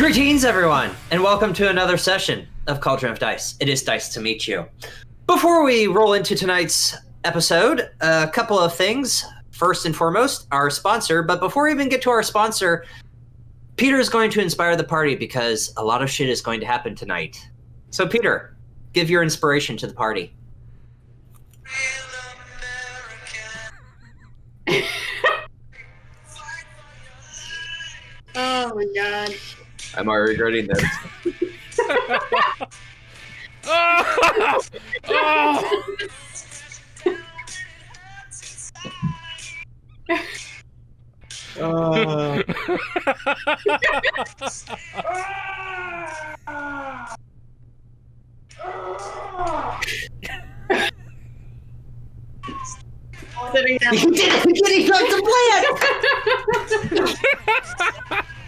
Greetings, everyone, and welcome to another session of Cauldron of Dice. It is Dice to meet you. Before we roll into tonight's episode, a couple of things. First and foremost, our sponsor. But before we even get to our sponsor, Peter is going to inspire the party because a lot of shit is going to happen tonight. So, Peter, give your inspiration to the party. Oh my god. Am I regretting this? Oh! Oh! Uh, Sitting there. he did it! He did it! He got the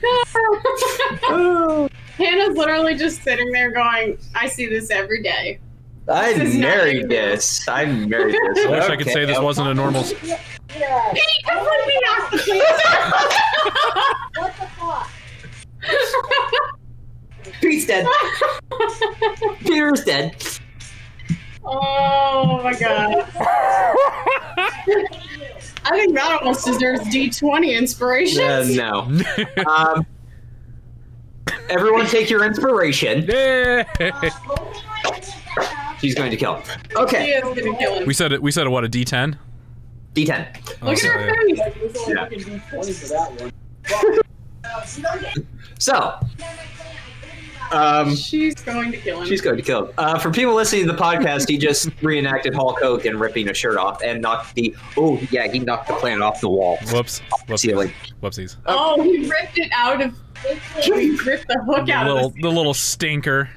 plan! Hannah's literally just sitting there going, I see this every day. I This married even- this. I married this. I wish I could say this wasn't a normal. s- Pete, come let me knock the What the fuck? Pete's dead. Peter's dead. Oh my god. I think that almost deserves D20 inspiration. Uh, no. Um, everyone take your inspiration. Yay! He's going to kill. He Okay, is gonna kill him. We said it. We said a, what a D10. D10. Oh, Look at her face. Yeah. So, um, She's going to kill him. she's going to kill. him. Uh, for people listening to the podcast, he just reenacted Hulk Hogan ripping a shirt off and knocked the. Oh yeah, he knocked the planet off the wall. Whoops. Whoopsies. Ceiling. Whoopsies. oh, he ripped it out of. He ripped the hook The out little, of the little stinker.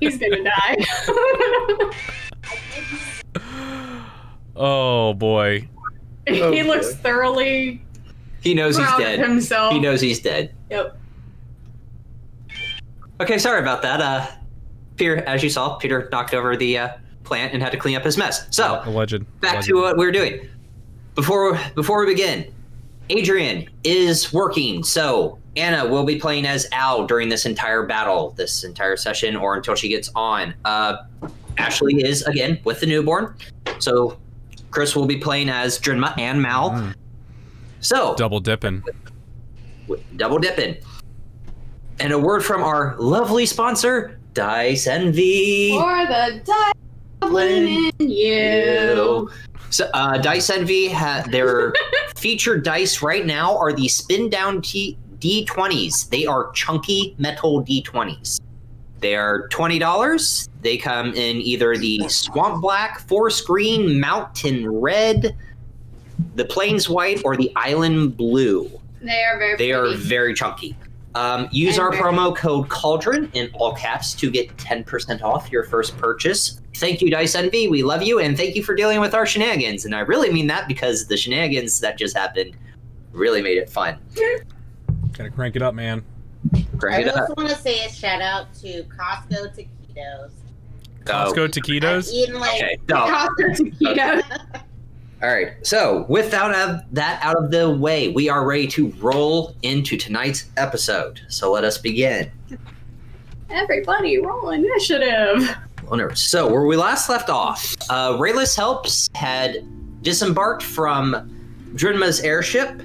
He's gonna die. Oh boy. he looks thoroughly He knows he's proud of dead. himself. He knows he's dead. Yep. Okay, sorry about that. Uh, Peter, as you saw, Peter knocked over the uh, plant and had to clean up his mess. So, Alleged. back Alleged. to what we are doing. Before before we begin, Adrian is working, so Anna will be playing as Al during this entire battle, this entire session, or until she gets on. Uh, Ashley is again with the newborn, so Chris will be playing as Drinma and Mal. Mm. So Double dipping. double dipping. And a word from our lovely sponsor, Dice Envy. For the Dublin in you. So, uh, Dice Envy, ha- their featured dice right now are the spin down T- D20s. They are chunky metal D20s. They are $20. They come in either the Swamp Black, Forest Green, Mountain Red, the Plains White, or the Island Blue. They are very They are very chunky. Um, use And our very- promo code Cauldron in all caps to get 10% off your first purchase. Thank you, Dice Envy. We love you, and thank you for dealing with our shenanigans. And I really mean that because the shenanigans that just happened really made it fun. Gotta crank it up, man. I Crank it up. also want to say a shout out to Costco taquitos. Costco Oh, taquitos. I've like okay. So, Costco taquito. all right. So, without that, out- that out of the way, we are ready to roll into tonight's episode. So, let us begin. Everybody, roll initiative. So, where we last left off, uh, Rhalis Helps had disembarked from Drinma's airship,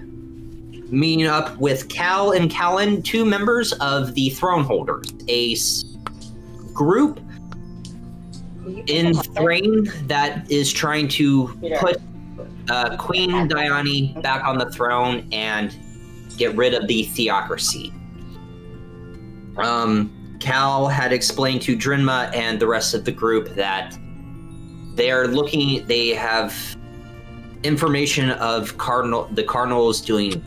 meeting up with Cal and Callan, two members of the Throne Holders, a group in Thrane that is trying to put uh, Queen Diani back on the throne and get rid of the theocracy. Um, Cal had explained to Drinma and the rest of the group that they are looking. They have information of Cardinal, the Cardinals doing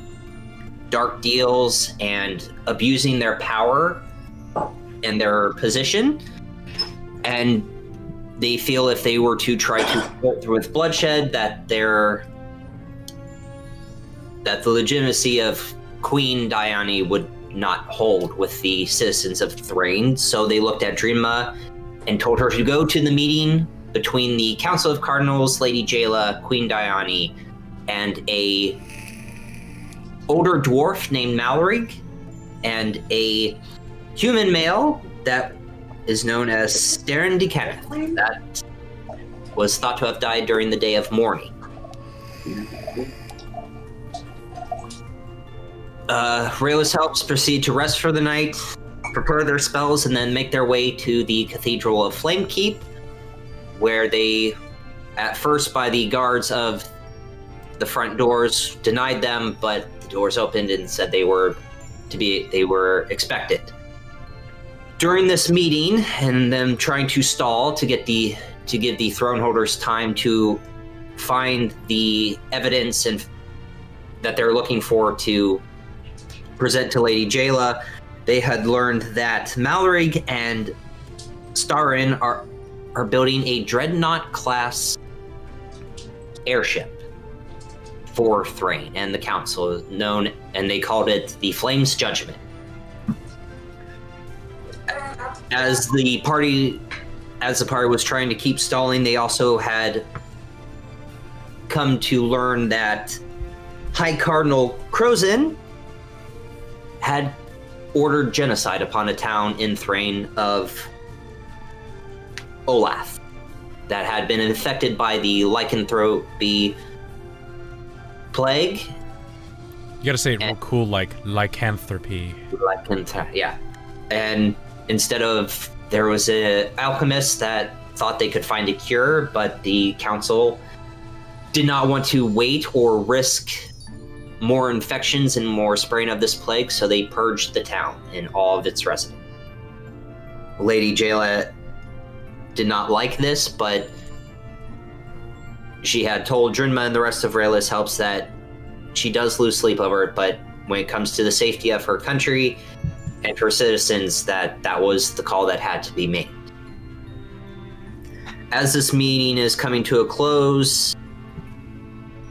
dark deals and abusing their power and their position, and they feel if they were to try to with bloodshed, that their that the legitimacy of Queen Diane would not hold with the citizens of Thrane. So they looked at Dreama and told her to go to the meeting between the Council of Cardinals, Lady Jaela, Queen Diane, and a older dwarf named Mallory and a human male that is known as Staren d'Cannith. That was thought to have died during the day of mourning. Uh, helps proceed to rest for the night, prepare their spells, and then make their way to the Cathedral of Flamekeep, where they, at first by the guards of the front doors, denied them, but the doors opened and said they were to be they were expected. During this meeting and them trying to stall to get the to give the throne holders time to find the evidence and that they're looking for to present to Lady Jaela, they had learned that Mallory and Starin are are building a dreadnought class airship for Thrane and the Council, known and they called it the Flames Judgment. As the party as the party was trying to keep stalling, they also had come to learn that High Cardinal Krozen had ordered genocide upon a town in Thrane of Olaf that had been infected by the lycanthropy plague. You gotta say it real cool, like lycanthropy. Lycantha- yeah. And instead of there was a alchemist that thought they could find a cure, but the council did not want to wait or risk more infections and more spreading of this plague, so they purged the town and all of its residents. Lady Jaela did not like this, but she had told Drinma and the rest of Rhalis helps that she does lose sleep over it, but when it comes to the safety of her country and her citizens, that that was the call that had to be made. As this meeting is coming to a close,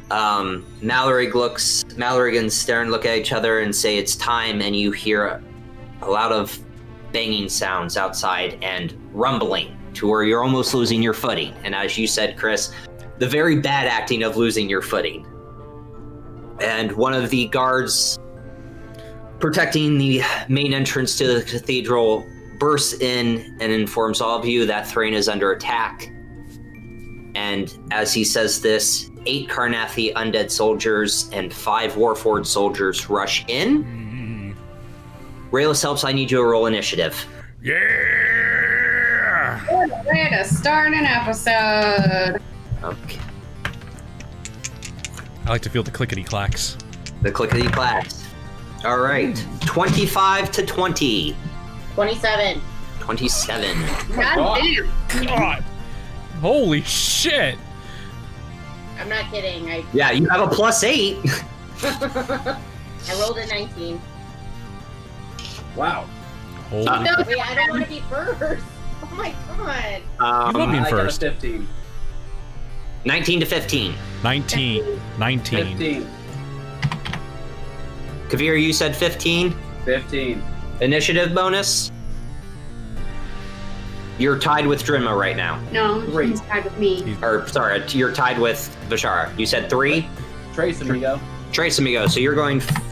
um, Mallory looks, Mallory and Stern look at each other and say it's time, and you hear a lot of banging sounds outside and rumbling to where you're almost losing your footing. And as you said, Chris, the very bad acting of losing your footing. And one of the guards protecting the main entrance to the cathedral bursts in and informs all of you that Thrane is under attack. And as he says this, eight Karrnathi undead soldiers and five Warforged soldiers rush in. Rhalis helps, I need you to roll initiative. Yeah! What a way to start an episode. Okay. I like to feel the clickety clacks. The clickety clacks. All right. 25 to 20. 27. 27. God damn. God! Holy shit! I'm not kidding. I Yeah, you have a plus eight. I rolled a 19. Wow. Holy. Uh, Wait, I don't want to be first. Oh my god. You love Um, being I got a first. 15. 19 to 15. 19. 19. 15. Kavir, you said 15. 15. Initiative bonus. You're tied with Drinma right now. No, Great. he's tied with me. Or, sorry, you're tied with Bashara. You said three. Trace, amigo. Trace amigo. So you're going. F-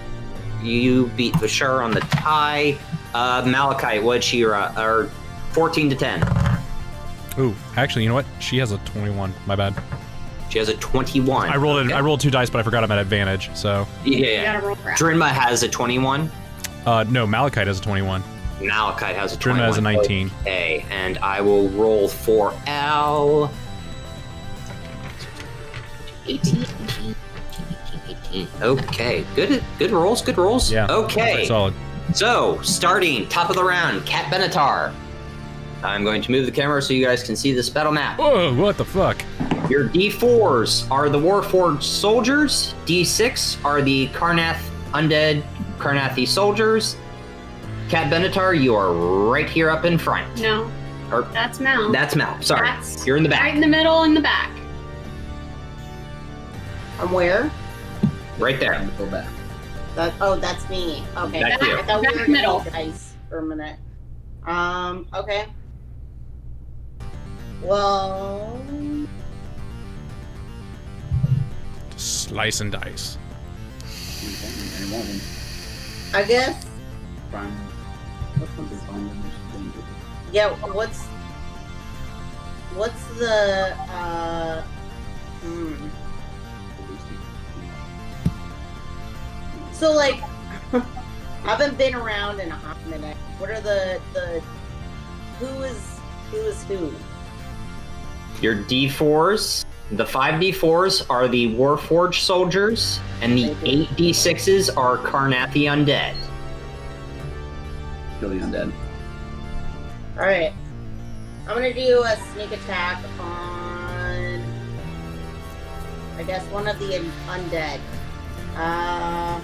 you beat Bashara on the tie. Uh, Malachite, what'd she ro- Or 14 to 10. Ooh, actually, you know what? She has a 21. My bad. She has a 21. I rolled. Okay. I rolled two dice, but I forgot I'm at advantage. So, Yeah, You yeah. gotta roll crap. Drinma has a 21. uh, no, Malachite has a 21. Malachite has a Drinma 21. has a 19. Okay, and I will roll for Al. 18. 18. Okay, good, good rolls, good rolls. Yeah. Okay. Solid. So, starting top of the round, Cat Benatar. I'm going to move the camera so you guys can see this battle map. Whoa, what the fuck? Your D4s are the Warforged soldiers. D6 are the Karrnath undead Karrnathi soldiers. Cat Benatar, you are right here up in front. No, Or that's Mel. that's Mal. Sorry, That's you're in the back. Right in the middle in the back. I'm where? Right there. Time to go back. That, oh, that's me. Okay. That's you. I thought we were middle. middle. dice for a minute. Um, okay. Well, Slice and dice. Any one of them. I guess. Prime. Which one's his phone number? Yeah. What's what's the uh? Hmm. So like, I haven't been around in a hot minute. What are the the who is who is who? Your D4s, the 5D4s are the Warforged soldiers, and the 8D6s are Karrnathi undead. Kill the undead. All right. I'm gonna do a sneak attack on. I guess one of the un- undead. Uh,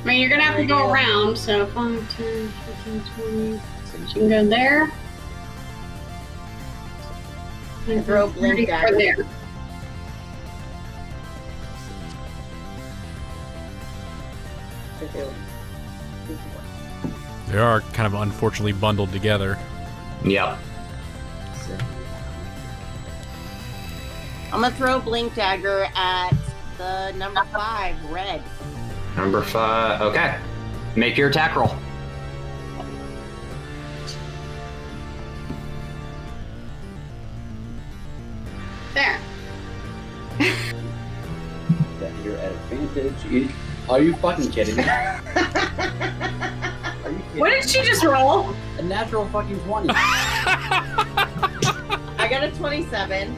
I mean, you're gonna have to go around, so 5, 10, 15, 20. So you can go there. And throw blink 30 dagger. there. They are kind of unfortunately bundled together. Yep. I'm gonna throw blink dagger at the number five, red. Number five. Okay. Make your attack roll. There. That you're at advantage. You- Are you fucking kidding me? Are you kidding? What did she just roll? A natural fucking 20. I got a 27.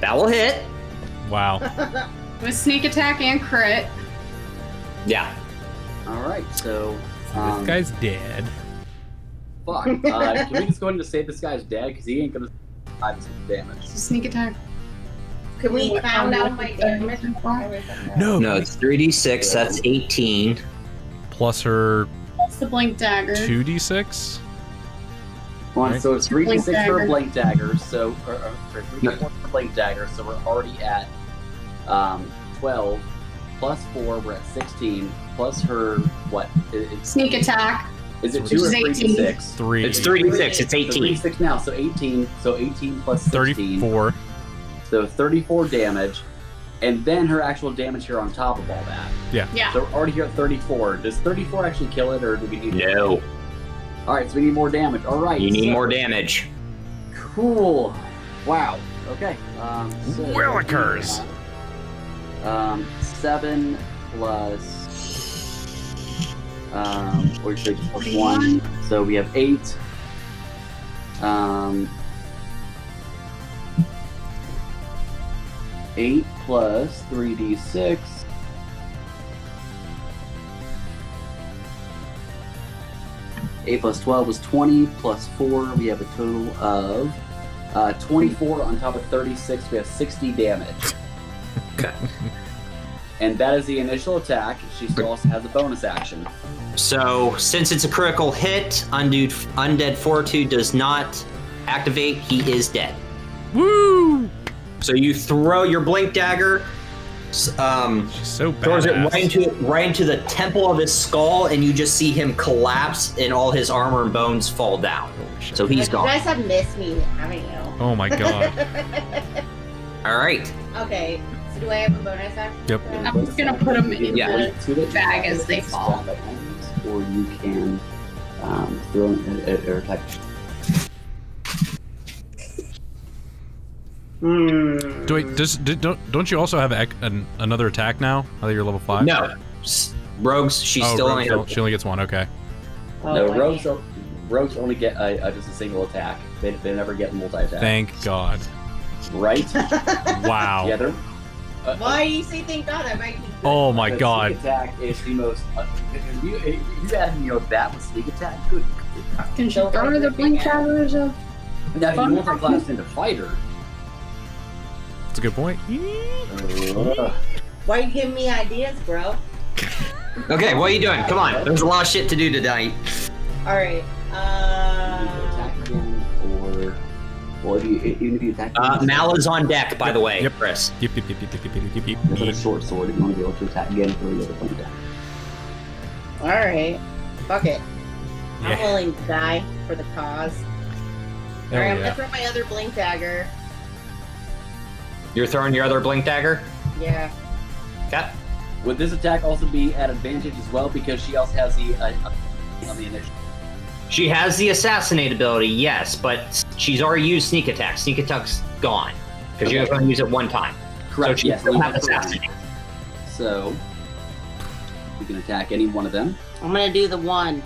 That will hit. Wow. With sneak attack and crit. Yeah. Alright, so. So Um, this guy's dead. Fuck. Uh, can we just go ahead and say this guy's dead? Because he ain't gonna survive some damage. Sneak attack. Can we What- count how out much my damage? No. No, it's 3d6. That's 18. Plus her That's the blink dagger. 2d6. One, Right. so it's 3d6 for a blank dagger. So or, or, or three d four for a blink dagger. So we're already at um, twelve plus four. We're at sixteen. Plus her what? Is, is- Sneak attack. is it Which two or is three 18. d six? 3. It's 3d6. It's So three 18. six now. So eighteen. So eighteen plus sixteen. 34. So thirty four damage, and then her actual damage here on top of all that. Yeah. Yeah. So we're already here at thirty four. Does thirty four actually kill it, or do we need? No. All right. So we need more damage. All right. You need so- more damage. Cool. Wow. Okay. Um, so, Willikers. Um, seven plus. Um, or should I just plus one? So we have eight. Um, eight plus three d six. Eight plus twelve was twenty. Plus four, we have a total of uh, twenty-four on top of thirty-six. We have sixty damage. Okay. And that is the initial attack. She still also has a bonus action. So, since it's a critical hit, Undead, Undead Fortitude does not activate. He is dead. Woo! So you throw your blink dagger, um, She's so throws it right into right into the temple of his skull, and you just see him collapse, and all his armor and bones fall down. Holy shit. So he's you gone. guys have missed me, haven't you? Oh my god. All right. okay. So do I have a bonus action? Yep. I'm just gonna put 'em in Yeah. the To the bag as they fall. Or you can um, throw an a, a, attack. Hmm. Do wait, does did, don't don't you also have ec- an, another attack now? Now that you're level five. No, rogues. She's oh, still rogues only. don't- she only gets one. Okay. Oh, no, rogues mean- are, rogues only get a, a, just a single attack. They, they never get multi attack. Thank God. right? Wow. Yeah, they're. Uh, Why do you say thank God? I might be. Oh my the God. Sneak attack is the most. Uh, if you, if you had you know that was sneak attack. Good. Can she throw her the blink dagger as a Now if Fun. you multi-class into fighter. That's a good point. Why you giving me ideas, bro? Okay, what are you doing? Come on. There's a lot of shit to do tonight. All right. Uh. attack again, or well, you even if you attack. Uh, Mal is on deck, by the way. Yep. Chris. Yep, yep, yep, yep, yep, yep, yep, yep, With a short sword, if you want to be able to attack again for the other point down. All right. Fuck it. I'm Yeah. willing to die for the cause. All Hell right. I'm gonna throw my other blink dagger. You're throwing your other blink dagger. Yeah. Okay. Would this attack also be at advantage as well because she also has the uh, uh, on the initiative? She has the assassinate ability, yes, but she's already used sneak attack. Sneak attack's gone because you Okay. can only use it one time. Correct. So she yes. still we have have assassinate. So you can attack any one of them. I'm gonna do the one.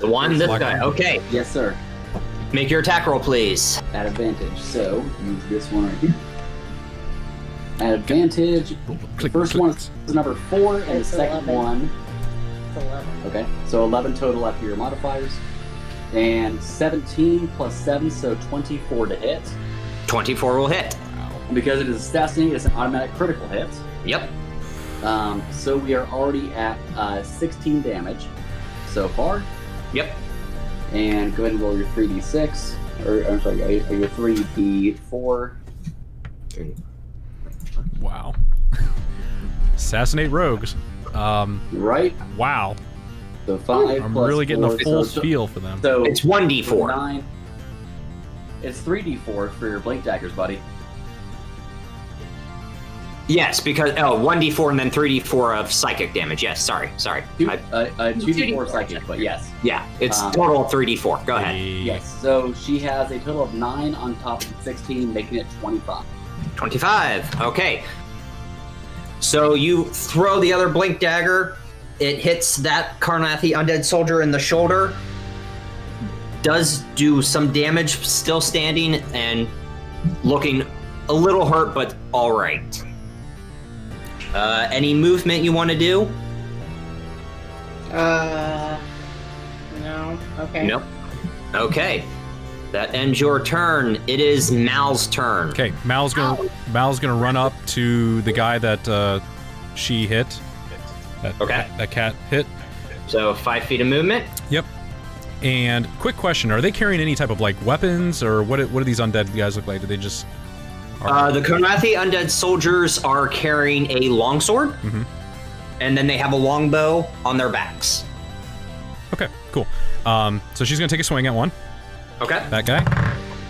The one, this Lock guy. Okay. Yes, sir. Make your attack roll, please. At advantage. So use this one right here. At advantage. The Click, first click. one is number four, and the second 11. one. It's 11. Okay, so 11 total after your modifiers, and 17 plus seven, so 24 to hit. 24 will hit. And because it is assassinate, it's an automatic critical hit. Yep. Um, so we are already at uh, 16 damage so far. Yep. And go ahead and roll your 3d6, or I'm sorry, uh, your 3d4. Wow. Assassinate rogues. Um, Right. wow. So five. I'm plus really getting four, a full so, feel for them. So It's 1d4. nine. It's 3d4 for your blink daggers, buddy. Yes, because oh, 1d4 and then 3d4 of psychic damage. Yes, sorry, sorry. Two, I- uh, uh, 2d4 2d4, psychic, but yes. yeah, it's Um, total 3d4. Go ahead. Yes, so she has a total of 9 on top of 16, making it 25. 25. Okay. So you throw the other blink dagger. It hits that Karrnathi undead soldier in the shoulder. Does do some damage, still standing and looking a little hurt, but all right. Uh, any movement you want to do? Uh. No. Okay. Nope. Okay. That ends your turn. It is Mal's turn. Okay, Mal's gonna Mal's gonna run up to the guy that uh, she hit. That, Okay. That cat hit. So five feet of movement. Yep. And quick question: Are they carrying any type of like weapons, or what? What do these undead guys look like? Do they just? Uh, the Karrnathi undead soldiers are carrying a longsword, Mhm. and then they have a longbow on their backs. Okay, cool. Um, so she's gonna take a swing at one. Okay. That guy.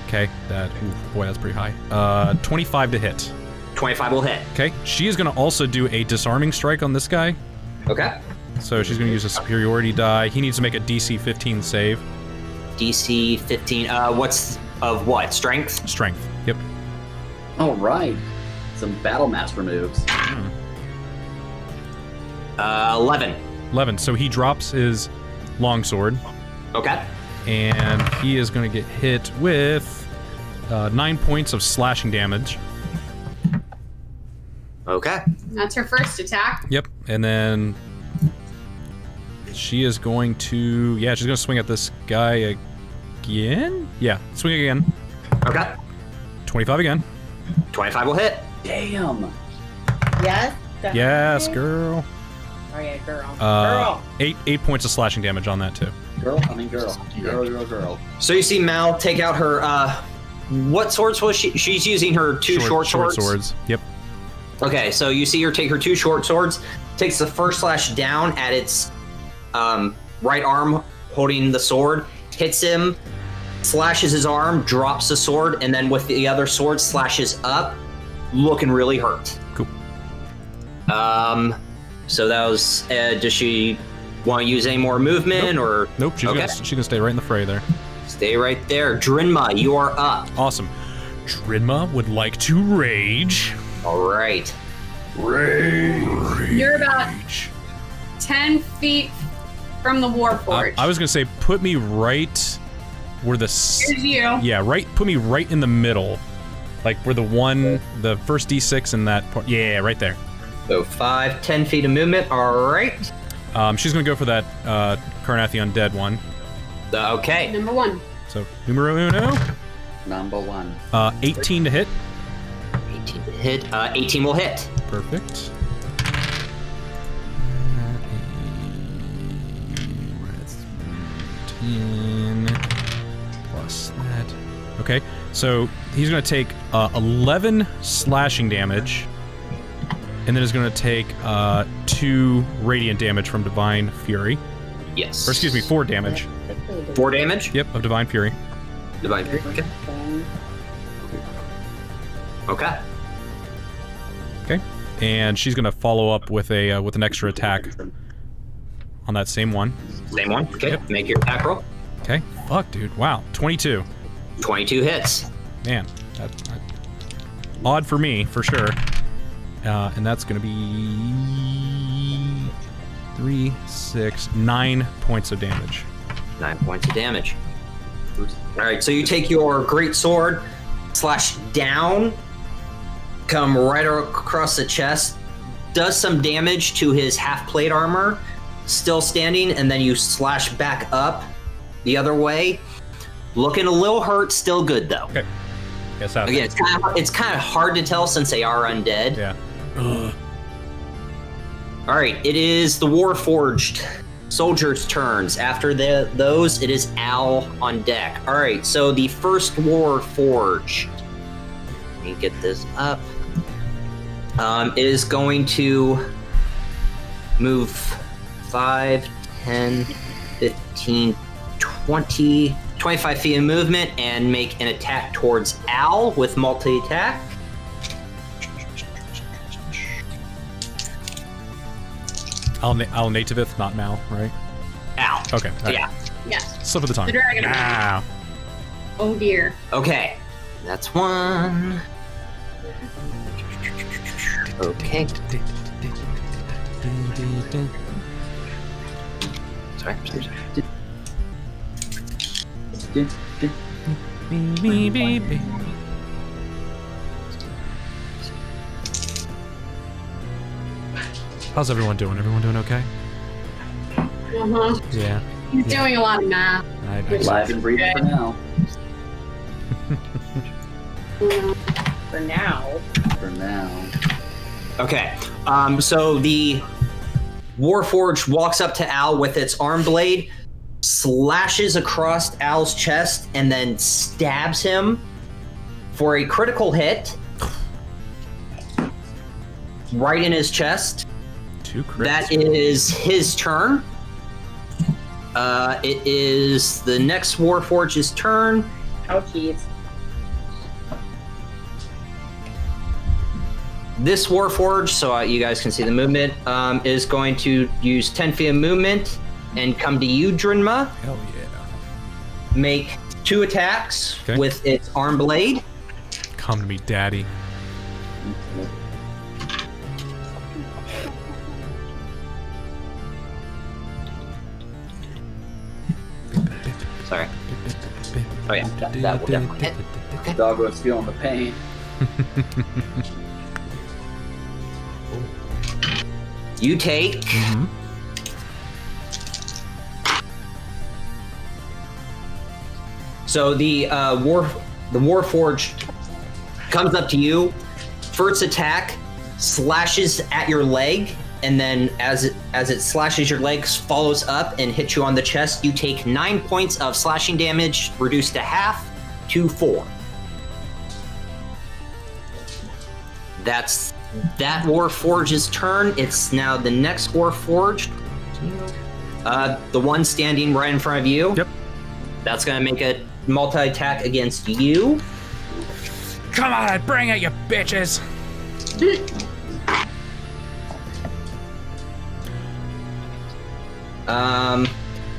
Okay, that ooh, boy, that's pretty high. Uh, 25 to hit. 25 will hit. Okay, she is gonna also do a disarming strike on this guy. Okay. So she's gonna use a superiority die. He needs to make a DC 15 save. DC 15. Uh, what's of what? Strength? Strength. Yep. All right. Some battle master moves. Uh, 11. 11. So he drops his longsword, Okay. And he is gonna get hit with uh, nine points of slashing damage. Okay. That's her first attack. Yep. And then she is going to yeah, she's gonna swing at this guy again. Yeah, swing again. Okay. 25 again. 25 will hit. Damn. Yes. Yes, girl. Oh yeah, girl. Uh, girl. eight eight points of slashing damage on that too. Girl, I mean girl. Girl, girl, girl. So you see Mal take out her. Uh, what swords was she? She's using her two short, short swords. swords. Yep. Okay, so you see her take her two short swords, takes the first slash down at its um, right arm, holding the sword, hits him, slashes his arm, drops the sword, and then with the other sword slashes up, looking really hurt. Cool. Um, so that was. Uh, does she want to use any more movement or Nope. She's Okay. gonna she's gonna stay right in the fray there. stay right there? Drinma, you are up. Awesome. Drinma would like to rage. All right. Rage. You're about 10 feet from the I, Warforge. I was gonna say put me right where the Here's you. yeah right put me right in the middle, like where the one the first d6 in that part. Yeah, right there. So five, ten feet of movement. All right. Um, she's gonna go for that uh, Karrnathi undead one. Okay. Number one. So numero uno, Number one. uh, 18 to hit. 18 to hit. Uh, 18 will hit. Perfect. Ten plus that. Okay, so he's gonna take uh, 11 slashing damage, and then is gonna take uh, two radiant damage from Divine Fury. Yes. Or excuse me, four damage. Four damage. Yep, of Divine Fury. Divine Fury. Okay. Okay. Okay. And she's gonna follow up with a uh, with an extra attack on that same one. Same one. Okay. Yep. Make your attack roll. Okay. Fuck, dude. Wow. 22. 22 hits. Man, that, that- odd for me for sure. Uh, and that's gonna be three, six, nine points of damage. Nine points of damage. All right, so you take your great sword, slash down, come right across the chest, does some damage to his half plate armor, still standing, and then you slash back up the other way. Looking a little hurt, still good though. Okay. Guess that. Again, it's kind of it's kind of hard to tell since they are undead. Yeah. All right, it is the Warforged soldiers' turns. After the those, it is Al on deck. All right, so the first Warforged. Let me get this up. Um, it is going to move 5, 10, 15, 20, 25 feet of movement and make an attack towards Al with multi attack. Al, Na- Al Nativith, not Mal, right? Al. Okay. all right. Yeah. Yes. Slip of the tongue. The dragon. Ah. Oh dear. Okay, that's one. Okay. Sorry, sorry, sorry. How's everyone doing? Everyone doing okay? Uh huh. Yeah. He's doing a lot of math. I, I, Live and breathing for now. For now. For now. Okay, um, so the Warforged walks up to Al with its arm blade, slashes across Al's chest, and then stabs him for a critical hit. Right in his chest. Two crits. That is his turn. Uh, it is the next Warforge's turn. Ouchies. This Warforge, so uh, you guys can see the movement, um, is going to use 10 feet of movement and come to you, Drinma. Hell yeah. Make two attacks Okay. with its arm blade. Come to me, daddy. Sorry. Oh yeah, that, that will definitely hit. The dog was feeling the pain. You take Mhm. So the uh, war, the Warforged comes up to you. First attack slashes at your leg, and then as it as it slashes your legs, follows up and hits you on the chest. You take nine points of slashing damage, reduced to half to four. That's that Warforge's turn. It's now the next Warforged. Uh, the one standing right in front of you. Yep. That's gonna make a multi attack against you. Come on, I bring it, you bitches. Um,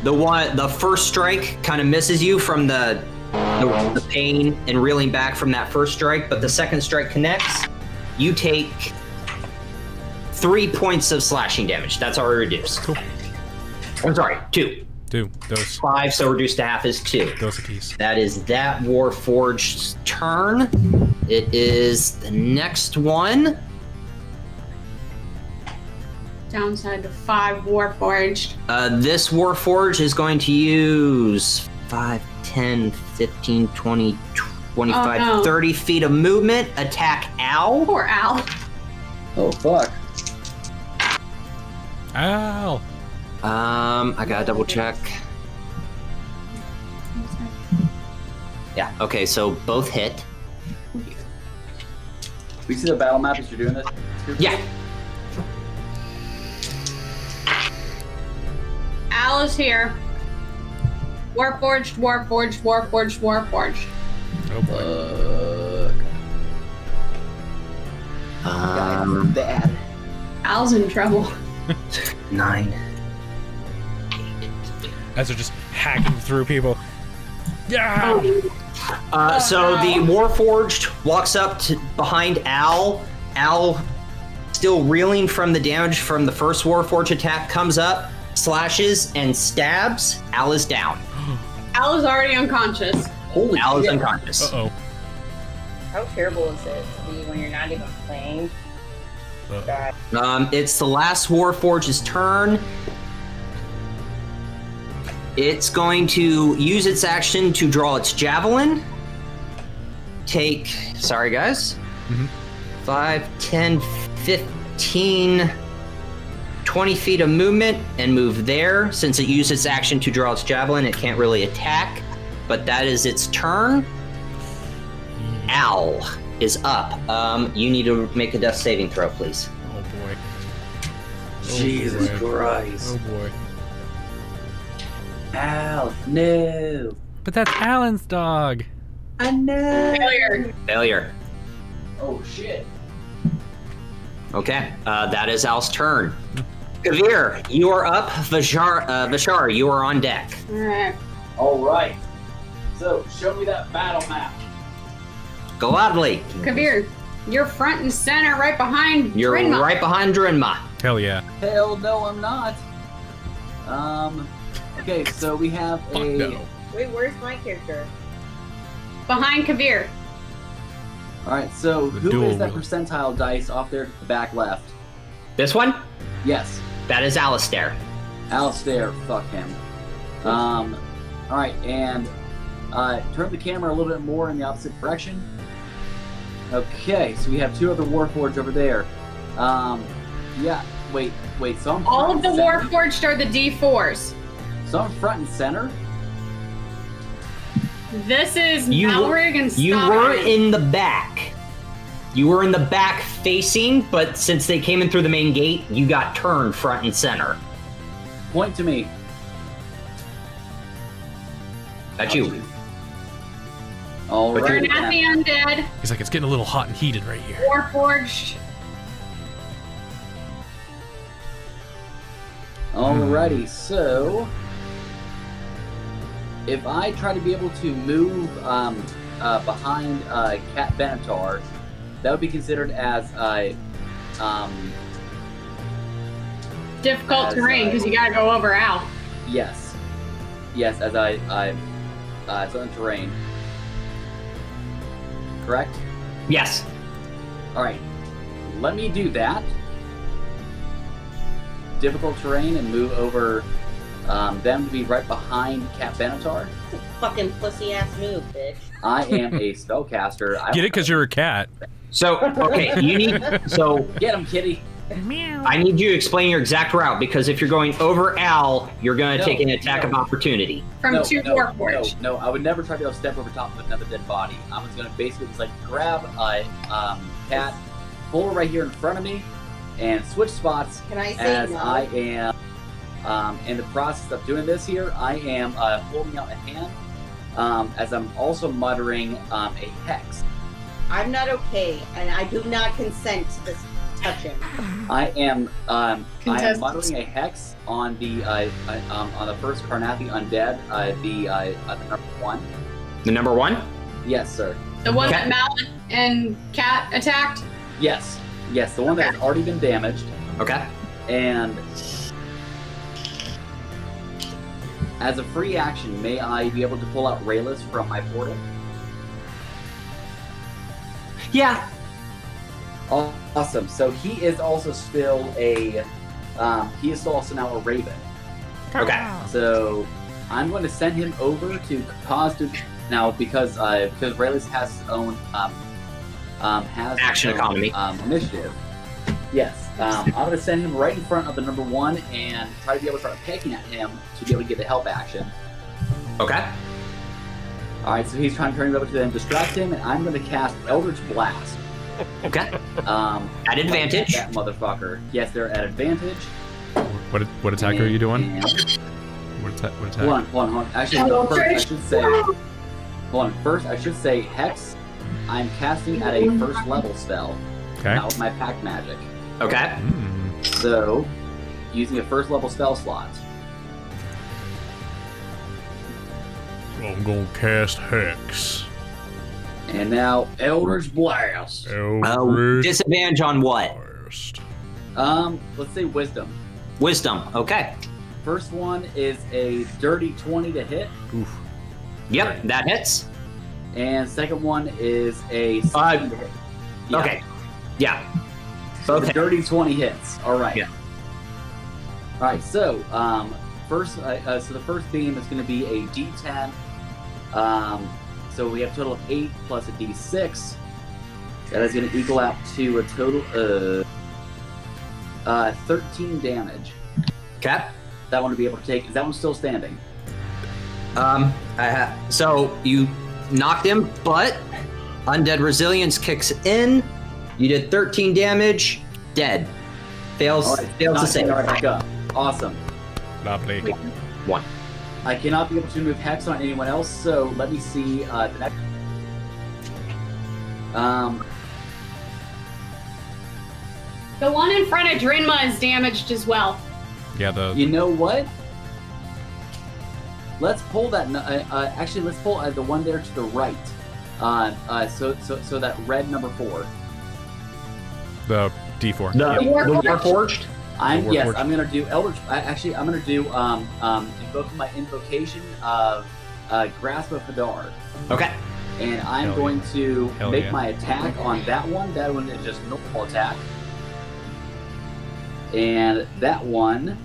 the one, the first strike kind of misses you from the, the the pain and reeling back from that first strike, but the second strike connects. You take three points of slashing damage. That's already reduced. Cool. I'm sorry, two. Two. those Five, so reduced to half is two. those are keys. That is that Warforged's turn. It is the next one. Downside to five Warforged. Uh, this Warforged is going to use 5, 10, 15, 20, 25, Oh, no. 30 feet of movement. Attack Al. Poor Al. Oh fuck. Ow. Um, I gotta double check. Yeah, okay, so both hit. We see the battle map as you're doing this? Yeah, Al is here. Warforged, Warforged, Warforged, Warforged. Oh boy. Uh, um, Um, bad. Al's in trouble. nine. As they're just hacking through people. Yeah. Oh, Uh, Oh, so no. the Warforged walks up to behind Al. Al, still reeling from the damage from the first Warforged attack, comes up, slashes, and stabs. Al is down. Al is already unconscious. Holy Al is shit. unconscious. Uh oh. How terrible is it to be when you're not even playing? God. Um, it's the last Warforge's turn. It's going to use its action to draw its javelin. Take, sorry guys, Mhm. 5, 10, 15, 20 feet of movement and move there. Since it used its action to draw its javelin, it can't really attack, but that is its turn. Owl is up. Um, you need to make a death saving throw, please. Oh boy. Jesus boy. Christ. Oh boy. Al, no. But that's Alan's dog. I know. Failure. Failure. Oh shit. Okay, uh, that is Al's turn. Kavir, you are up. Vashar, uh, Vashar, you are on deck. Alright. All right. So show me that battle map. Gladly, Kavir, you're front and center right behind you're Drinma. right behind Drinma. Hell yeah. Hell no, I'm not. Um. Okay, so we have Fuck a. no. Wait, where's my character? Behind Kavir. All right, so The who dual is that percentile dice off there back left? This one, Yes, that is Alistair. Alistair. Fuck him. Um. All right, and uh, turn the camera a little bit more in the opposite direction. Okay, so we have two other Warforged over there. Um. Yeah. Wait. Wait. So I'm All of the and. Warforged are the D4s. So I'm front and center. This is You- Malrig and You were in the back. You were in the back facing, but since they came in through the main gate, you got turned front and center. Point to me. That's you. All But We're right. not the undead. He's like, it's getting a little hot and heated right here. Warforged. Alrighty, so if I try to be able to move um, uh, behind uh, Cat Benatar, that would be considered as a um, Difficult As, terrain because you gotta go over Al. yes, yes, as I I uh, it's on terrain. Correct. Yes. All right, let me do that. Difficult terrain and move over um, them to be right behind Cat Benatar. Fucking pussy ass move, bitch. I am a spellcaster. I Get it because you're a cat. So, okay, you need. So, Get him, kitty. I need you to explain your exact route because if you're going over Al, you're going to No, take an attack no. of opportunity. From no, two no, Warforged. No, no, I would never try to step over top of another dead body. I was gonna basically just like grab a um, cat, pull her right here in front of me, and switch spots Can I say as no? I am. Um, in the process of doing this here, I am uh, holding out a hand um, as I'm also muttering um, a hex. I'm not okay, and I do not consent to this touching. I am um, I am Contestants. muttering a hex on the uh, uh, um, on the first Karrnathi undead, uh, the, uh, uh, the number one. The number one? Yes, sir. The one Okay. that Mallet and Cat attacked. Yes, yes, the one that has already been damaged, Okay. and as a free action, may I be able to pull out Rhalis from my portal? Yeah. Awesome. So he is also still a, um, he is also now a Raven. Okay. So I'm going to send him over to cause to now because uh, because Rhalis has his own um, um, has Action own, economy. um, initiative. Yes, um, I'm going to send him right in front of the number one and try to be able to start pecking at him to be able to get the help action. Okay. All right, so he's trying to turn it over to them, distract him, and I'm going to cast Eldritch Blast. Okay. Um, At advantage. That motherfucker. Yes, they're at advantage. What what attack are you doing? And- What attack? What attack? Hold on, hold on, hold on. Actually, no, first I should say. Hold on. First, I should say Hex. I'm casting at a first level spell. Okay. Not with my pact magic. Okay. Hmm. So, using a first level spell slot. I'm gonna cast Hex. And now Eldritch Blast. Uh, disadvantage on what? Blast. Um, let's say Wisdom. Wisdom. Okay. First one is a dirty 20 to hit, Oof. Yep, that hits. and second one is a five. Uh, yeah. Okay. Yeah. So okay. dirty twenty hits. All right. Yeah. All right. So, um, first, uh, uh, so the first beam is going to be a D10. Um, so we have a total of eight plus a D6. That is going to equal out to a total of uh, 13 damage. Cap? That one to be able to take. Is that one still standing? Um, I ha- so you knocked him, but undead resilience kicks in. You did 13 damage. Dead. Fails. All right. Fails to Not- save. back up. Awesome. Lovely. One. I cannot be able to move hex on anyone else, so let me see uh, the next. Um, The one in front of Drinma is damaged as well. Yeah, the you know what? Let's pull that. Uh, uh, actually, let's pull uh, the one there to the right. Uh, uh, so, so, so that red number four. the D4. The, The the Warforged. Warforged? I'm The yes. Warforged. I'm gonna do Eldritch. I, actually, I'm gonna do um um invoke my invocation of uh, Grasp of Hadar. Okay. and I'm Hell going to Hell make yeah. my attack on that one. That one is just normal attack, and that one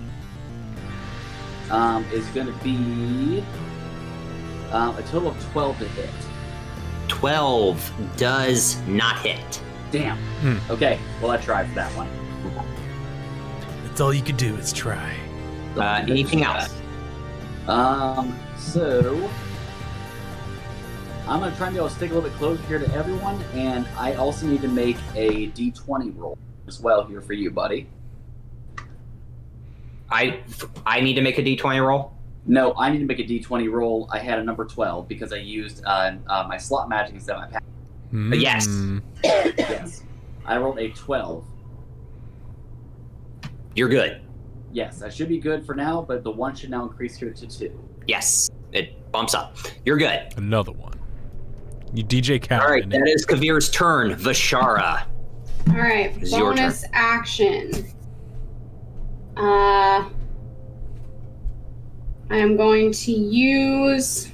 um, is going to be um, a total of twelve to hit. 12 does not hit. Damn. Hmm. Okay, well I tried for that one. That's all you could do is try. Uh, anything else? Um, so I'm gonna try and be able to stick a little bit closer here to everyone, and I also need to make a D20 roll as well here for you, buddy. I I need to make a d20 roll. No, I need to make a D20 roll. I had a number 12 because I used uh, uh, my slot magic instead of my pact. Yes. Hmm. Yes. I rolled a 12. You're good. Yes, I should be good for now, but the one should now increase here to two. Yes. It bumps up. You're good. Another one. You DJ Khaled. All right, in that it. is Kavir's turn. Vishara. All right, It's bonus action. Uh, I am going to use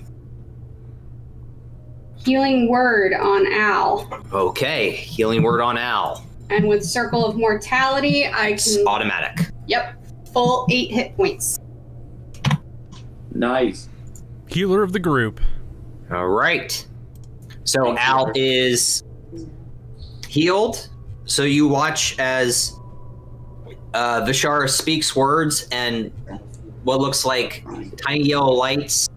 healing word on Al, Okay, healing word on Al. And with circle of mortality, I It's can automatic. yep full eight hit points. Nice. Healer of the group. All right. So Thanks, Al Robert. is healed. So you watch as uh, Vishara speaks words, and what looks like tiny yellow lights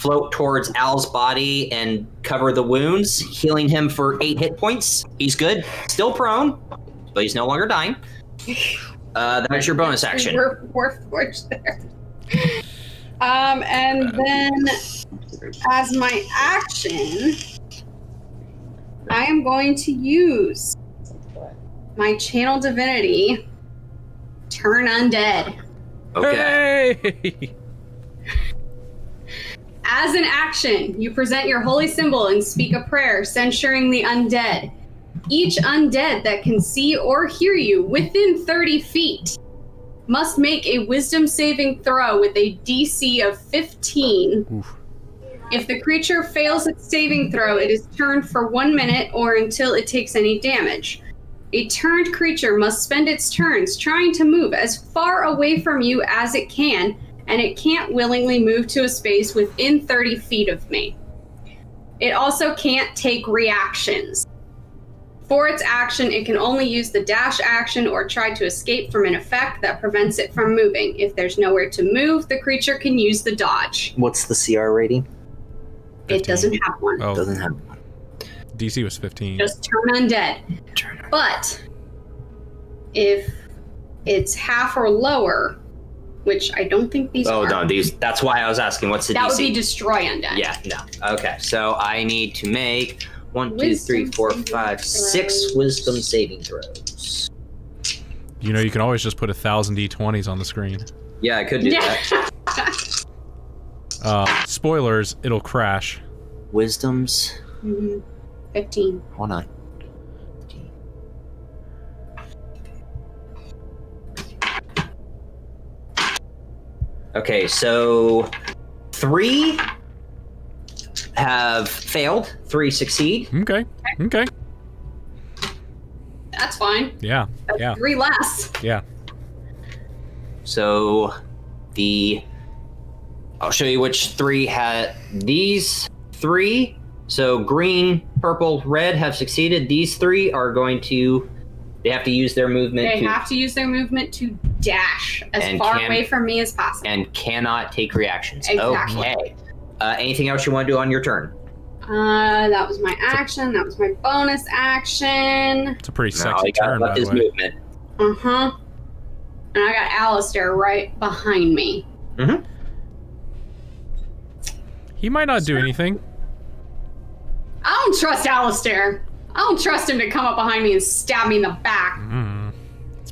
float towards Al's body and cover the wounds, healing him for eight hit points. He's good. Still prone, but he's no longer dying. Uh, that's your bonus action. We're, we're forged there. Um, and then as my action, I am going to use my channel divinity, turn undead. Okay. Hey! As an action, you present your holy symbol and speak a prayer censuring the undead. Each undead that can see or hear you within 30 feet must make a wisdom saving throw with a DC of 15. Oof. If the creature fails its saving throw, it is turned for one minute or until it takes any damage. A turned creature must spend its turns trying to move as far away from you as it can, and it can't willingly move to a space within 30 feet of me. It also can't take reactions. For its action, it can only use the dash action or try to escape from an effect that prevents it from moving. If there's nowhere to move, the creature can use the dodge. What's the CR rating? It doesn't have one. Oh, Doesn't have one. DC was 15. Just turn undead. turn. But if it's half or lower, which I don't think these Oh are, no, these. That's why I was asking. What's the that DC? would be destroy undead. Yeah, no. Okay, so I need to make one, two, three, Wisdom four, saving six throws. wisdom saving throws. You know, you can always just put a thousand d20s on the screen. Yeah, I could do Yeah. that. Uh, spoilers, it'll crash. Wisdoms. Mhm. 15. Hold on. Okay, so three have failed, three succeed. Okay. Okay. That's fine. Yeah. That's Yeah. three less. Yeah. So the I'll show you which three had these three. So green, purple, red have succeeded. These three are going to they have to use their movement They to, have to use their movement to dash as And far can- away from me as possible. and cannot take reactions. Exactly. Okay. Uh, anything else you want to do on your turn? Uh, that was my action. That was my bonus action. It's a pretty No, sexy he got turn, left by the his way. movement. Uh huh. And I got Alistair right behind me. He might not do anything. I don't trust Alistair. I don't trust him to come up behind me and stab me in the back. Mm.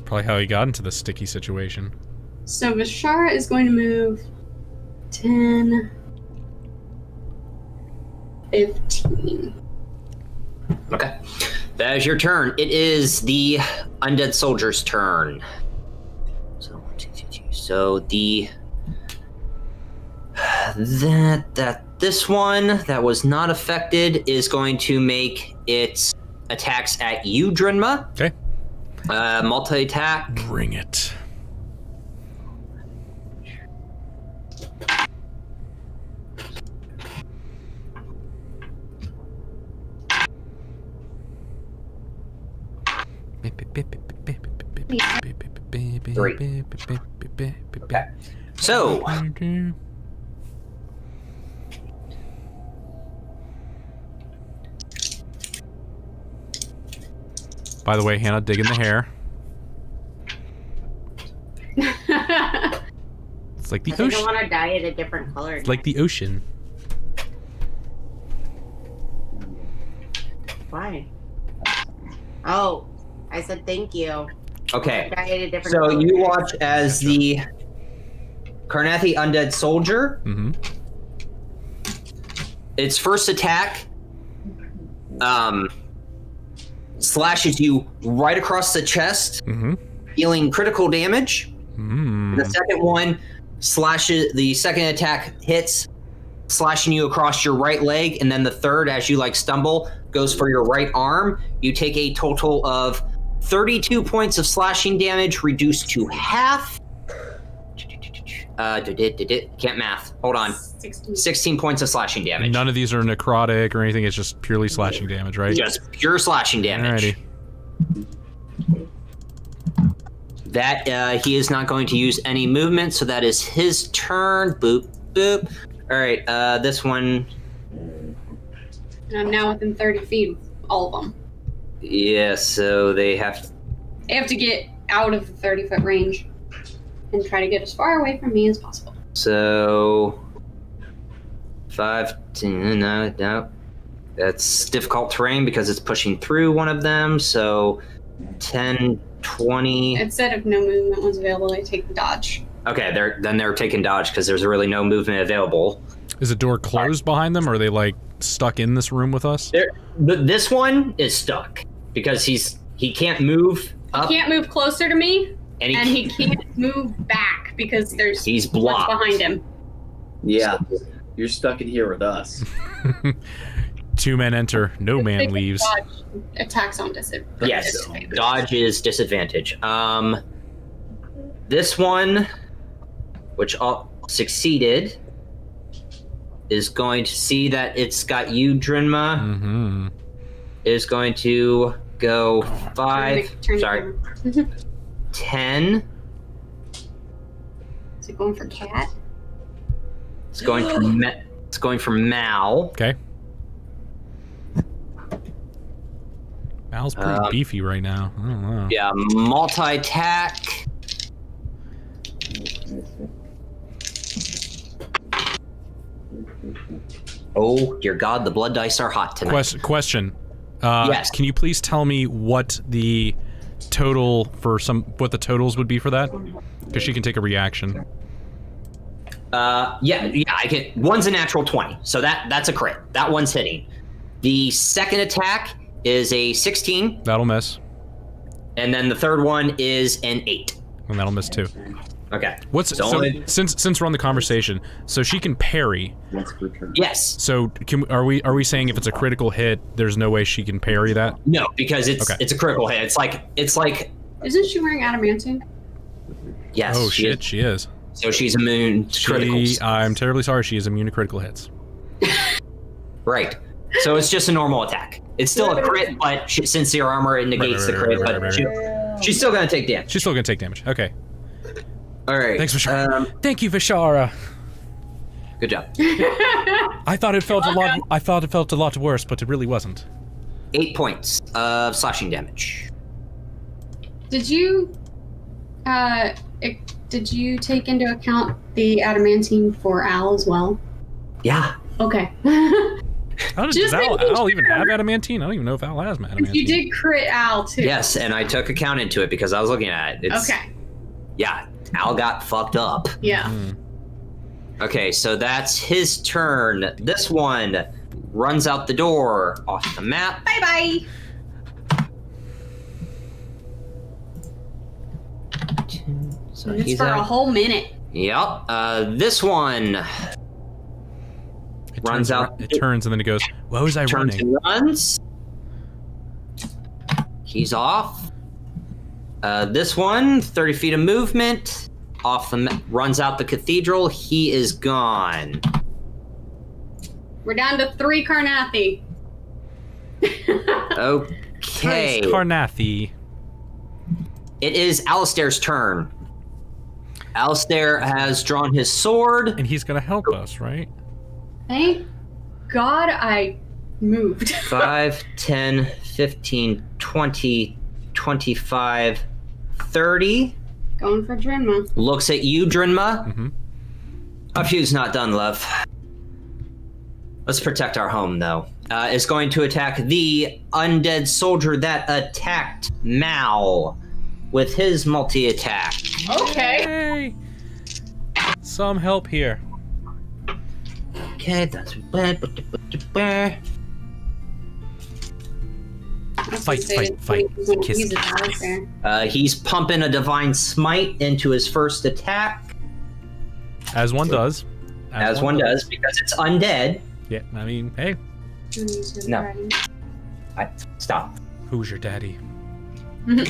That's probably how he got into this sticky situation. So Vishara is going to move 10, 15. Okay. That is your turn. It is the undead soldier's turn. So one, two, three, two. So the that that this one that was not affected is going to make its attacks at you, Drinma. Okay. Uh, multi attack. Bring it. Three. Okay. So By the way, Hannah, digging the hair. It's like the I think I ocean. want to dye it a different color. It's like the ocean. Why? Oh, I said thank you. okay. Dye it a different So color. you watch as the Karrnathi undead soldier Mm-hmm. its first attack um, slashes you right across the chest, Mm-hmm. dealing critical damage. Mm. The second one slashes. The second attack hits, slashing you across your right leg, and then the third, as you like stumble, goes for your right arm. You take a total of 32 points of slashing damage, reduced to half. Uh, did it, did it, can't math. Hold on. 16. 16 points of slashing damage. None of these are necrotic or anything. It's just purely slashing damage, right? Just pure slashing damage. Alrighty. That uh, he is not going to use any movement, so that is his turn. Boop boop. All right, uh, this one, And I'm now within 30 feet of all of them. yeah. So they have. They have to get out of the 30 foot range and try to get as far away from me as possible. So five, ten, no, no. That's difficult terrain because it's pushing through one of them. So 10, 20. Instead of no movement was available, I take the dodge. Okay, they're then they're taking dodge because there's really no movement available. Is the door closed behind them, or are they like stuck in this room with us? There, but this one is stuck because he's he can't move up He can't move closer to me, and he, and he can't move back because there's he's blocked behind him. Yeah, you're stuck in here with us. Two men enter, no man leaves. Dodge attacks on disadvantage. Yes, dodge is disadvantage. Um, this one, which all succeeded, is going to see that it's got you, Drinma. Mm-hmm. Is going to go five. Turn the Sorry, camera. ten. Is it going for cat? It's going for Ma- it's going for Mal. Okay. Mal's pretty Um, beefy right now. I don't know. Yeah, multi attack. Oh dear God, the blood dice are hot tonight. Question. Question. Uh, Yes. Can you please tell me what the total for some what the totals would be for that? Because she can take a reaction. Uh, yeah, yeah, I get one's a natural twenty, so that that's a crit. That one's hitting. The second attack is a sixteen, That'll miss, and then the third one is an eight. and that'll miss too. Okay. What's So so, only- since since we're on the conversation? So she can parry. Once per turn. Yes. So can are we are we saying if it's a critical hit, there's no way she can parry that? No, because it's Okay. it's a critical hit. It's like it's like Isn't she wearing adamantine? yes. oh she shit, is- she is. so she's immune to She, criticals. I'm terribly sorry. She is immune to critical hits. Right. So it's just a normal attack. It's still a crit, but she, since your armor it negates right, the right, crit, right, right, but right, she, she's still gonna take damage. She's still gonna take damage. Okay. All right. Thanks, Vishara. Um, Thank you, Vishara. good job. I thought it felt a lot. I thought it felt a lot worse, but it really wasn't. Eight points of slashing damage. Did you, uh, it- did you take into account the adamantine for Al as well? Yeah. Okay. How did Just does Al, making Al even have adamantine? I don't even know if Al has adamantine. you did crit Al too. Yes, and I took account into it because I was looking at it. It's, Okay. Yeah. Al got fucked up. Yeah. Hmm. Okay, so that's his turn. This one runs out the door off the map. Bye bye. So It's he's for a whole minute. Yep. Uh, this one It Runs turns, out- It turns and then it goes. What was I turns running? and runs. He's off. Uh, this one, 30 feet of movement, off the runs out the cathedral. He is gone. We're down to three Karrnathi. Okay. Karrnathi. It is Alistair's turn. Alistair has drawn his sword. And he's gonna help us, right? Thank God I moved. 5, 10, 15, 20, 25, 30. Going for Drinma. Looks at you, Drinma. Mm-hmm. A few's not done, love. Let's protect our home, though. Uh, is going to attack the undead soldier that attacked Mal with his multi attack. Okay. Hey, some help here. Okay, that's bad. Fight, fight, fight. Kiss, He's a kiss, dog kiss. there. Uh, he's pumping a divine smite into his first attack, As one does. as one does, because it's undead. Yeah, I mean, hey, No. I, stop. who's your daddy?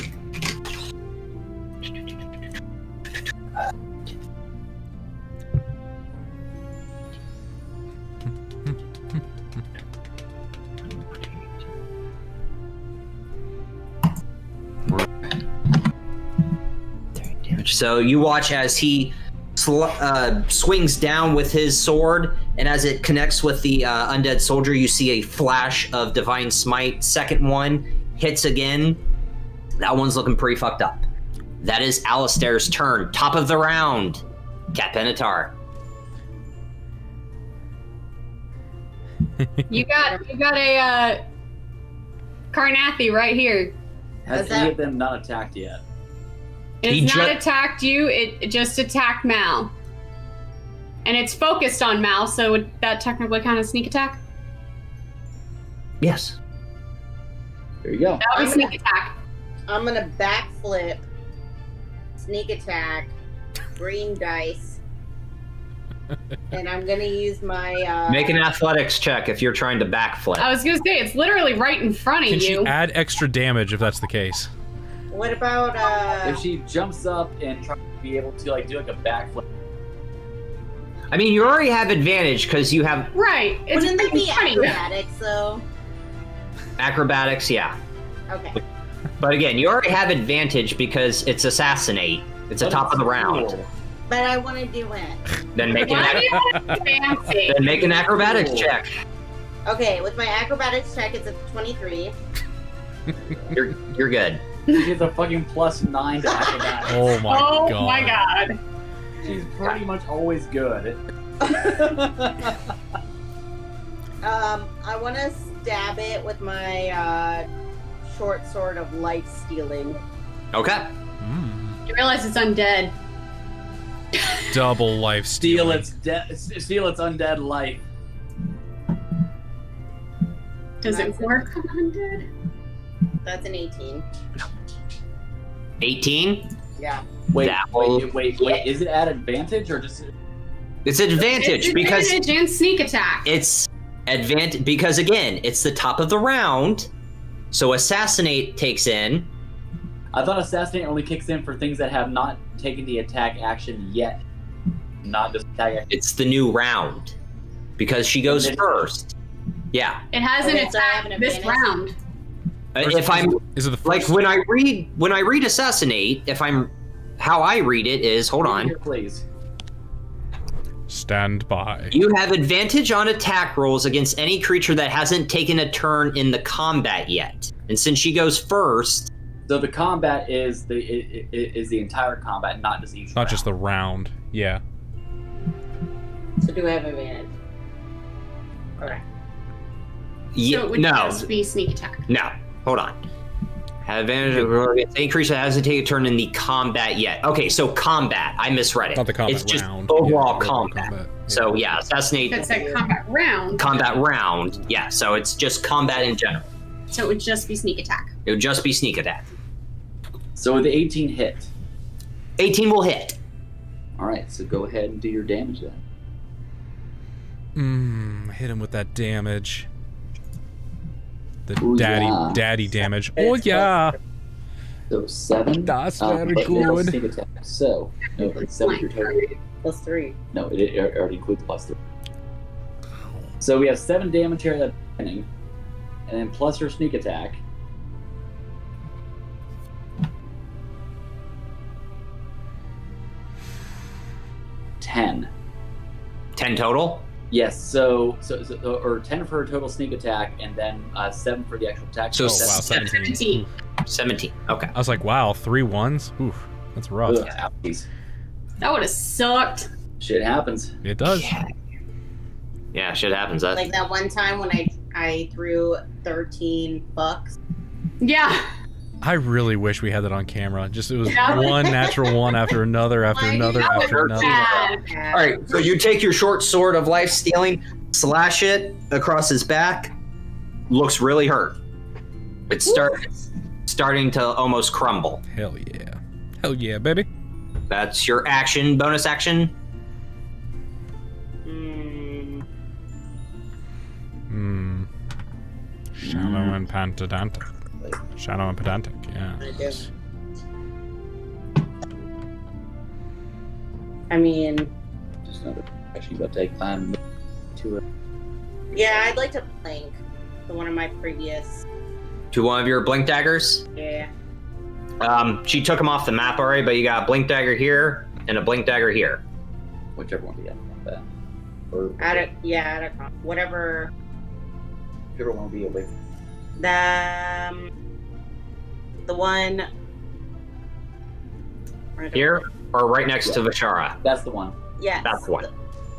So you watch as he sl- uh, swings down with his sword, and as it connects with the uh, undead soldier, you see a flash of divine smite. Second one hits again. That one's looking pretty fucked up. That is Alistair's turn. Top of the round. Cat Benatar. You got you got a uh, Karrnathi right here. Has Is that- any of them not attacked yet? It's He not ju- attacked you. It, it just attacked Mal, and it's focused on Mal. So would that technically count as sneak attack? Yes. There you go. That would be sneak attack. I'm gonna backflip, sneak attack, green dice, and I'm gonna use my. Uh, Make an athletics check if you're trying to backflip. I was gonna say it's literally right in front of Can she you. add extra damage if that's the case? What about uh? If she jumps up and tries to be able to like do like a backflip, I mean, you already have advantage because you have right. It's Wouldn't that be in front of acrobatics though? acrobatics, yeah. Okay. But again, you already have advantage because it's assassinate. It's the But top of the round. cool. But I want to do it. Then make an Why do ac- you want to fancy? then make an acrobatics check. Okay, with my acrobatics check, it's a 23. You're you're good. She gets a fucking plus nine to acrobatics. Oh my oh god. my god. She's pretty much always good. Um, I want to stab it with my uh, short sword of life stealing. Okay. Mm. You realize it's undead. Double life Steal its de- steal its undead life. Does it it. work on undead? That's an 18. 18. Yeah. Wait, That will- wait, wait, wait. Is it at advantage or just? It's advantage It's because advantage and sneak attack. it's advantage because again, it's the top of the round. So assassinate takes in. I thought assassinate only kicks in for things that have not taken the attack action yet, not just attack action. It's the new round because she goes first. Yeah. it has an Okay, so I attack an this round. Uh, First- If I'm Is it the like first? when I read when I read assassinate, if I'm how I read it is hold on. Here, please. Stand by. You have advantage on attack rolls against any creature that hasn't taken a turn in the combat yet. And since she goes first, So the combat is the i- i- is the entire combat, not just each. Not just the round. round. Yeah. So do I have advantage? Okay. yeah, so it would no, just be sneak attack. no, hold on. Have advantage against any creature that hasn't taken a turn in the combat yet. Okay, so combat. I misread it. Not the combat it's just round. overall Yeah, combat. Yeah. So yeah, assassinate If it's a combat round, combat round. Yeah, so it's just combat in general. so it would just be sneak attack. It would just be sneak attack. So with the 18 hit. 18 will hit. All right, so go ahead and do your damage then. Mmm. Hit him with that damage. The Ooh, daddy, yeah. daddy damage. It's Oh yeah. So seven. That's um, very but good. So no, it's seven your total. Plus three. No, it, it already includes plus three. So we have seven damage here at the beginning, and then plus her sneak attack. Ten. 10 total. Yes. So, so, so or ten for her total sneak attack, and then uh, seven for the actual attack. So Oh wow, 17. 17. 17. Okay. I was like, wow, three ones. Oof, that's rough. Ugh. That would have sucked. Shit happens. It does. Yeah. Yeah, shit happens. That, Like that one time when I I threw 13 bucks. Yeah. I really wish we had that on camera. Just it was Yeah. one natural one after another after I another know, That would after another. bad. All right, so you take your short sword of life stealing, slash it across his back. Looks really hurt. It's start starting to almost crumble. Hell yeah. Hell yeah, baby. That's your action, bonus action. Mm, Hmm. Shallow and pedantic. Shallow and pedantic, yeah. I do. I mean, Just another action you got to take time to it. yeah, I'd like to plank the one of my previous. To one of your blink daggers. Yeah. Um, she took them off the map already, but you got a blink dagger here and a blink dagger here. Whichever one you got like that. Or At a, yeah, at a, con- whatever. whichever one will be away from The um, the one right Here or right next to Vishara. That's the one. Yeah. That's the one.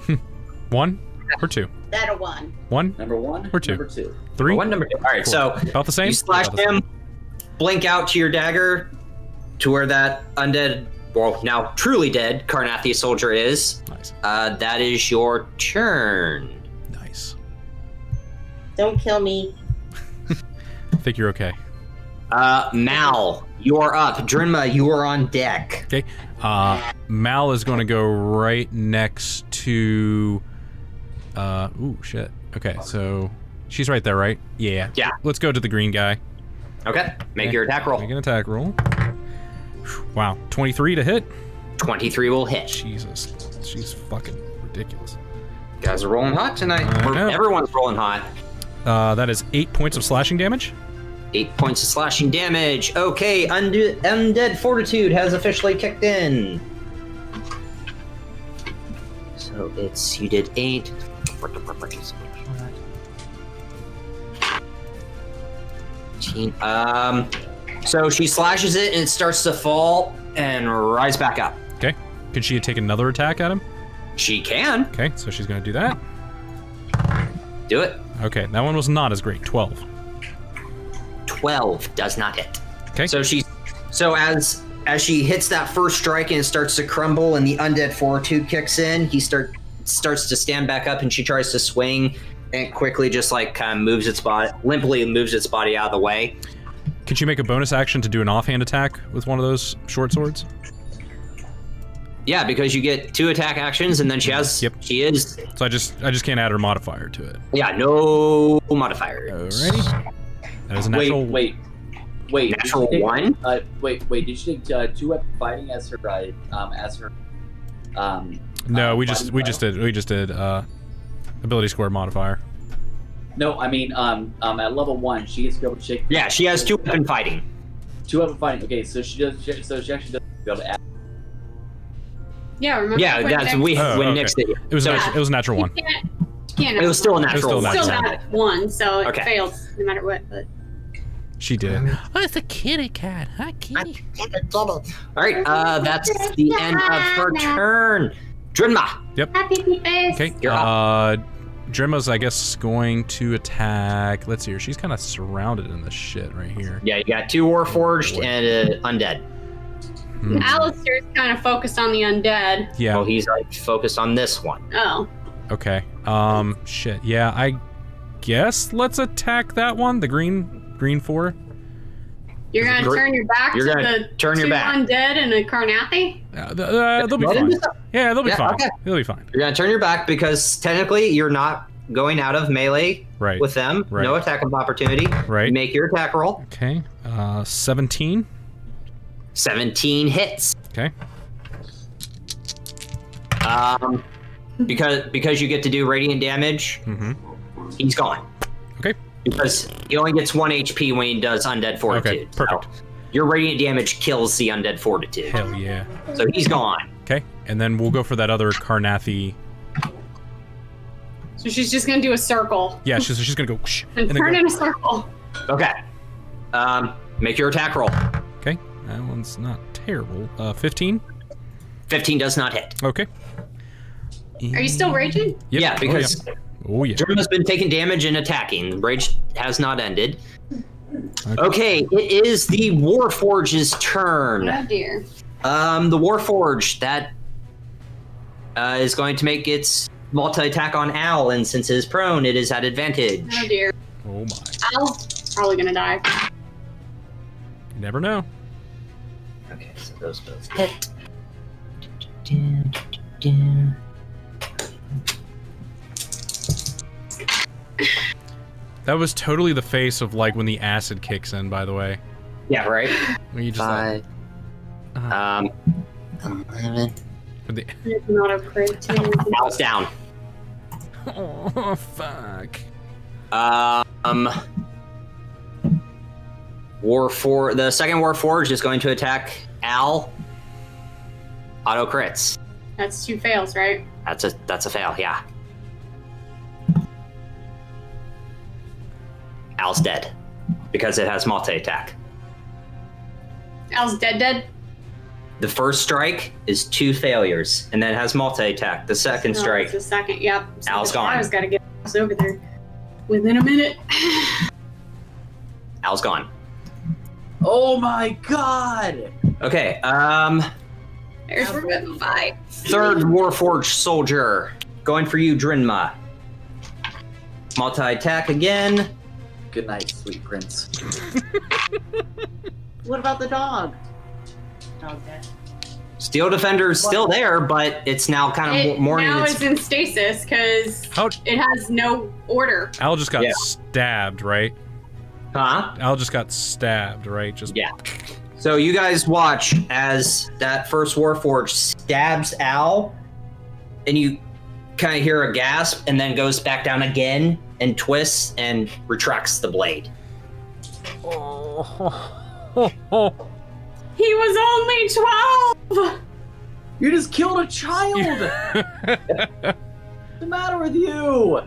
One or two? That a one. One? Number one Or two. Number two. Three? One number two. All right, so About the same? you slash the same. him, blink out to your dagger to where that undead, well, now truly dead Carnathia soldier is. Nice. Uh, that is your turn. Nice. Don't kill me. I think you're okay. Uh, Mal, you are up. Drinma, you are on deck. Okay. Uh, Mal is going to go right next to. Uh, ooh, shit. Okay, so she's right there, right? Yeah. Yeah. Let's go to the green guy. Okay, make Okay. your attack roll. Make an attack roll. Wow, 23 to hit. 23 will hit. Jesus, she's fucking ridiculous. You guys are rolling hot tonight. I Or know. Everyone's rolling hot. Uh, that is eight points of slashing damage. Eight points of slashing damage. Okay, unde- Undead Fortitude has officially kicked in. So it's you did eight. Um, so she slashes it and it starts to fall and rise back up. Okay. Could she take another attack at him? She can. Okay, so she's going to do that. Do it. Okay, that one was not as great. 12. 12 does not hit. Okay. So she, so as as she hits that first strike and it starts to crumble and the undead fortitude kicks in, he start starts to stand back up and she tries to swing and quickly just like kind of moves its body limply moves its body out of the way. Could you make a bonus action to do an offhand attack with one of those short swords? Yeah, because you get two attack actions and then she has Yep. she is So I just I just can't add her modifier to it. yeah, no modifier. Alrighty. That is a Wait, natural. wait, wait. did Natural take- one? Uh, wait, wait. Did you take uh, two weapon fighting as her uh, um as her um? No, uh, we just we style? just did we just did uh, ability score modifier. No, I mean um um at level one she gets to be able to shake. Yeah, she has two weapon fighting. two weapon fighting. Okay, so she does. She, so she actually does be able to add. Yeah, remember? Yeah, that's Nick- we Oh, when okay. Nick's did it. It was So a it was a natural You one. can't, you can't it was still a was natural still a one. still natural not one, so it Okay. fails no matter what. But She did. Oh, it's a kitty cat. Hi, kitty. All right, uh, that's the end of her turn. Drinma. happy face. Okay. You're up. uh, Drinma's, I guess, going to attack. Let's see here. She's kind of surrounded in this shit right here. Yeah, you got two Warforged and an undead. Hmm. Alistair's kind of focused on the undead. Yeah. Well, he's like focused on this one. Oh, Okay. Um. Shit. Yeah. I guess let's attack that one. The green green four. you're gonna Gr- turn your back you're to gonna the turn your two back. undead and a Karrnathi? Uh, th- uh, they'll be Let fine. Yeah, they'll be Yeah, fine. okay. They'll be fine. You're gonna turn your back because technically you're not going out of melee Right. with them. Right. No attack of opportunity. Right. Make your attack roll. Okay. Uh, seventeen. 17 hits. Okay. Um, because because you get to do radiant damage, Mm-hmm. he's gone. Okay. Because he only gets one HP when he does undead fortitude. Okay. Perfect. So your radiant damage kills the undead fortitude. Hell yeah. So he's gone. Okay. And then we'll go for that other Karrnathi. So she's just gonna do a circle Yeah. She's she's gonna go. whoosh, and, then turn go- in a circle. Okay. Um, make your attack roll. Okay. That one's not terrible. Uh, fifteen. 15 does not hit. Okay. Are you still raging? Yep. Yeah, because Oh yeah. Germ has been taking damage and attacking. The rage has not ended. Okay. Okay, it is the Warforge's turn. Oh dear. Um, the Warforge that uh, is going to make its multi attack on Al, and since it is prone, it is at advantage. Oh dear. Oh my. Al's probably gonna die. You never know. Okay, so those both hit. That was totally the face of like when the acid kicks in. By the way, Yeah, right. when you just like, Five. Um, eleven. when the, It's not a crit too. Al's down. oh fuck. Um, War for the second Warforge is going to attack Al. Auto crits. That's two fails, right? That's a that's a fail. Yeah. Al's dead because it has multi attack. Al's dead dead. The first strike is two failures, and then it has multi attack. The second Oh, strike, it's the second, yep. So Al's the gone. Al's gotta get us over there within a minute. Al's gone. Oh my god! Okay. Um, There's Revivify. third Warforged soldier going for you, Drinma. Multi attack again. Good night, sweet prince. what about the dog? Dog dead. Steel Defender's still there, but it's now kind of It mourning now its is in stasis because it has no order. Al just got Yeah. stabbed, right? Huh? Al just got stabbed, right? Just Yeah. So you guys watch as that first Warforge stabs Al, and you kind of hear a gasp, and then goes back down again and twists and retracts the blade. He was only 12! You just killed a child! What's the matter with you?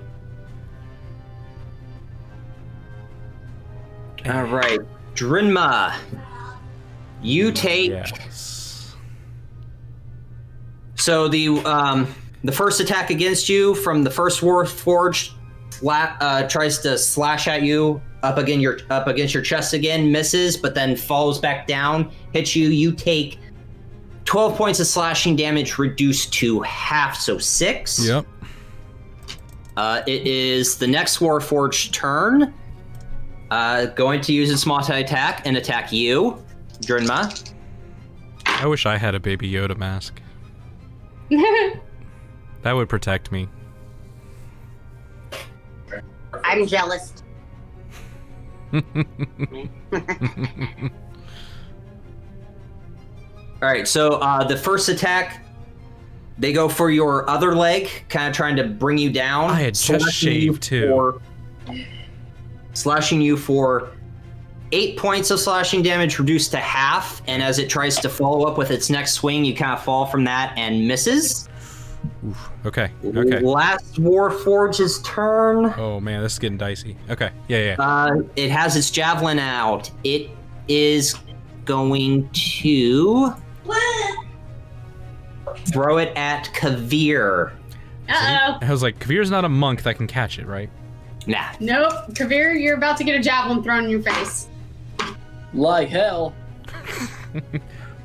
All right, Drinma, you take yes. so the um the first attack against you from the first Warforged sla- uh, tries to slash at you up again your up against your chest again, misses, but then falls back down, hits you. You take twelve points of slashing damage, reduced to half, so six. Yep. Uh, it is the next Warforged turn. Uh, going to use its multi attack and attack you, Drinma. I wish I had a Baby Yoda mask. That would protect me. I'm jealous. All right, so uh, the first attack, they go for your other leg, kind of trying to bring you down. I had just shaved, too. for- slashing you for eight points of slashing damage, reduced to half. And as it tries to follow up with its next swing, you kind of fall from that and misses. Okay. Okay. Last Warforge's turn. Oh man, this is getting dicey. Okay. Yeah, yeah. Uh, it has its javelin out. It is going to throw it at Kavir. Uh oh. I was like, Kavir's not a monk that can catch it, right? Nah. Nope. Kavir, you're about to get a javelin thrown in your face. Like hell.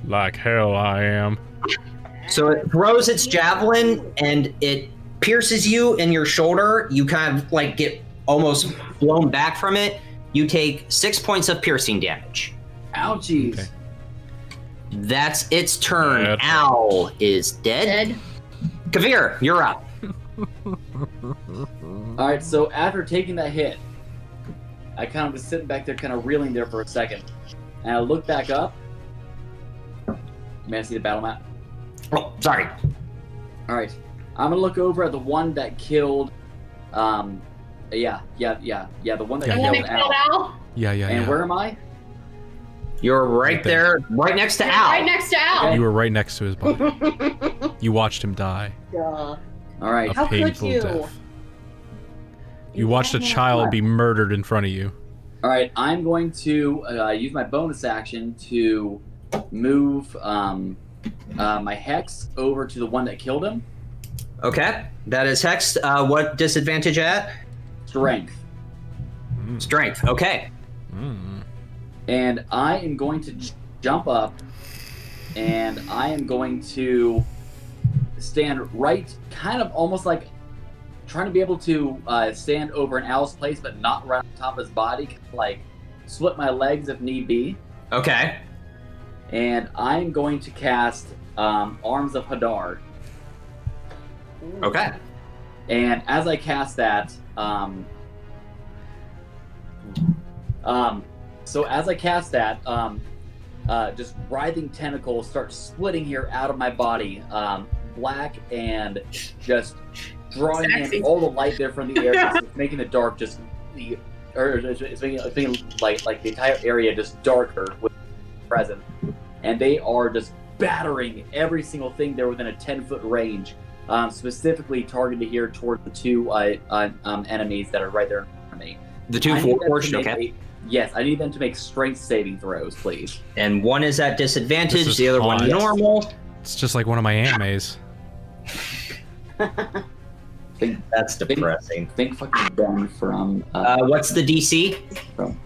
Like hell, I am. So it throws its javelin and it pierces you in your shoulder. You kind of like get almost blown back from it. You take six points of piercing damage. Ouchies. Okay. That's its turn. Bad. Owl is dead. Dead. Kavir, you're up. All right, so after taking that hit, I kind of was sitting back there, kind of reeling there for a second, and I look back up. May I see the battle map? Oh, sorry. All right, I'm gonna look over at the one that killed. Um, yeah, yeah, yeah, yeah, the one that Yeah, And yeah. killed killed Al. Al. Yeah, yeah, And yeah. where am I? You're right, Right there. there, right next to You're Al. Right next to Al. You were right next to his body. You watched him die Duh. All right, a How could you? death. You watched a child be murdered in front of you. all right. I'm going to uh, use my bonus action to move um, uh, my hex over to the one that killed him. Okay, that is hex. Uh, what disadvantage at? Strength. Mm. Strength. Okay. Mm. and I am going to j- jump up, and I am going to stand right, kind of almost like trying to be able to uh, stand over an owl's place, but not right on top of his body, like split my legs if need be. Okay. And I'm going to cast um, Arms of Hadar. Okay. And as I cast that, um, um, so as I cast that, um, uh, just writhing tentacles start splitting here out of my body, um, black and just drawing Sexy. in all the light there from the air, just making the dark just the or it's it's making, it's making like like the entire area just darker with present, and they are just battering every single thing there within a ten foot range um, specifically targeted here toward the two uh, uh, um, enemies that are right there in front of me. The two I need them to forged. make Okay. a- yes, I need them to make strength saving throws, please. And one is at disadvantage. is The other one hot. normal. It's just like one of my animes. Think, That's depressing. think fucking Ben from uh, Uh, what's the DC? From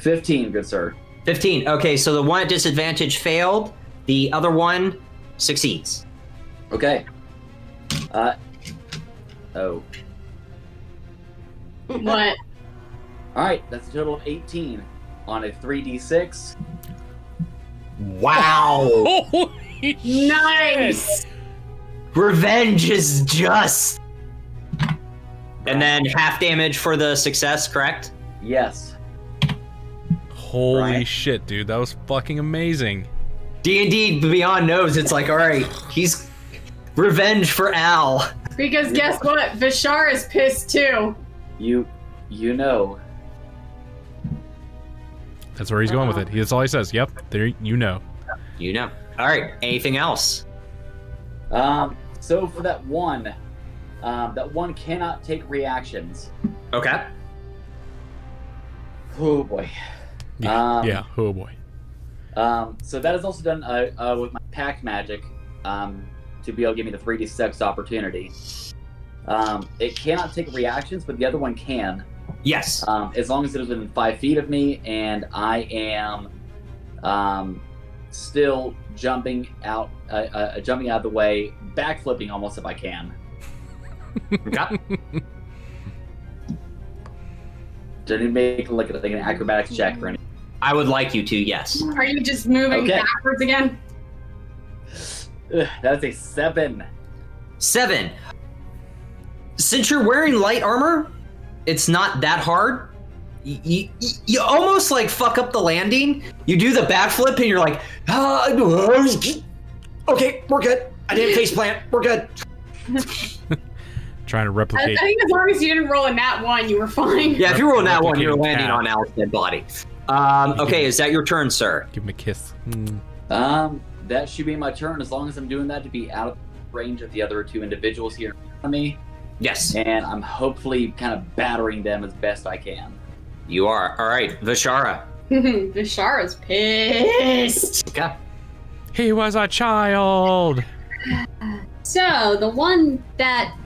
15, good sir. 15. Okay, so the one at disadvantage failed. The other one succeeds. Okay. Uh, oh. What? All right, that's a total of 18 on a 3d6. Wow. Nice. Revenge is just. And then half damage for the success, correct? Yes. Holy Right. shit, dude. That was fucking amazing. D&D Beyond knows it's like, all right, he's revenge for Al. Because guess what? Vishar is pissed too. You, you know. That's where he's going with it. That's all he says. Yep. There you know. You know. All right, anything else? Um, so for that one, um, that one cannot take reactions. Okay. Oh boy. Yeah. Um, yeah. Oh boy. Um, so that is also done uh, uh, with my pact magic um, to be able to give me the 3d6 opportunity. Um, it cannot take reactions, but the other one can, Yes. um, as long as it is within five feet of me, and I am um, still jumping out, uh, uh, jumping out of the way, backflipping almost if I can. Okay. Did he make like, like an acrobatics check or anything? I would like you to, yes. Are you just moving Okay. backwards again? That's a seven. Seven. Since you're wearing light armor, it's not that hard. You, you, you almost like fuck up the landing. You do the backflip and you're like, ah, okay, we're good. I didn't face plant. We're good. Trying to I, replicate. I think as long as you didn't roll a nat one, you were fine. Yeah, if you roll that one, you're landing cat. on Al's dead body. Um, okay, is that your turn, sir? Give him a kiss. Mm. Um, that should be my turn as long as I'm doing that to be out of range of the other two individuals here in front of me, Yes, and I'm hopefully kind of battering them as best I can. you are. All right, Vishara. Vishara's pissed. Okay. He was a child. So the one that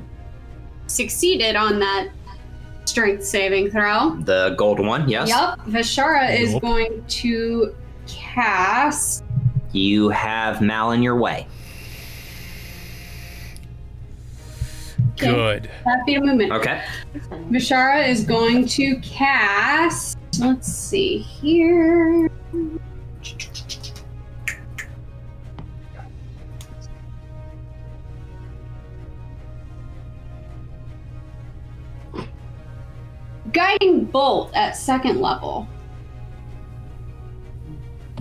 succeeded on that strength saving throw. The gold one, yes. Yep. Vishara is Yup. going to cast. You have Mal in your way. Okay. Good. Five feet of movement. Okay. Vishara is going to cast. Let's see here. Guiding bolt at second level.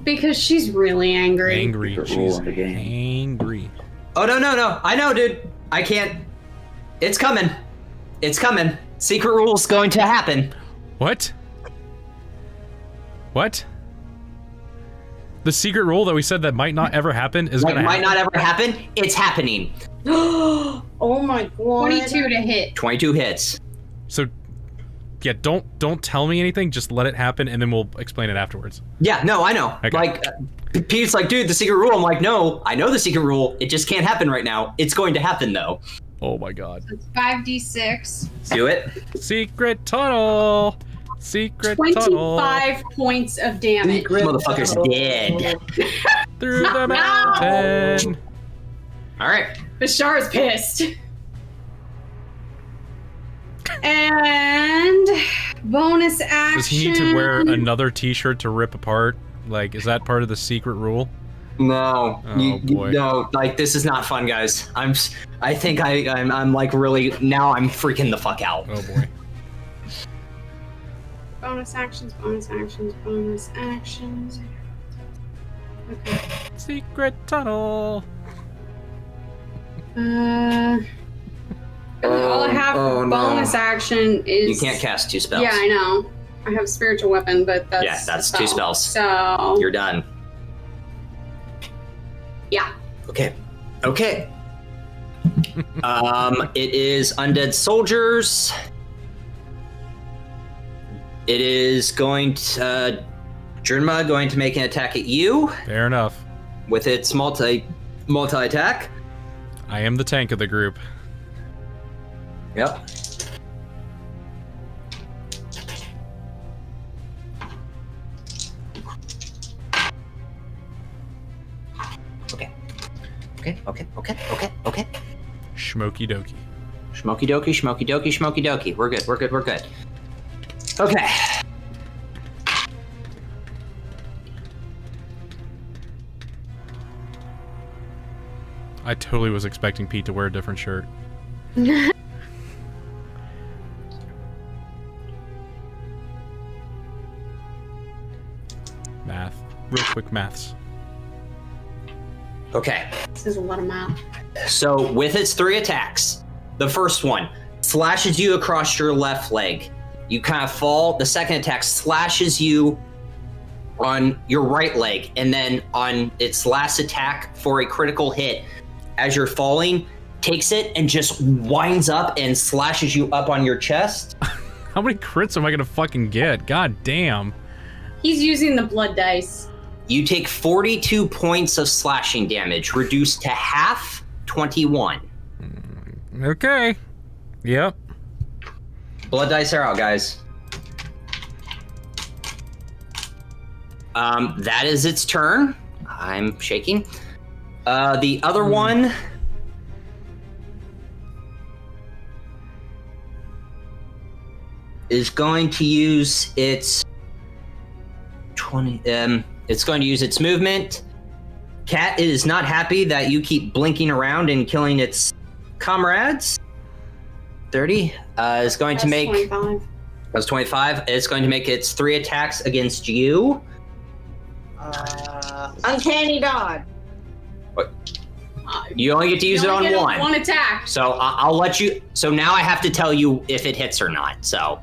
Because she's really angry. Angry. She's the game. angry. Oh no no no! I know, dude. I can't. It's coming. It's coming. Secret rule's going to happen. What? What? The secret rule that we said that might not ever happen is Like, gonna might happen. not ever happen. It's happening. oh my god. 22 to hit. Twenty-two hits. So, yeah, don't don't tell me anything. Just let it happen, and then we'll explain it afterwards. Yeah, no, I know. Okay. Like, uh, Pete's like, dude, the secret rule. I'm like, no, I know the secret rule. It just can't happen right now. It's going to happen though. Oh my god. 5d6. Do it. Secret tunnel. Secret tunnel 25 points of damage. Secret Motherfucker's tunnel. dead. through the mountain. All right. Bashar is pissed. And bonus action. Does he need to wear another T-shirt to rip apart? Like, is that part of the secret rule? No, Oh, you, you- boy. no, like this is not fun, guys. I'm, I think I, I'm, I'm like really now. I'm freaking the fuck out. Oh boy. bonus actions, bonus actions, bonus actions. Okay. Secret tunnel. Uh, all I have oh, for no. bonus action is. You can't cast two spells. Yeah, I know. I have spiritual weapon, but that's Yeah, that's a two spells. So You're done. yeah, Okay. Okay. um, it is undead soldiers. It is going to uh, Drinma going to make an attack at you Fair enough. with its multi multi attack. I am the tank of the group. Yep. Okay. Okay, okay, okay, okay, okay. Schmoky dokey. Smoky dokey, smoky dokey, smoky dokey. We're good, we're good, we're good. Okay. I totally was expecting Pete to wear a different shirt. Real quick maths. Okay. this is a lot of math. So with its three attacks, the first one slashes you across your left leg. You kind of fall. The second attack slashes you on your right leg, and then on its last attack for a critical hit, as you're falling, takes it and just winds up and slashes you up on your chest. How many crits am I gonna fucking get? God damn. He's using the blood dice. You take 42 points of slashing damage, reduced to half 21. Okay. Yep. Blood dice are out, guys. Um, that is its turn. I'm shaking. Uh, the other one. Is going to use its 20. Um, it's going to use its movement. Cat is not happy that you keep blinking around and killing its comrades. 30 uh, is going to make. 25. That's 25. It's going to make its three attacks against you. Uh, uncanny dodge. Uh, You only get to use it on one. One attack. So I- I'll let you. So now I have to tell you if it hits or not. So.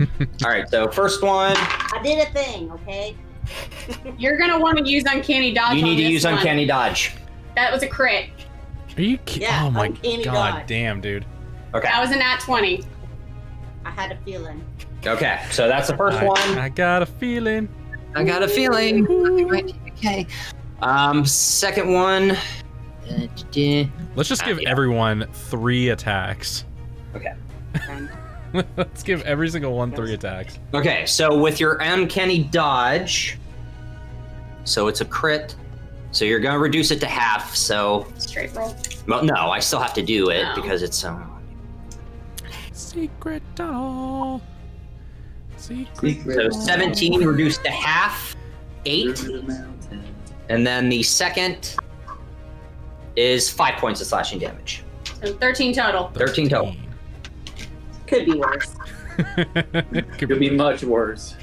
All right. So first one, I did a thing, okay? You're gonna want to use uncanny dodge. you on need to this use one. uncanny dodge. That was a crit. Are you kidding? Yeah, oh my uncanny god, dodge. damn, dude. Okay. That was a nat 20. I had a feeling. Okay. So that's the first I, one. I got a feeling. I got a feeling. Okay. Um. Second one. Let's just give yeah. everyone three attacks. Okay. Let's give every single one three attacks. Okay. So with your uncanny dodge. So it's a crit. So you're gonna reduce it to half. So Straight roll. well, no, I still have to do it No. because it's um. Secret tunnel. Secret. So 17 reduced to half, 8, and then the second is 5 points of slashing damage. So 13 total. 13 total. Could be worse. Could be much worse.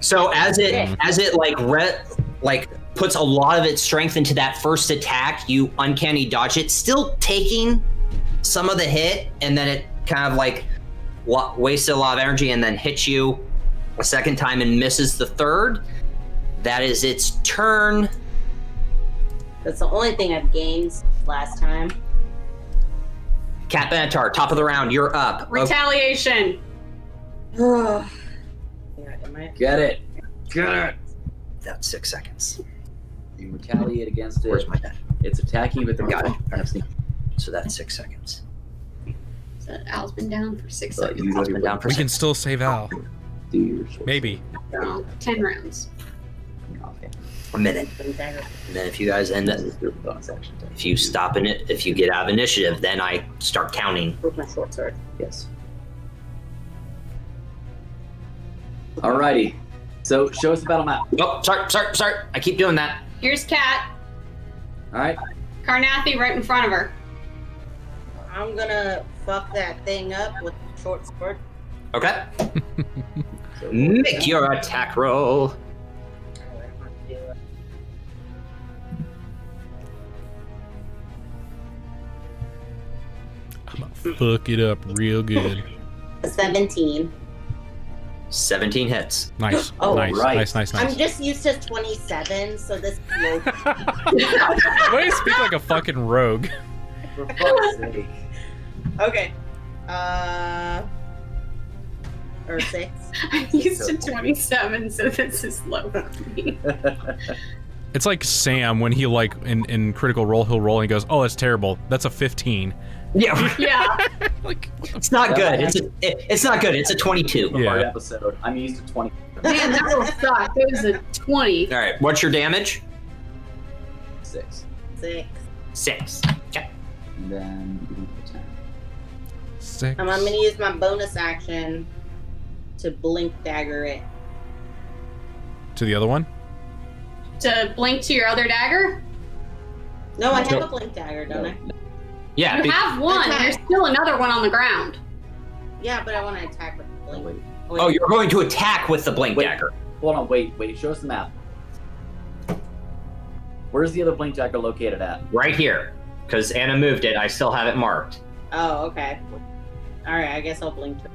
So as it Okay. as it like re- like puts a lot of its strength into that first attack, you uncanny dodge it, still taking some of the hit, and then it kind of like wa- wasted a lot of energy and then hits you a second time and misses the third. That is its turn. That's the only thing I've gained last time. Cat Benatar, top of the round, you're up. Retaliation. yeah, am I? Get it. Get it. That's six seconds. You retaliate against Where's it. my dad? It's attacking with the Got it. That's- So that's six seconds. So Al's been down for six But seconds. Al's been down for We six. can still save Al. do your short Maybe. No, 10 rounds. Okay. a minute. And then if you guys end This it, is their bonus action. if you stop in it, if you get out of initiative, then I start counting. With my short sword. Yes. Alrighty. So show us the battle map. Oh, sorry, sorry, sorry. I keep doing that. Here's Kat. Alright. Karrnathi right in front of her. I'm gonna fuck that thing up with the short sword. Okay. Make your attack roll. Fuck it up real good. A 17. 17 hits. Nice. Oh, nice, right. nice, nice, nice. I'm just used to 27, so this. Why do you speak like a fucking rogue? For fuck's sake. okay. Uh. Or six. I'm used to 27, so this is low for me. It's like Sam when he like in, in Critical Role he'll roll and he goes, "Oh, that's terrible. That's a 15." Yeah, Yeah. like, it's not good. It's a, it, it's not good. It's a 22. Yeah. episode. I'm used to 20. Man, that will suck. It was a 20. All right. What's your damage? Six. Six. Six. Okay. And then you can attack. six. Um, I'm gonna use my bonus action to blink dagger it. to the other one. To blink to your other dagger? No, I have No. a blink dagger, don't I? Yeah. You be- have one. Okay. There's still another one on the ground. Yeah, but I want to attack with the Oh, blink. wait. oh, you're going to attack with the blink Wait. dagger. Hold on, wait, wait. Show us the map. Where's the other blink dagger located at? Right here. Because Anna moved it. I still have it marked. Oh, okay. All right, I guess I'll blink. To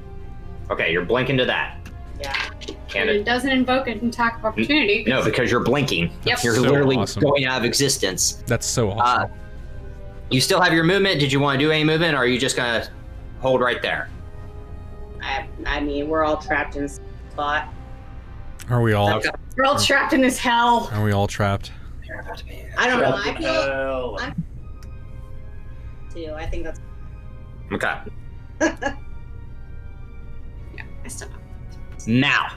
Okay, you're blinking to that. Yeah. And And it, it doesn't invoke an attack of opportunity. no, because you're blinking. Yep. You're So literally awesome. going out of existence. That's so awesome. Uh, you still have your movement. Did you want to do any movement, or are you just gonna hold right there? I, I mean, we're all trapped in this spot. are we all? Okay. We're all trapped in this hell. Are we all trapped? I don't know. I feel hell. I'm- too. I think that's Okay. Yeah, I still know. Now.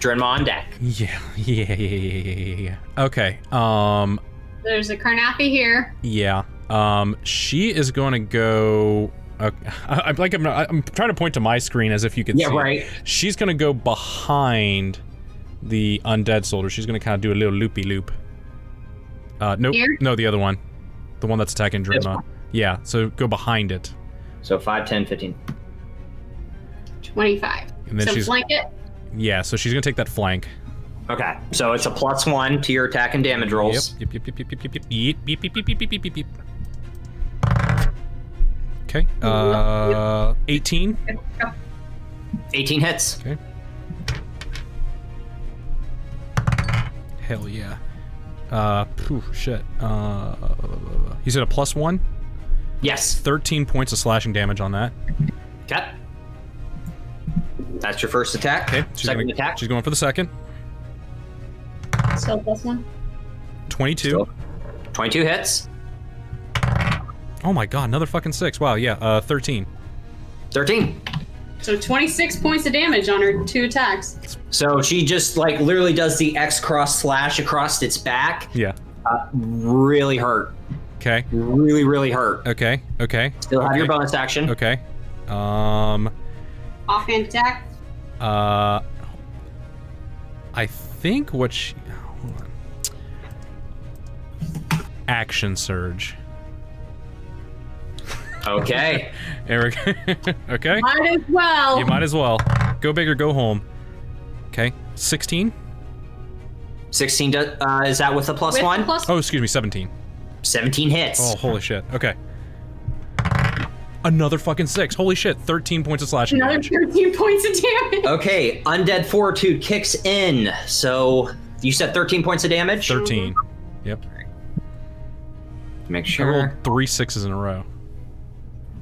Drinma on deck. Yeah, yeah, yeah, yeah, yeah, yeah, yeah. Okay. Um, There's a Karrnathi here. yeah. Um, she is going to go. Uh, I, I'm like I'm, I'm trying to point to my screen as if you could Yeah, see. it. right. She's going to go behind the undead soldier. She's going to kind of do a little loopy loop. Uh, nope. Here? No, the other one. The one that's attacking This Drinma. one? Yeah, so go behind it. So 5, 10, 15. 25. And then so she's flank it. yeah, so she's gonna take that flank. Okay. So it's a plus one to your attack and damage rolls. Yep, yep, yep, yep, yep, yep, yep, yep, yep, yep, yep, yep, yep, yep, yep. Okay. Uh, 18. 18 hits. Okay. Hell yeah. Uh, phew, shit. Uh, you said a plus one? Yes. 13 points of slashing damage on that. Okay. That's your first attack. Okay. She's Second gonna, attack. She's going for the second. Still plus one. 22. Still. 22 hits. Oh my god, another fucking six. Wow, yeah, uh, 13. 13. So 26 points of damage on her two attacks. So she just like literally does the X cross slash across its back. Yeah. Uh, really hurt. Okay. Really, really hurt. Okay. Okay. Still have your bonus action. Okay. Um, Offhand attack. uh, I think what she. Action surge. Okay. Eric. okay. Might as well. You might as well. Go big or go home. Okay. 16? 16 do- uh, is that with a plus With one? plus Oh, excuse me, 17. 17 hits. Oh, holy shit. Okay. Another fucking six. Holy shit. 13 points of slashing another damage. 13 points of damage. Okay, Undead Fortitude kicks in. So you said 13 points of damage? 13. Yep. Make I rolled sure. three sixes in a row.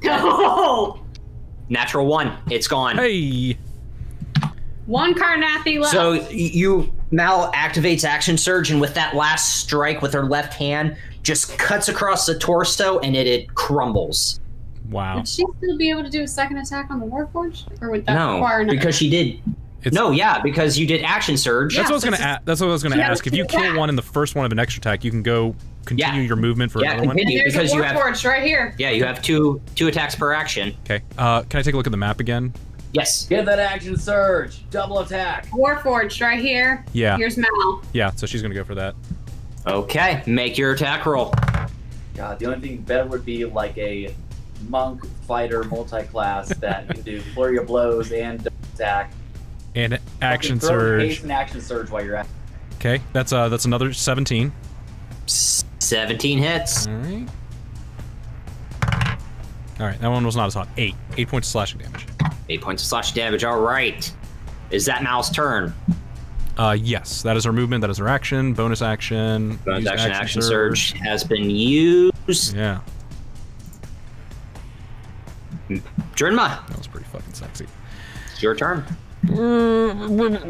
No! Natural one. It's gone. Hey! One Karrnathi left. So you Mal activates action surge, and with that last strike with her left hand, just cuts across the torso, and it, it crumbles. Wow. Would she still be able to do a second attack on the Warforged? Or would that no, require another? because she did. It's, no, yeah, because you did action surge. That's Yeah, what I was gonna. A- that's what I was gonna Yeah, ask. If you kill attack. one in the first one of an extra attack, you can go continue Yeah. your movement for Yeah, another one. continue. There's because a you have- Warforged right here. Yeah, you have two two attacks per action. Okay. Uh, can I take a look at the map again? Yes. Get that action surge. Double attack. Warforged right here. Yeah. Here's Mal. Yeah. So she's gonna go for that. Okay, make your attack roll. God, the only thing better would be like a monk fighter multi-class that can do flurry of blows and attack. And action Fucking throw surge. haste and action surge while you're at. Okay. That's uh, that's another 17. 17 hits. All right. All right. That one was not as hot. Eight. Eight points of slashing damage. Eight points of slash damage. All right. Is that Mal's turn? Uh, yes. That is her movement. That is her action. Bonus action. Bonus use action, action surge has been used. Yeah. Drinma, That was pretty fucking sexy. it's your turn. Got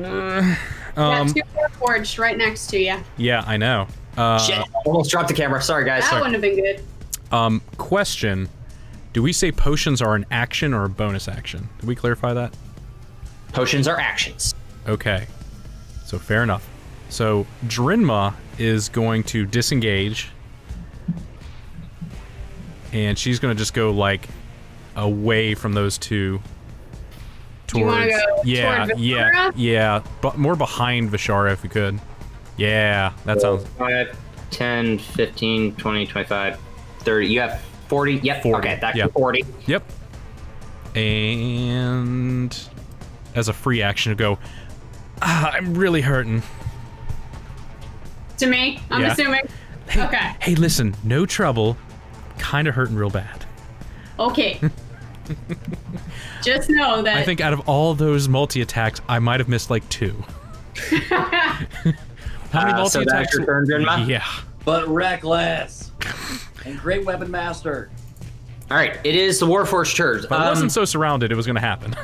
Um, two Warforged right next to you. yeah, I know. Uh, Shit, almost dropped the camera. Sorry, guys. That wouldn't have been good. Um, question: Do we say potions are an action or a bonus action? Did we clarify that? Potions are actions. Okay, so fair enough. So Drinma is going to disengage, and she's going to just go like away from those two. Do you wanna go yeah, toward yeah, yeah, but more behind Vishara if we could. Yeah, that sounds 5, 10, 15, 20, 25, 30. You have 40. Yep. 40, Okay, that's yeah. 40. Yep. And as a free action to go, ah, I'm really hurting. To me, I'm Yeah. assuming. Hey, Okay. Hey, listen, no trouble. Kind of hurting real bad. Okay. Just know that. I think out of all those multi attacks, I might have missed like two. How many Uh, multi attacks? your turn, Yeah. But reckless. and great weapon master. All right, it is the Warforged turn. If I Um, wasn't so surrounded, it was going to happen.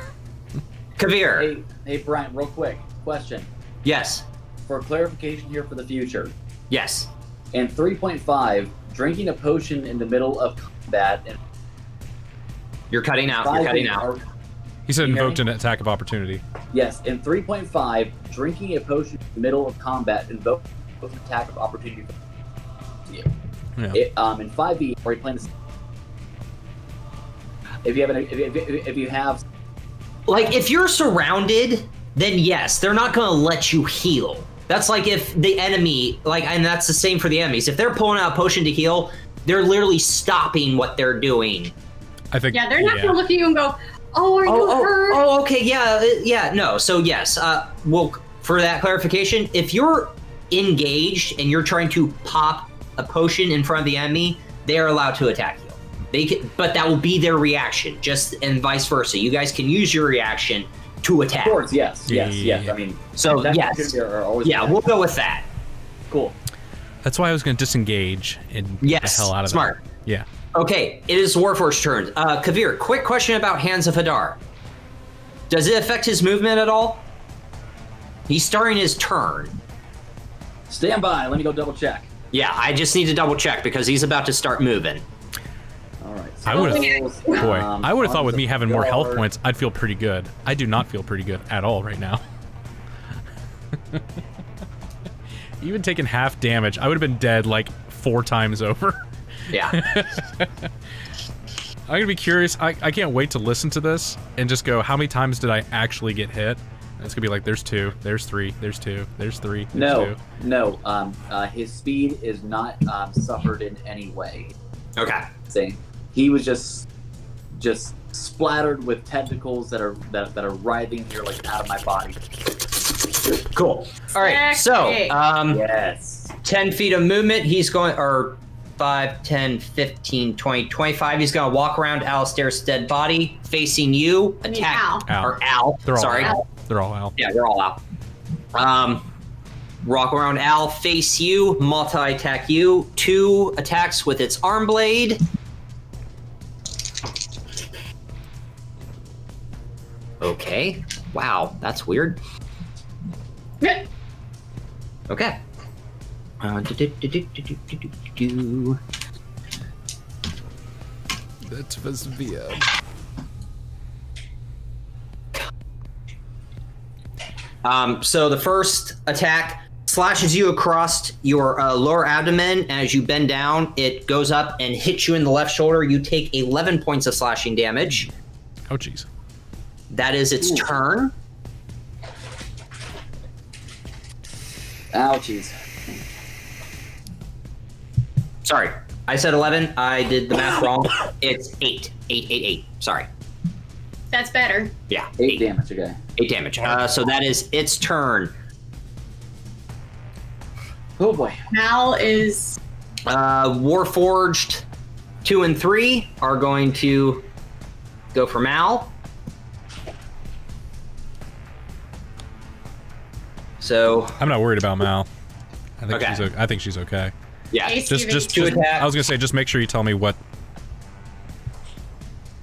Kavir. Hey, hey, Brian, real quick question Yes. for clarification here for the future. Yes. In 3.5, drinking a potion in the middle of combat and You're cutting out. You're cutting out. He said invoked an attack of opportunity. yes, in 3.5, drinking a potion in the middle of combat invokes an attack of opportunity. Yeah. It, um, in 5e, are you playing this? If you have, an, if, if, if, if you have, Like if you're surrounded, then yes, they're not gonna let you heal. That's like if the enemy, like, and that's the same for the enemies. If they're pulling out a potion to heal, they're literally stopping what they're doing. I think. Yeah, they're not gonna look at you and go, "Oh, are you Oh, oh, hurt?" oh, okay, yeah, uh, yeah, no. So yes, uh, well, for that clarification, if you're engaged and you're trying to pop a potion in front of the enemy, they are allowed to attack you. They can, but that will be their reaction, just and vice versa. You guys can use your reaction to of attack. course, yes, yes, Yeah. yes. I mean, So yes, are, are always yeah, we'll go with that. cool. That's why I was going to disengage and get Yes, the hell out of smart. there. Yeah. Okay, it is Warforged's turn. Uh, Kavir, quick question about Hands of Hadar. Does it affect his movement at all? He's starting his turn. Stand by. Let me go double check. Yeah, I just need to double check because he's about to start moving. All right. I would've- Boy, um, I would have thought with me having more health points, I'd feel pretty good. I do not feel pretty good at all right now. Even taking half damage, I would have been dead like four times over. Yeah. I'm gonna be curious. I, I can't wait to listen to this and just go, how many times did I actually get hit? And it's gonna be like, there's two, there's three, there's two, there's three, there's No, two. no. Um, uh, his speed is not um, suffered in any way. okay. Saying he was just, just splattered with tentacles that are that, that are writhing here like out of my body. Cool. All right. So, um, Yes. 10 feet of movement. He's going, or 5, 10, 15, 20, 25. He's going to walk around Alistair's dead body, facing you. I mean, Attack. Al. Al. Or Al. They're all Sorry. out. They're all out. Yeah, we're all out. Um, rock around Al, face you, multi attack you. Two attacks with its arm blade. Okay. Wow, that's weird. Okay. Uh, do-do-do-do-do-do-do-do. Um, so the first attack slashes you across your uh, lower abdomen. As you bend down, it goes up and hits you in the left shoulder. You take 11 points of slashing damage. Oh, jeez. That is its turn. Ouchies. Sorry, I said 11. I did the math wrong. It's 8. 8, 8, 8. Sorry. That's better. Yeah, Eight 8, damage. Okay. 8 damage. Uh, so that is its turn. Oh boy. Mal is Uh, Warforged 2 and 3 are going to go for Mal. So, I'm not worried about Mal. I think Okay. she's. o- I think she's okay. Yeah. Hey, Just, just, Two just- attacks. I was gonna say, just make sure you tell me what.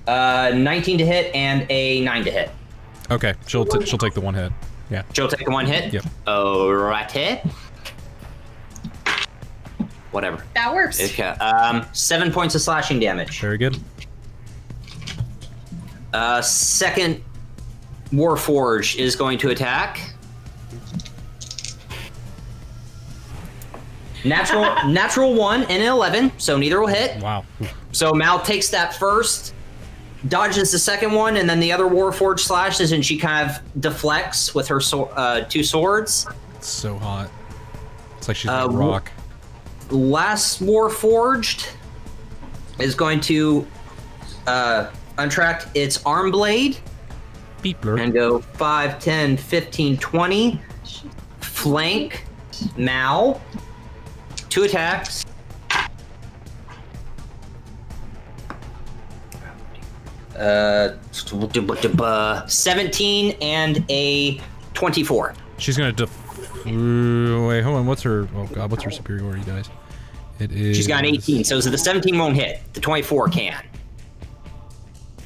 Uh, 19 to hit and a 9 to hit. Okay, she'll t- she'll take the one hit. Yeah. She'll take the one hit. Yep. Alrighty. Whatever. that works. Okay. Um, seven points of slashing damage. Very good. Uh, second Warforge is going to attack. Natural, natural one and an eleven, so neither will hit. Wow. So Mal takes that first, dodges the second one, and then the other Warforge slashes, and she kind of deflects with her sword, uh, two swords. It's so hot. It's like she's Uh, a rock. last Warforged is going to uh, untract its arm blade Beepler. and go 5, 10, 15, 20. Flank Mal. Two attacks. Uh, 17 and a 24. She's gonna def. Wait, hold on. What's her? Oh god, what's her superiority guys? It is. She's got an 18, so the 17 won't hit. The 24 can.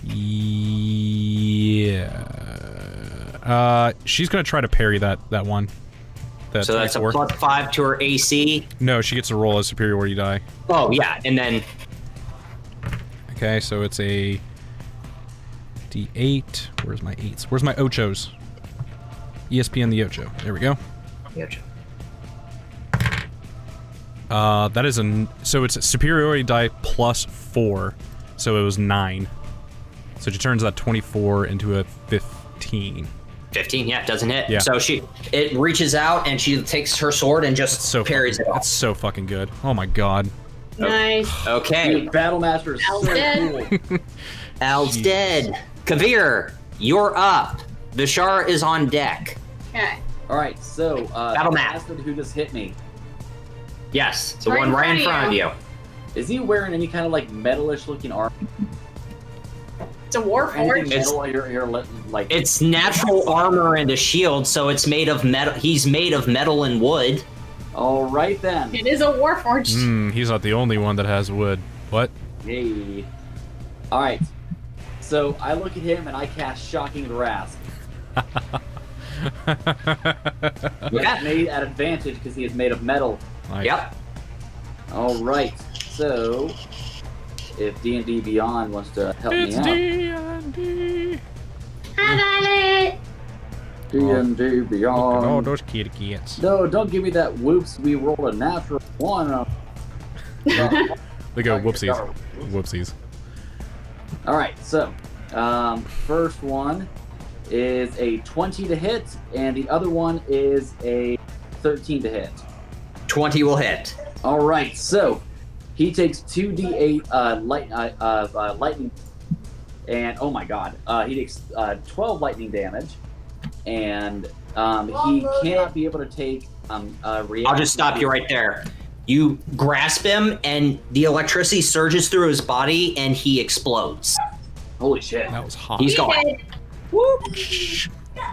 Yeah. Uh, she's gonna try to parry that that one. That So that's a 24. plus 5 to her AC. No, she gets a roll a superiority die. Oh, yeah, and then Okay, so it's a D8. Where's my eights? Where's my ochos? ESPN the ocho. There we go. Gotcha. Uh, that is a so it's a superiority die plus four, so it was nine. So she turns that twenty-four into a fifteen. 15, yeah, doesn't hit. Yeah. So she it reaches out and she takes her sword and just So parries fucking, it off. That's so fucking good. Oh my god. Nice. Okay. Dude, Battle Master is Al's so dead. cool. Al's dead. Kavir, you're up. Vishar is on deck. Okay. All right, so uh, Battle master who just hit me. Yes, the Right one right in front front of of you. you. Is he wearing any kind of like metalish looking armor? It's a war Anything forge. metal here, here, li- like It's natural armor and a shield, so it's made of metal. He's made of metal and wood. All right then. It is a war forge. Hmm, he's not the only one that has wood. What? Hey. All right. So I look at him and I cast Shocking Grasp. That's made at advantage because he is made of metal. Like, Yep. All right. So if D and D Beyond wants to help It's me out, D&D. Have at it. D and D Oh, Beyond. those kitty cats. No, don't give me that. Whoops, we rolled a natural one. They go whoopsies. Whoopsies. All right, so um, first one is a 20 to hit, and the other one is a 13 to hit. 20 will hit. All right, so he takes 2d8 uh, light, uh, of uh, lightning, and oh my god, uh, he takes uh, 12 lightning damage, and um, he cannot be able to take um, uh, I'll just stop you right there. You grasp him, and the electricity surges through his body, and he explodes. Holy shit! That was hot. He's gone.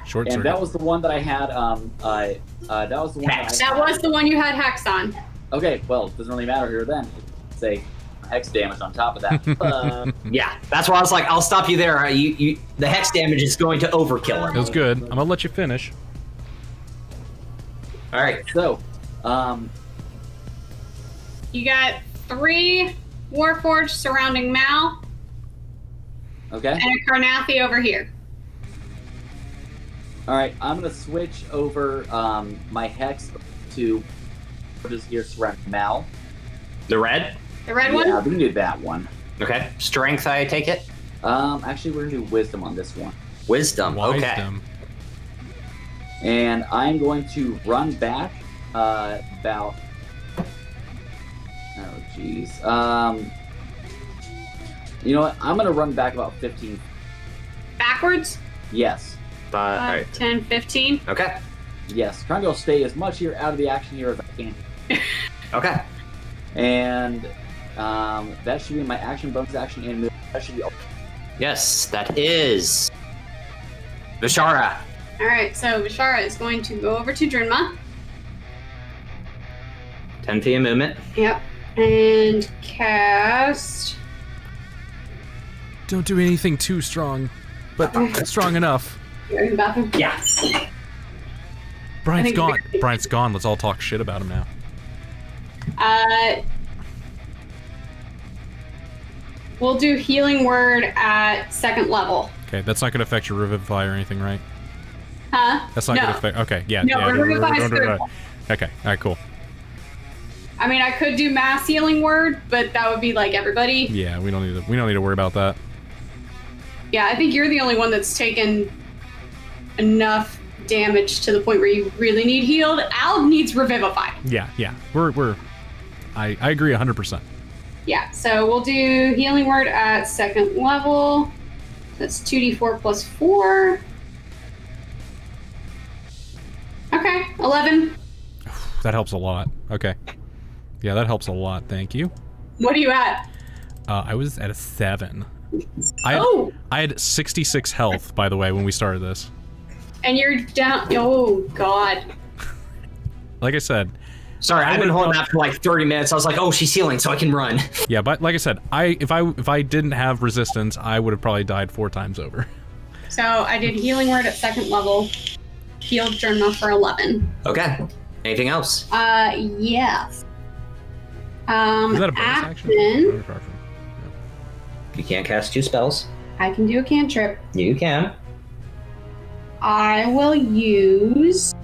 Short And circuit. that was the one that I had. Um, uh, uh, that was the one Hex. that I That was the one you had hex on. Okay, well, it doesn't really matter here then. Say hex damage on top of that. Uh, Yeah, that's why I was like, I'll stop you there. Uh, You, you, the hex damage is going to overkill It him. was good. I'm gonna let you finish. All right. so, um, You got three Warforged surrounding Mal okay. and a Karrnathi over here. All right, I'm gonna switch over um, my hex to just here surround Mal. The red. The red yeah, one? we can do that one. Okay. Strength, I take it. Um, actually, we're gonna do wisdom on this one, Wisdom. Okay. Wisdom. and I'm going to run back uh, about. Oh, jeez. Um, you know what? I'm gonna run back about 15. Backwards? Yes, But, all right. 10, 15. Okay. yes. Trying to stay as much here out of the action here as I can. Okay. And um, that should be my action, bonus action, and move. That should be all. Yes, that is Vishara. Alright, so Vishara is going to go over to Drinma. 10 feet of movement. Yep. And cast. Don't do anything too strong, but strong enough. Go to the bathroom. Yeah. Brian's gone. Brian's gone. Let's all talk shit about him now. Uh, we'll do healing word at second level. Okay, that's not gonna affect your revivify or anything, right? Huh? That's not no. gonna affect. Okay, yeah. No, yeah, revivify is third. Okay, all right, cool. I mean, I could do mass healing word, but that would be like everybody. Yeah, we don't need to. We don't need to worry about that. Yeah, I think you're the only one that's taken enough damage to the point where you really need healed. Al needs revivify. Yeah, yeah. We're we're. I I agree 100. percent Yeah, so we'll do healing word at second level. That's 2d4 plus 4. Okay, 11. That helps a lot. Okay. Yeah, that helps a lot. Thank you. What are you at? Uh, I was at a seven. I had, Oh, I had 66 health, by the way, when we started this. and you're down. Oh, God. Like I said, Sorry, I I've been holding not- that for like 30 minutes. I was like, oh, she's healing, so I can run. yeah, but like I said, I if I if I didn't have resistance, I would have probably died four times over. So I did healing word at second level. Healed journal for 11. Okay. Anything else? Uh, yes. Um, Is that a bonus action? action. You can't cast two spells. I can do a cantrip. You can. I will use Like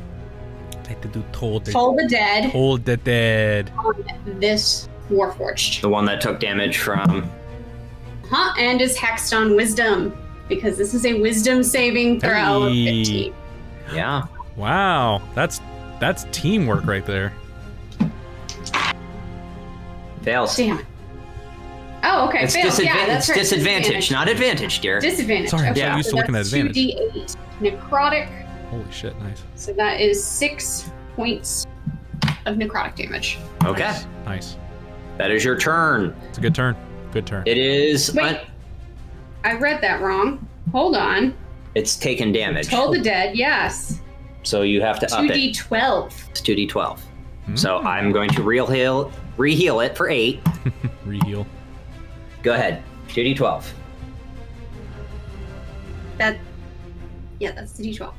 to do told the Toll the Dead told the dead. on this Warforged. The one that took damage from. Huh? And is hexed on Wisdom because this is a Wisdom saving throw of 15. Yeah. Wow, that's that's teamwork right there. Fails. Damn it. Oh, okay. It's, fails. disadva- yeah, that's it's right. disadvantage, not advantage, dear. Disadvantage. Sorry, I'm okay, so used so to looking that's at advantage. 2d8 necrotic. Holy shit, nice. So that is six points of necrotic damage. Okay. Nice. nice. That is your turn. It's a good turn. Good turn. It is. Wait. un- I read that wrong. Hold on. it's taken damage. Toll the Dead, yes. So you have to up it. 2d12. It's 2d12. Hmm. So I'm going to real heal, re-heal it for 8. Reheal. Go ahead. 2d12. That. Yeah, that's the d12.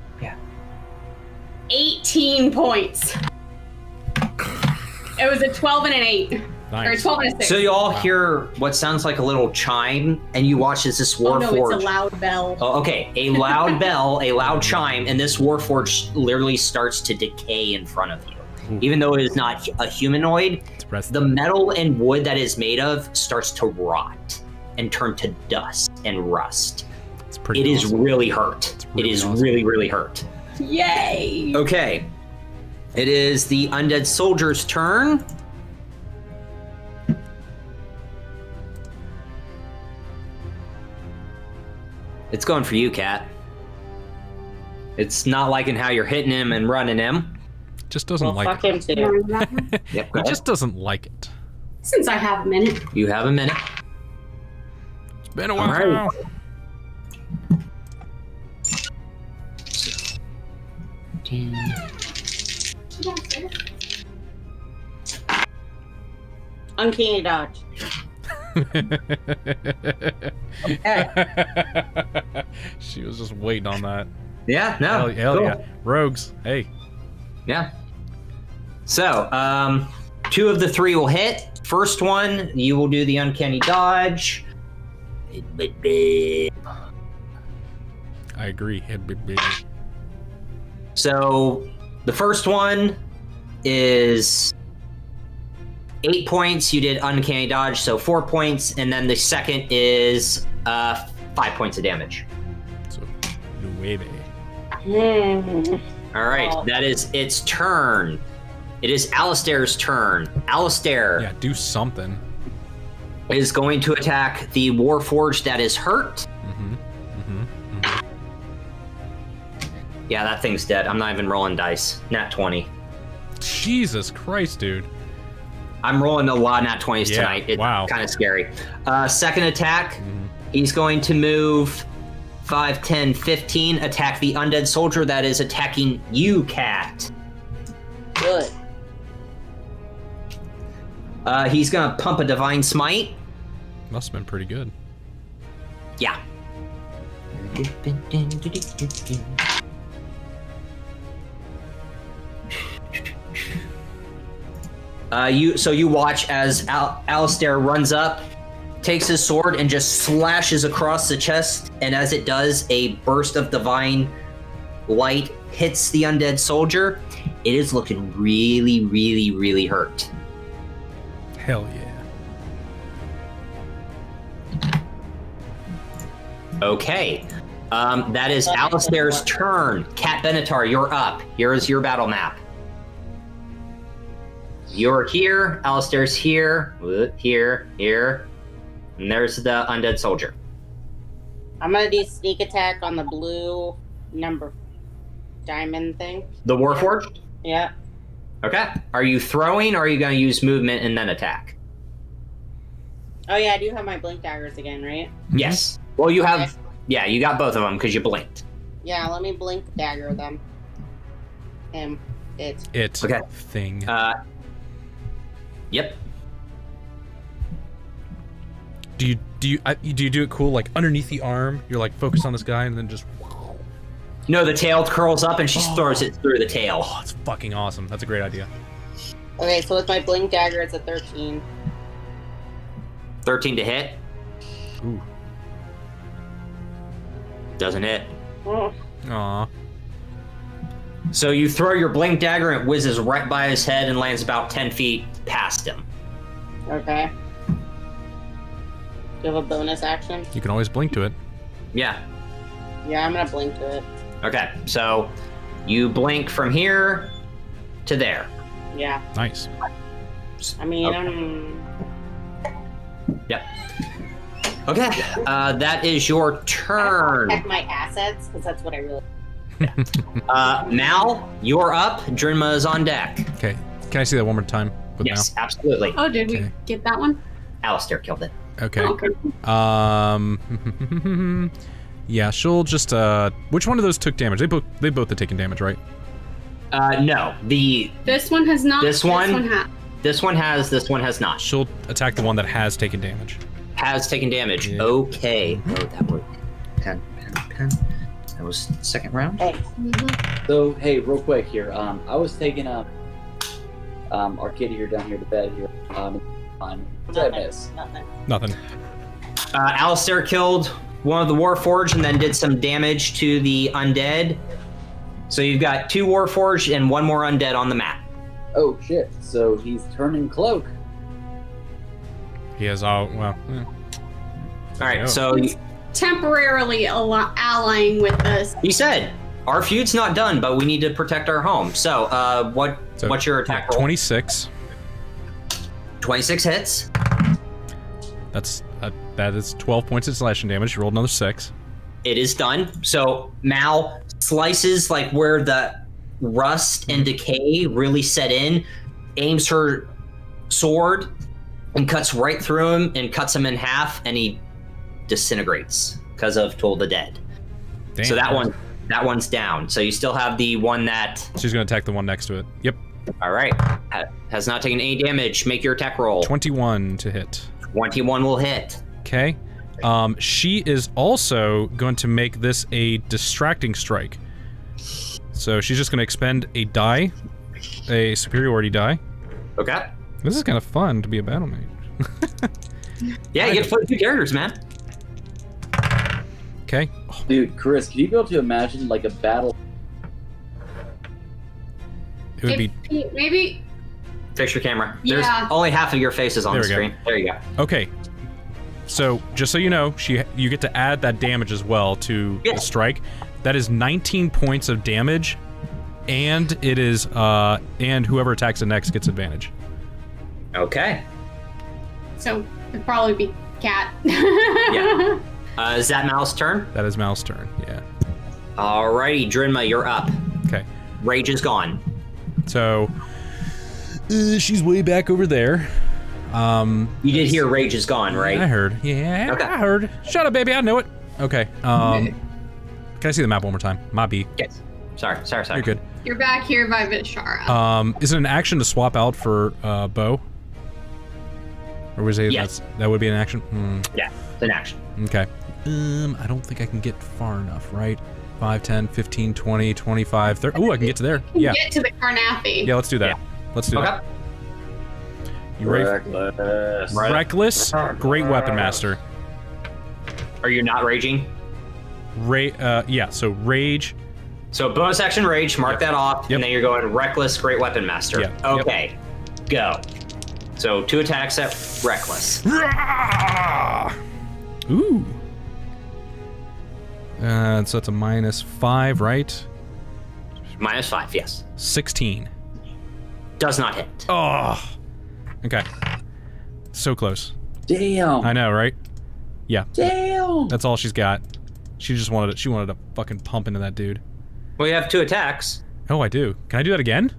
Yeah. 18 points. It was a 12 and an 8. Or Nice. 12 and a 6. So you all Wow. hear what sounds like a little chime, and you watch as this oh, no, Warforged. it's a loud bell. Oh, okay. A loud bell, a loud chime, and this Warforged literally starts to decay in front of you. Ooh. Even though it is not a humanoid, the metal and wood that is made of starts to rot and turn to dust and rust. it's pretty It is awesome. really hurt. It's really is awesome. really, really hurt. Yay! Okay. It is the undead soldier's turn. It's going for you, Cat. It's not liking how you're hitting him and running him. just doesn't Well, like fuck it. him too. Yep. He ahead. just doesn't like it. Since I have a minute. You have a minute. It's been a All right. While. Uncanny dodge. she was just waiting on that. Yeah. No. hell hell cool. yeah. Rogues. Hey. Yeah. So, um, two of the three will hit. First one, you will do the uncanny dodge. I agree. Hit big baby. So, the first one is eight points. You did uncanny dodge, so four points, and then the second is uh, five points of damage. So, nueve. Hmm. All right, Oh. that is its turn. It is Alistair's turn. Alistair Yeah, do something. is going to attack the Warforged that is hurt. Yeah, that thing's dead. I'm not even rolling dice. Nat 20. Jesus Christ, dude. I'm rolling a lot of nat 20s Yeah, tonight. It's wow. kind of scary. Uh, second attack, Mhm. he's going to move 5, 10, 15, attack the undead soldier that is attacking you, Cat. Good. Uh, he's going to pump a divine smite. Must have been pretty good. Yeah. Uh, you so you watch as Al- Alistair runs up, takes his sword and just slashes across the chest, and as it does, a burst of divine light hits the undead soldier. It is looking really, really, really hurt. Hell yeah. Okay. Um, that is Alistair's turn. Cat Benatar, you're up. Here is your battle map. You're here. Alistair's here. uh, Here. Here. And there's the undead soldier. I'm gonna do sneak attack on the blue number diamond thing. The Warforged? Yeah. Okay. Are you throwing or are you going to use movement and then attack? Oh yeah, I do have my blink daggers again, right? Yes. Well, you have. Yeah, you got both of them because you blinked. Yeah, let me blink dagger them. Him. It. It Okay. thing. Uh. Yep. do you do you I, do you do it cool like underneath the arm? You're like focus on this guy and then just No, the tail curls up and she Oh. throws it through the tail. oh, it's fucking awesome. That's a great idea. Okay, so with my blink dagger, it's a 13. 13 to hit. Ooh. Doesn't hit. Oh, Aw. So you throw your blink dagger and it whizzes right by his head and lands about 10 feet past him. okay. Do you have a bonus action? You can always blink to it. Yeah. Yeah, I'm gonna blink to it. Okay. So you blink from here to there. Yeah. Nice. I mean, Okay. um, Yep. Okay. Uh, that is your turn. check my assets because that's what I really. Uh, Mal, you're up. Drinma is on deck. Okay. Can I see that one more time? With Yes, absolutely. Oh, did we get that one? Alistair killed it. Mal? Okay. Okay. Um. yeah, she'll just. Uh, which one of those took damage? They both. They both have taken damage, right? Uh, no. The This one has not. This one? This one ha- this one has. This one has not. She'll attack the one that has taken damage. Has taken damage. Yeah. Okay. Oh, that was pen, pen, pen. That was second round. Hey, Mhm. So hey, real quick here. Um, I was taking um, um, our kitty here down here to bed here. Um, on what did I nothing. miss? Nothing. Nothing. Uh, Alistair killed one of the Warforged and then did some damage to the undead. So you've got two Warforged and one more undead on the map. Oh shit! So he's turning cloak. He has all. Well. eh. All right. So you, Temporarily ally- allying with us. you said our feud's not done, but we need to protect our home. So uh, what? So, what's your attack roll? Twenty-six. Twenty-six hits. That's uh, that is twelve points of slashing damage. You rolled another six. It is done. So Mal slices like where the rust and decay really set in, aims her sword and cuts right through him and cuts him in half, and he disintegrates because of Toll the Dead. Damn. So that one, that one's down. So you still have the one that, She's gonna attack the one next to it. Yep. all right, has not taken any damage. Make your attack roll. Twenty-one to hit. Twenty-one will hit. Okay. Um, she is also going to make this a distracting strike. So she's just going to expend a die, a superiority die. Okay. This is kind of fun to be a battle mage. Yeah, you get to play two characters, man. Okay. Dude, Chris, can you be able to imagine like a battle? it would be maybe Fix your camera. There's Yeah. only half of your faces on There the we go. screen. There you go. okay. So just so you know, she you get to add that damage as well to Yeah. the strike. That is 19 points of damage, and it is uh and whoever attacks it next gets advantage. Okay. so. It'd probably be cat. Yeah. Uh, is that Mal's turn? That is Mal's turn. Yeah. Alrighty, Drinma, you're up. Okay. Rage is gone. So uh, she's way back over there. Um, You did hear Rage is gone, right? I heard. Yeah, Okay. I heard. Shut up, baby. I know it. Okay. Um, can I see the map one more time? My B. Yes. Sorry, sorry, sorry. You're good. You're back here by Vishara. Um, is it an action to swap out for uh, bow? Or was it Yes. that's, that would be an action? Hmm. Yeah, it's an action. Okay. Um, I don't think I can get far enough, right? 5, 10, 15, 20, 25, 30. Ooh, I can get to there. Yeah. Get to the Karrnathi. Yeah, let's do that. Yeah. Let's do Okay. that. You ready? Reckless. Right. Reckless, great weapon master. Are you not raging? Ra- uh, yeah, so rage. So bonus action rage, mark that off, Yep. and then you're going reckless, great weapon master. Yep. Okay. Go. So two attacks at reckless. Ooh. Uh, so it's a minus five, right? Minus five, yes. 16. Does not hit. Oh. Okay. So close. Damn. I know, right? Yeah. Damn. That's all she's got. She just wanted it. She wanted to fucking pump into that dude. Well, you have two attacks. Oh, I do. Can I do that again?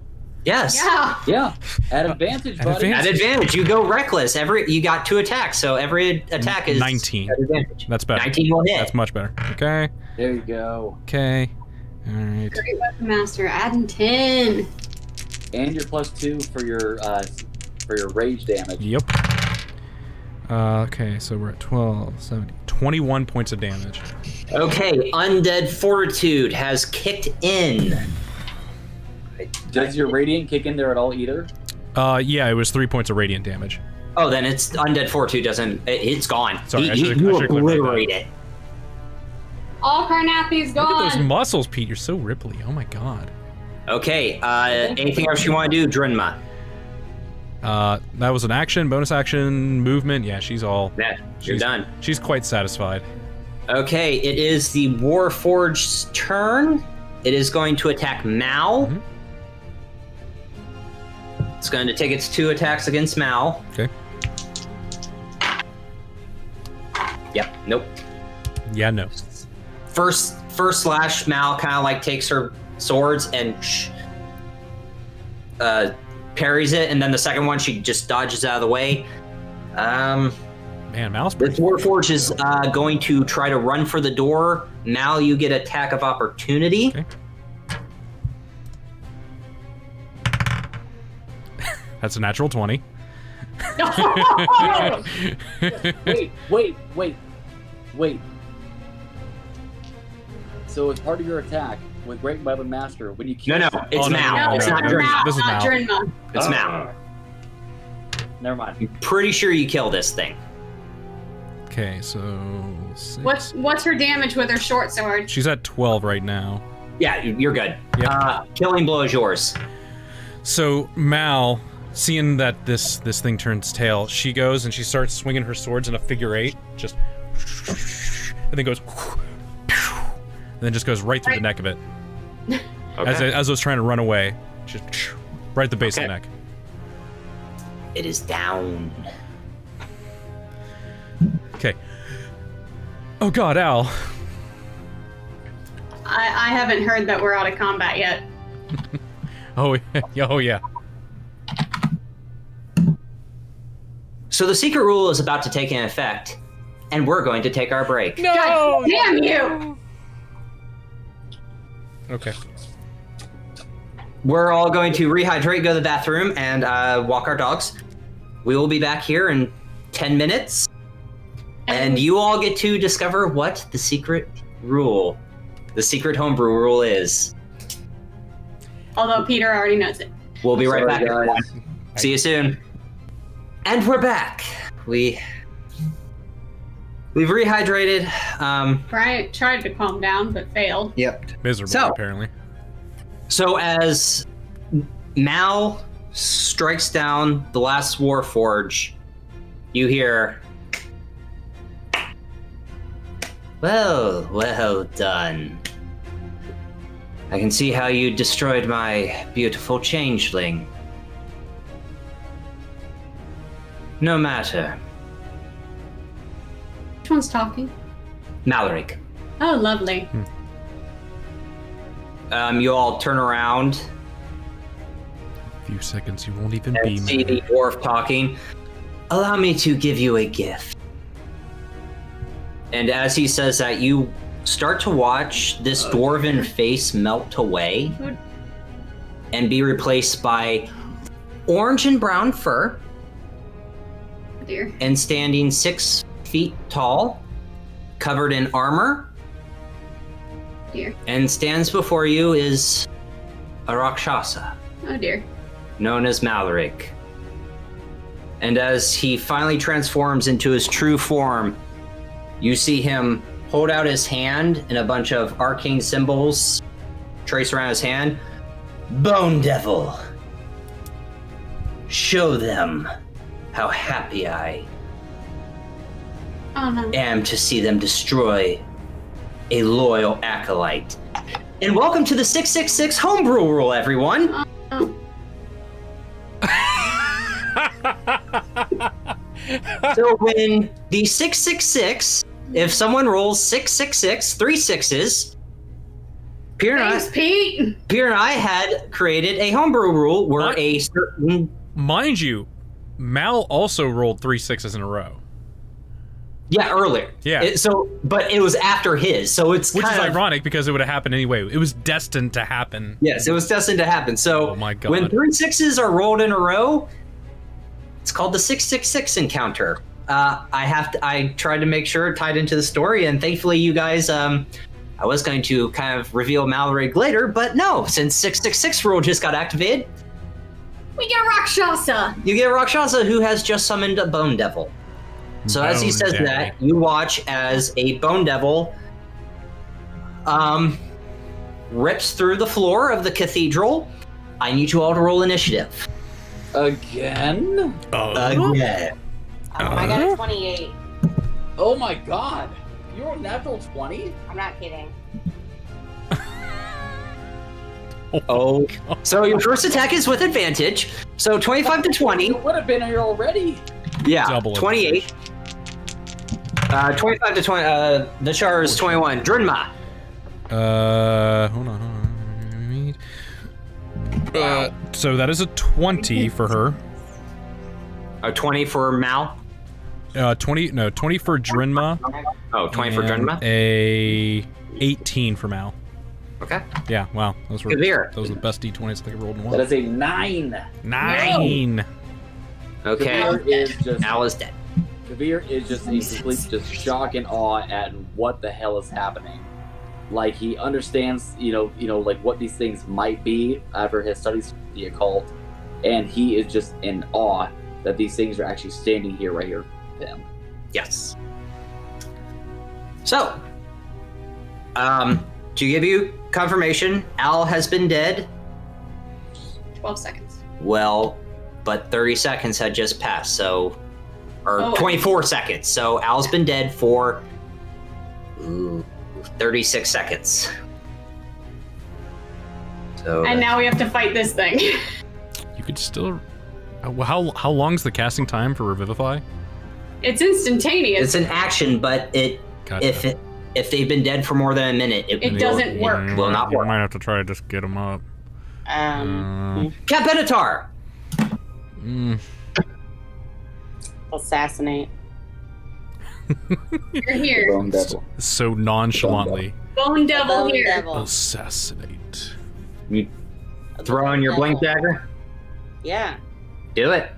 Yes. Yeah. Yeah. At advantage, At buddy. advantage. At advantage, you go reckless. Every you got two attacks, so every attack is 19. at advantage. That's better. 19 will hit. That's much better. Okay. There you go. Okay. All right. Great Weapon Master, adding 10. And your plus two for your uh for your rage damage. Yep. Uh, okay, so we're at 12, 70, 21 points of damage. Okay, undead fortitude has kicked in. Does your radiant kick in there at all either? Uh, yeah, it was three points of radiant damage. Oh, then it's undead fortitude doesn't. It, it's gone. Sorry, you, I should've- you I should've obliterate it. All Karrnathi's Look at those muscles, Pete. You're so Ripley. Oh my god. Okay. Uh, anything else you want to do, Drinma? Uh, that was an action, bonus action, movement. Yeah, she's all. That you're she's, done. She's quite satisfied. Okay, it is the Warforged's turn. It is going to attack Mal. Mhm. It's going to take its two attacks against Mal. Okay. Yep. Nope. Yeah, no. First, first slash, Mal kind of like takes her swords and sh- uh, parries it, and then the second one she just dodges out of the way. Um, Man, Mal's pretty. Warforged is uh, going to try to run for the door. Mal, you get attack of opportunity. Okay. That's a natural 20. wait, wait, wait, wait. So as part of your attack with Great Weapon Master, when you No, kill no, it's Oh, no, Mal. no, no, it's not no. Drinma. Mal, This is Mal. Drinma. It's. Mal. Never mind. I'm Pretty sure you kill this thing. Okay, so. Six. What's what's her damage with her short sword? She's at 12 right now. Yeah, you're good. Yep. Uh, killing blow is yours. So Mal, seeing that this this thing turns tail, she goes and she starts swinging her swords in a figure eight, just, and then goes, and then just goes right through the neck of it. As I, as I was trying to run away, just right at the base of the neck. It is down. Okay. Oh God, Al. I, I haven't heard that we're out of combat yet. Oh yeah. Oh yeah. So the secret rule is about to take in effect, and we're going to take our break. No. Damn you! Okay. We're all going to rehydrate, go to the bathroom, and uh, walk our dogs. We will be back here in 10 minutes, and you all get to discover what the secret rule, the secret homebrew rule is. Although Peter already knows it. We'll be right Sorry, back. guys. See you soon. And we're back. We we've rehydrated. Um, Brian tried to calm down but failed. yep. Miserable So- apparently. So as Mal strikes down the last Warforge, you hear, "Well, well done. I can see how you destroyed my beautiful changeling. No matter, Which one's talking? Maloric. Oh, lovely. Um, you all turn around A few seconds, you won't even and be see the dwarf talking. Allow me to give you a gift. And as he says that, you start to watch this dwarven face melt away Good. and be replaced by orange and brown fur dear. and standing six feet tall, covered in armor, Dear. and stands before you is a Rakshasa. Oh dear. known as Maloric. And as he finally transforms into his true form, you see him hold out his hand and a bunch of arcane symbols trace around his hand. Bone Devil, show them how happy I Oh no. am to see them destroy a loyal acolyte. And welcome to the 666 homebrew rule, everyone. Oh, So when the 666, if someone rolls 666, three sixes, Pierre and, thanks, I, Pete. Pierre and I had created a homebrew rule where What? a certain. Mind you, Mal also rolled three sixes in a row. Yeah, earlier. Yeah. It- so, but it was after his, so it's Which is of, ironic because it would have happened anyway. It was destined to happen. Yes, it was destined to happen. So, Oh my God. when three sixes are rolled in a row, it's called the 666 encounter. Uh, I have to, I tried to make sure it tied into the story, and thankfully, you guys, um, I was going to kind of reveal Mallory later, but no, since 666 rule just got activated, We get a Rakshasa. you get Rakshasa who has just summoned a Bone Devil. So as he says Daddy. that, you watch as a Bone Devil um, rips through the floor of the cathedral. I need you all to roll initiative. Again? Again. Um, I got a 28. Oh my god! You're a natural 20? I'm not kidding. Oh, so your first attack is with advantage. So 25 to 20. You would have been here already. Yeah, Double 28. Uh, 25 to 20. Uh, the char is 21. Drinma. Uh, hold on, hold on. Uh, so that is a 20 for her. Oh, 20 for Mal. Uh, 20, no, 20 for Drinma. Oh, 20 for and Drinma. A 18 for Mal. Okay. Yeah, wow. Those were Kavir. those were the best d20s I think I rolled in a That while. is a 9. Nine. Okay. Kavir is just, Mal is dead. Kavir is just in complete just shock and awe at what the hell is happening. Like he understands, you know, you know, like what these things might be after his studies the occult, and he is just in awe that these things are actually standing here right here with him. Yes. So, um, to give you confirmation, Al has been dead. 12 seconds. Well, but 30 seconds had just passed, so. Or Oh. 24 seconds. So Al's been dead for. Ooh, 36 seconds. So. And now we have to fight this thing. You could still. well, How how long's the casting time for Revivify? it's instantaneous. it's an action, but it Gotcha. if it if they've been dead for more than a minute, it, It will- doesn't work. You Will might- not you work. might have to try to just get them up. Um, Uh, Cat Benatar. mm, assassinate. You're here. Bone devil. so nonchalantly. Bone devil Bone here. devil. Assassinate. Throw in your Bone blink dagger. Yeah. Do it.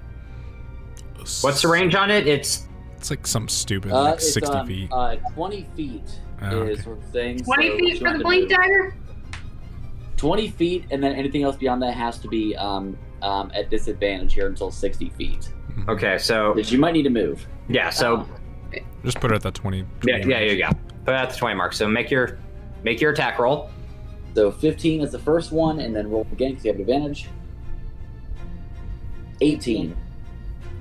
What's the range on it? It's It's like some stupid, Uh, like it's, 60 um, feet. Uh, 20 feet Oh, is okay. sort of thing. 20 so feet for the to blink dagger? 20 feet, and then anything else beyond that has to be um, um, at disadvantage here until 60 feet. Mhm. okay. So But you might need to move. yeah. So Just put it at that 20. yeah, 20 yeah, range. you go. Put it at the twenty mark. So make your make your attack roll. So 15 is the first one, and then roll again because you have advantage. 18.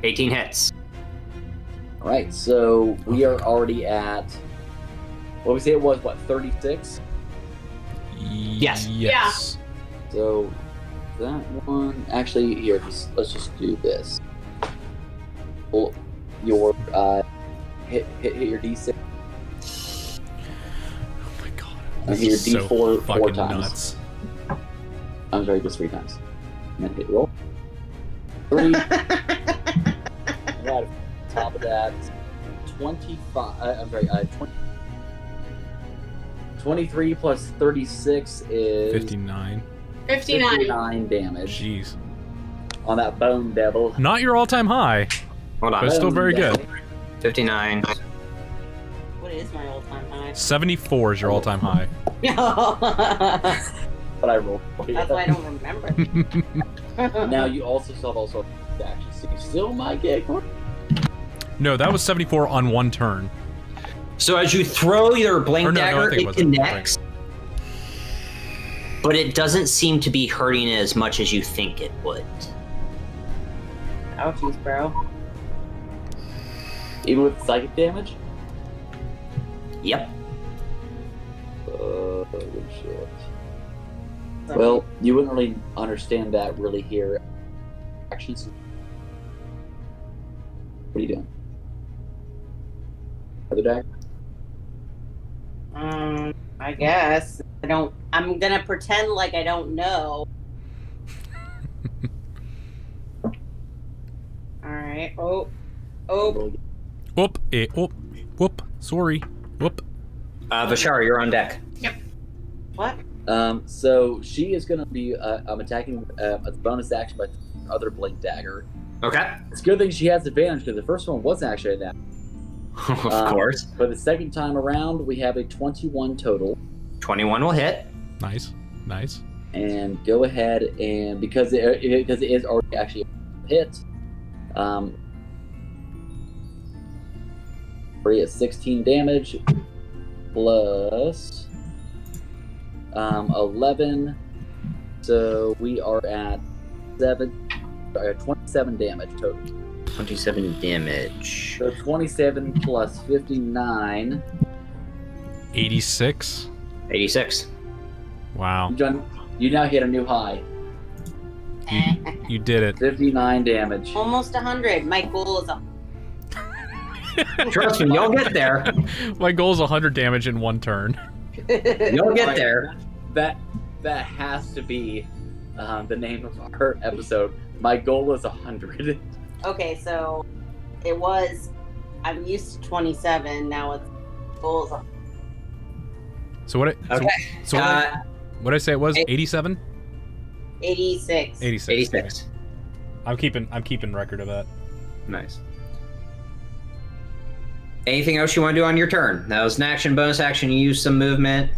Eighteen hits. All right, so we are already at. What we say it was what 36. Yes. Yes. So that one actually here. Just, let's just do this. Pull your uh, hit hit, hit your d6 Oh my god. and This hit your is so d4 four fucking times. nuts. I'm sorry, just three times. And then hit roll. Three. right, top of that, 25. Uh, I'm sorry, uh, 20, 23 plus 36 is 59. 59. 59 damage Jeez. on that bone devil. Not your all time high, Hold but on. still very devil. good. Fifty nine. What is my all time high? 74 is your all time high. That's But I rolled. That's why I don't remember. now you also still have also actions, so you still might get one. No, that was 74 on one turn. So as you throw your blink Or no, no, dagger, think it it wasn't. connects, but it doesn't seem to be hurting it as much as you think it would. Ouchies, bro. Even with psychic damage? Yep. Uh, shit. Well, you wouldn't really understand that really here. Actions. What are you doing? Other dagger? Um, I guess. I don't. I'm gonna pretend like I don't know. All right. Oh. Oh. Roll again. Whoop, eh, whoop, whoop, sorry, whoop. Uh, Vashar, you're on deck. Yep. What? Um, so she is going to be uh, um, attacking uh, a bonus action by other blink dagger. Okay. It's a good thing she has advantage because the first one wasn't actually a nat. of Um, course. For the second time around, we have a 21 total. Twenty one will hit. Nice, nice. and go ahead and because it, it- because it is already actually a hit, um, three is 16 damage plus um, 11. So we are at seven, sorry, 27 damage total. 27 damage. So 27 plus 59. 86. 86. Wow. You, done, you now hit a new high. You did it. 59 damage. Almost 100. My goal is a Trust me, you'll get there. My goal is 100 damage in one turn. You'll get there. That that has to be um, the name of our episode. My goal is 100. Okay, so it was. I'm used to 27. Now it's goal is a So what? I, so- Okay. So, what, I, Uh, what I say it was? 87? 86. 86. 86. I'm keeping. I'm keeping record of that. Nice. Anything else you want to do on your turn? That was an action, bonus action. You use some movement.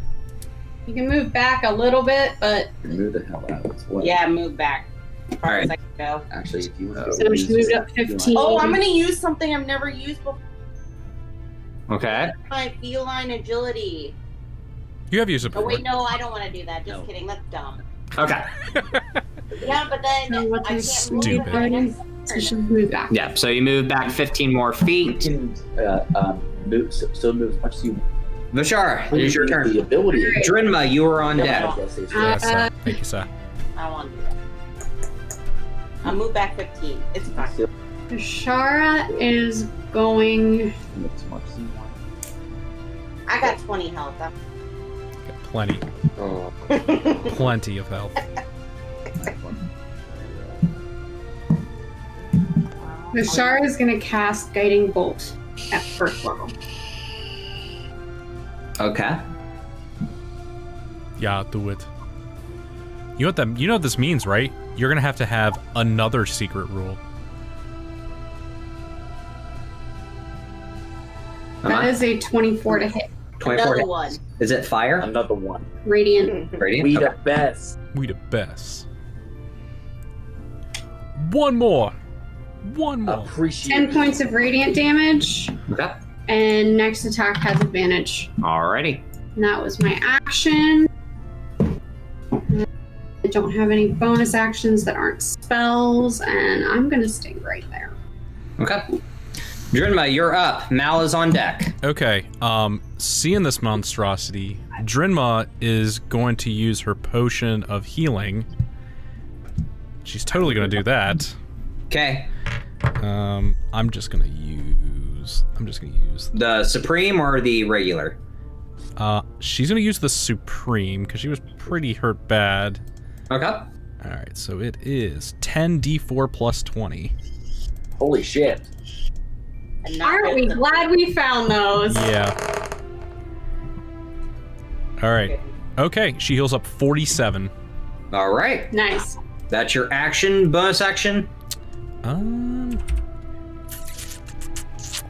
You can move back a little bit, but Move the hell out. Yeah, move back. Far Alright. as I can go. Actually, if you want to. so she moved up 15. Oh, I'm gonna use something I've never used before. Okay. My feline agility. You have used it Oh wait, no, I don't want to do that. Just No. kidding. That's dumb. Okay. Yeah, but then No, I can't move stupid. it the So she move back. Yeah. So you move back 15 more You feet. can uh, um, move, so, so move as much as you Vishara, it is your turn. The turn. ability. Alright. Drinma, you are on deck. Uh, Yes, sir. Thank you, sir. I want to do that. I'll move back 15. It's fine. Shara is going. As much as. I got 20 health. I'm- Got plenty, Oh. plenty of health. Shara is going to cast Guiding Bolt at first level. Okay. Yeah, do it. You know what that? You know what this means, right? You're gonna have to have another secret rule. That Uh-huh. a 24 to hit. 24 Another hits. one. Is it fire? Another one. Radiant. Radiant? We Okay. the best. We the best. One more. One more. Appreciate 10 it. points of radiant damage, Okay. and next attack has advantage. Alrighty. And that was my action. I don't have any bonus actions that aren't spells, and I'm going to stay right there. Okay. Drinma, you're up. Mal is on deck. Okay. Um, seeing this monstrosity, Drinma is going to use her potion of healing. She's totally gonna do that. Okay. Um, I'm just gonna use. I'm just gonna use. The Supreme or the regular? Uh, she's gonna use the supreme because she was pretty hurt bad. Okay. All right, so it is 10d4 plus 20. Holy shit. Aren't we glad we found those? Yeah. All right. Okay, she heals up 47. All right. Nice. That's your action, bonus action. Um.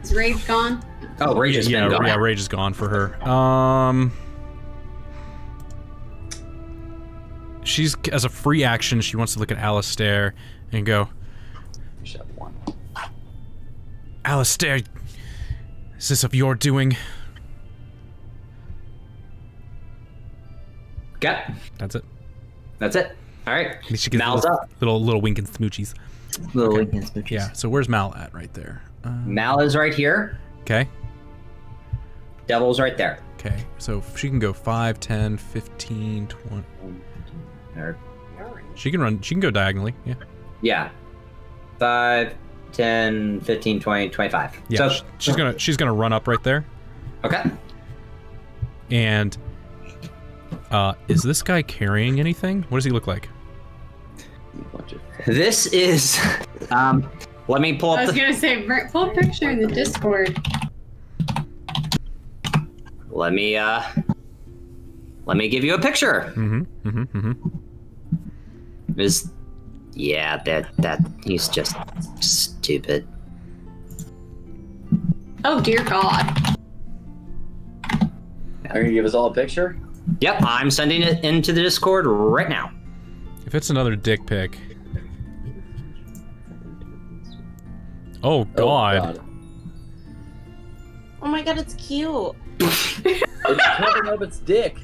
Is Rage gone? Oh, Rage has yeah, been yeah, gone. rage is gone for her. Um. She's as a free action. She wants to look at Alistair and go, Shut one. Alistair, is this of your doing? Okay. That's it. That's it. All right. She gives Mal's little, up. little little wink and smoochies. Little Okay. Lincoln smooches. Yeah. So where's Mal at right there? Uh, Mal is right here. okay. Devil's right there. Okay. So she can go 5, 10, 15, 20. Or- She can run. She can go diagonally. Yeah. Yeah. 5, 10, 15, 20, 25. Yeah. So, she's gonna she's gonna run up right there. okay. And uh, is this guy carrying anything? What does he look like? You bunch of This is. Um, let me pull I was the. going to say, br- pull a picture in the Discord. Let me, uh. Let me give you a picture. Mm-hmm. Mm-hmm. Mm-hmm. Is. Yeah, that. that He's just stupid. Oh, dear God. Are you gonna give us all a picture? Yep, I'm sending it into the Discord right now. If it's another dick pic. Oh God. Oh my god, it's cute. It's covering up its dick.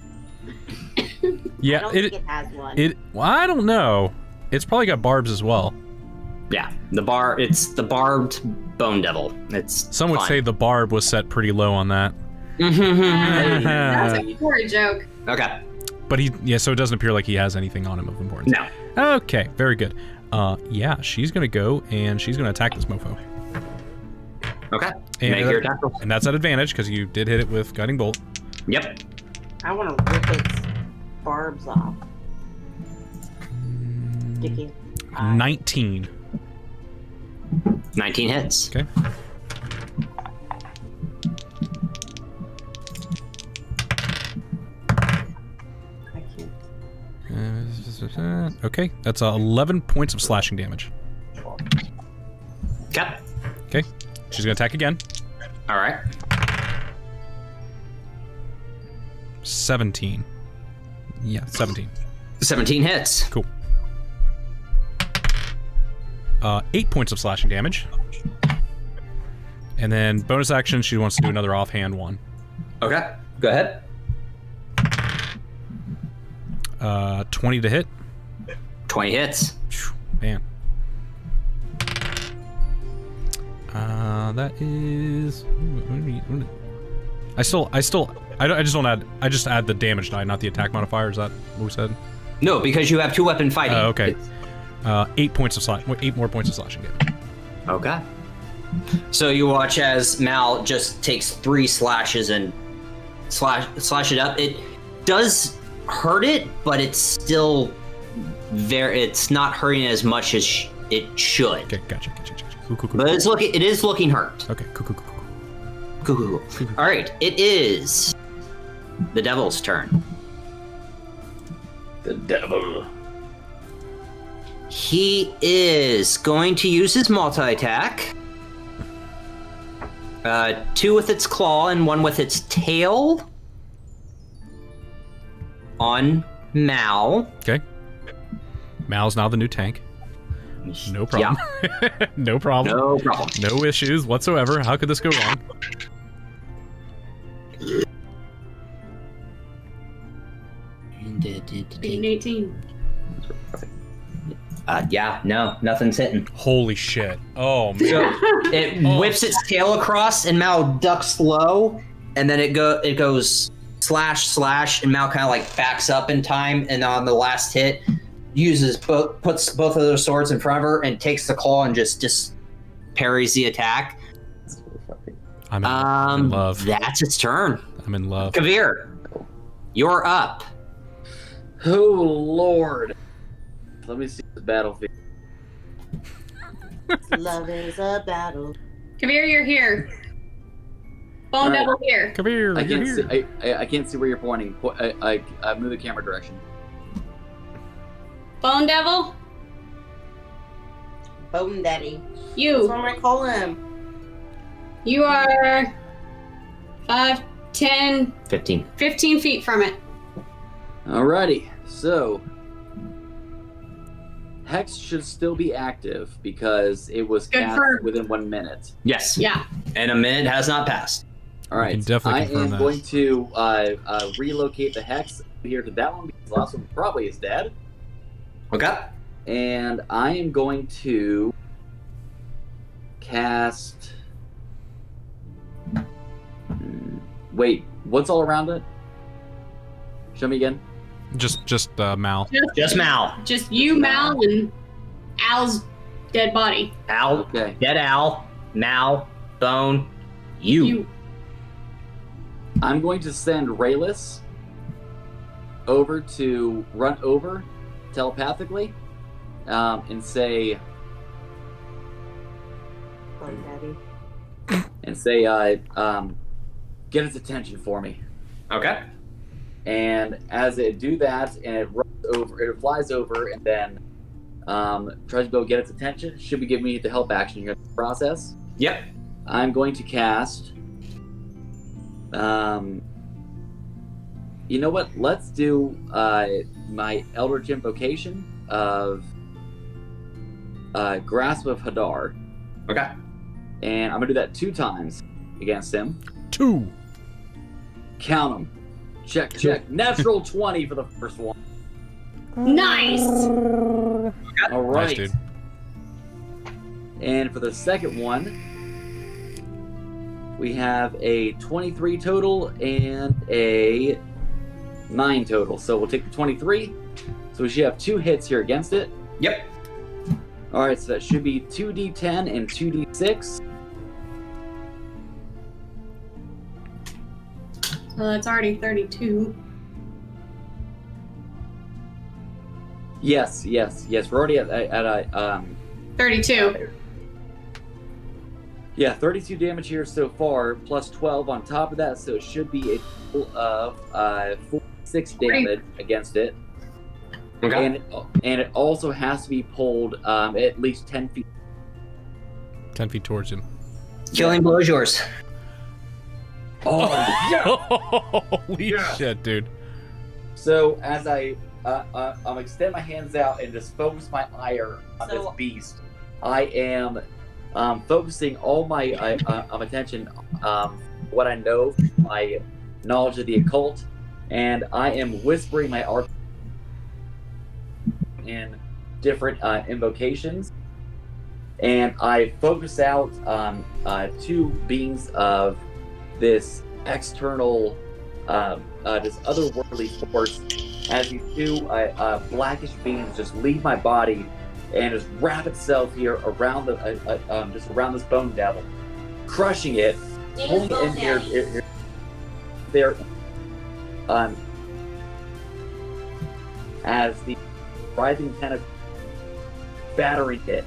I Yeah, don't it think it has one. it. Well, I don't know. It's probably got barbs as well. Yeah, the bar. It's the barbed bone devil. It's Some would fun. say the barb was set pretty low on that. That's a poor joke. okay. But he, yeah, so it doesn't appear like he has anything on him of importance. No. Okay, very good. Uh, yeah, she's gonna go and she's gonna attack this mofo. Okay. And, Make your attack and that's at advantage because you did hit it with guiding bolt. Yep. I want to rip its barbs off. Sticky. Nineteen. 19 hits. Okay. I can't. Okay, that's uh, eleven points of slashing damage. Okay. Okay, she's gonna attack again. All right. Seventeen. Yeah, seventeen. 17 hits. Cool. Uh, eight points of slashing damage. And then bonus action, she wants to do another offhand one. Okay. Go ahead. Uh, 20 to hit. 20 hits. Man. Uh, that is. I still, I still, I, don't, I just don't add. I just add the damage die, not the attack modifier. Is that what we said? No, because you have two weapon fighting. Oh, okay. Uh, eight points of slash, eight more points of slashing damage. Okay. So you watch as Mal just takes three slashes and slash slash it up. It does hurt it, but it's still there. It's not hurting as much as sh- it should. Okay, gotcha, gotcha, gotcha. Cool, cool, cool. But it's looking. It is looking hurt. Okay, cool, cool, cool, cool. Cool, cool, cool. All right. It is the devil's turn. The devil. He is going to use his multi attack. Uh, two with its claw and one with its tail. On Mal. Okay. Mal's now the new tank. No problem. no problem. No problem. No issues whatsoever. How could this go wrong? 18. Uh, yeah, no, nothing's hitting. Holy shit. Oh, man. So it whips its tail across, and Mal ducks low, and then it go it goes slash slash, and Mal kind of like backs up in time, and on the last hit, uses both puts both of those swords in front of her and takes the claw and just just parries the attack. I'm in, I'm in Um, love. that's its turn. I'm in love. Kavir, you're up. Oh lord. Let me see the battlefield. Love is a battle. Come here, you're here. Bone Alright. Devil here. Come here. I you're can't see. I, I, I can't see where you're pointing. I, I, I move the camera direction. Bone Devil, Bone Daddy. That's you. what I'm gonna call him. You are 5, 10, Fifteen. 15 feet from it. Alrighty. So Hex should still be active because it was Good cast for- within one minute. Yes. Yeah. And a minute has not passed. All right. definitely I am that. going to uh, uh, relocate the hex here to that one because the last one probably is dead. Okay. And I am going to cast. Hmm, Wait, what's all around it? Show me again. Just, just uh, Mal. Just Mal. Just you, Mal, and Al's dead body. Al. Okay. Dead Al. Mal. Bone. You. You. I'm going to send Rayless over to run over telepathically um, and say Bone Daddy. and say uh, um, get his attention for me. Okay. And as it do that, and it runs over, it flies over, and then um, tries to go get its attention. Should be giving me the help action here in the process. Yep. I'm going to cast. Um, you know what? Let's do uh, my Eldritch Invocation of uh, Grasp of Hadar, Okay. and I'm gonna do that two times against him. Two. Count them. Check, check. Natural 20 for the first one. Nice. All right. Nice. And for the second one, we have a 23 total and a 9 total. So we'll take the 23. So we should have two hits here against it. Yep. All right, so that should be 2d10 and 2d6. So that's already 32. Yes, yes, yes. We're already at, at a um, 32. yeah, 32 damage here so far, plus 12 on top of that, so it should be a total of uh, 46 damage against it. Okay. And, and it also has to be pulled um, at least 10 feet. 10 feet towards him. Killing blow is yours. Oh, yeah! Holy shit, dude. So as I uh, uh, um, extend my hands out and just focus my ire on So- this beast, I am um, focusing all my uh, uh, um, attention, um, what I know, my knowledge of the occult, and I am whispering my art in different uh, invocations. And I focus out um, uh, two beings of this external, um, uh, this otherworldly force as these two uh, uh, blackish beams just leave my body and just wrap itself here around the uh, uh, um, just around this bone devil, crushing it, pulling it in here, here, here there, um, as the writhing tentacle battering it.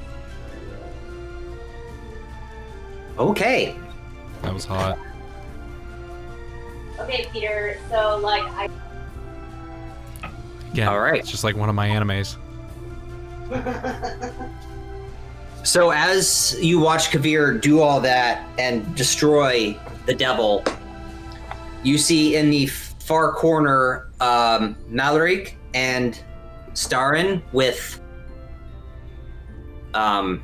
Okay. That was hot. Okay, Peter. So like I. Yeah. All right. It's just like one of my animes. So as you watch Kavir do all that and destroy the devil, you see in the far corner um, Malaric and Starin with um,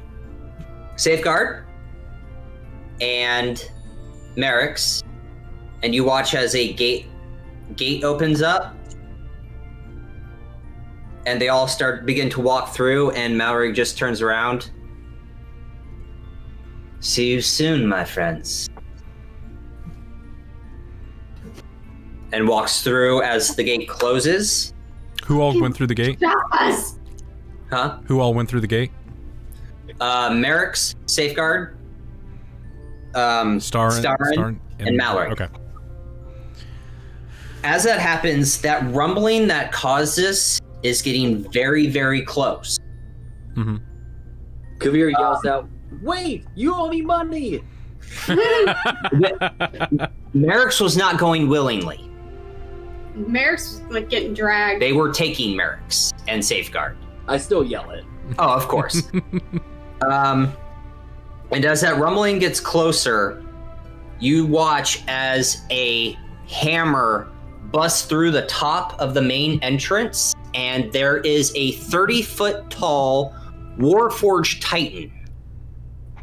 Safeguard and Merrick's, and you watch as a gate gate opens up, and they all start begin to walk through, and Malaric just turns around. See you soon, my friends. And walks through as the gate closes. Who all went through the gate? Stop us. Huh? Who all went through the gate? Uh, Merrick's safeguard. Um, Star Starin and Mallory. Okay. As that happens, that rumbling that caused this is getting very, very close. hmm Kavir yells out, "Wait! You owe me money!" Merrick's was not going willingly. Merrick's was like getting dragged. They were taking Merrick's and safeguard. I still yell it. Oh, of course. um, and as that rumbling gets closer, you watch as a hammer busts through the top of the main entrance, and there is a 30 foot tall Warforged Titan,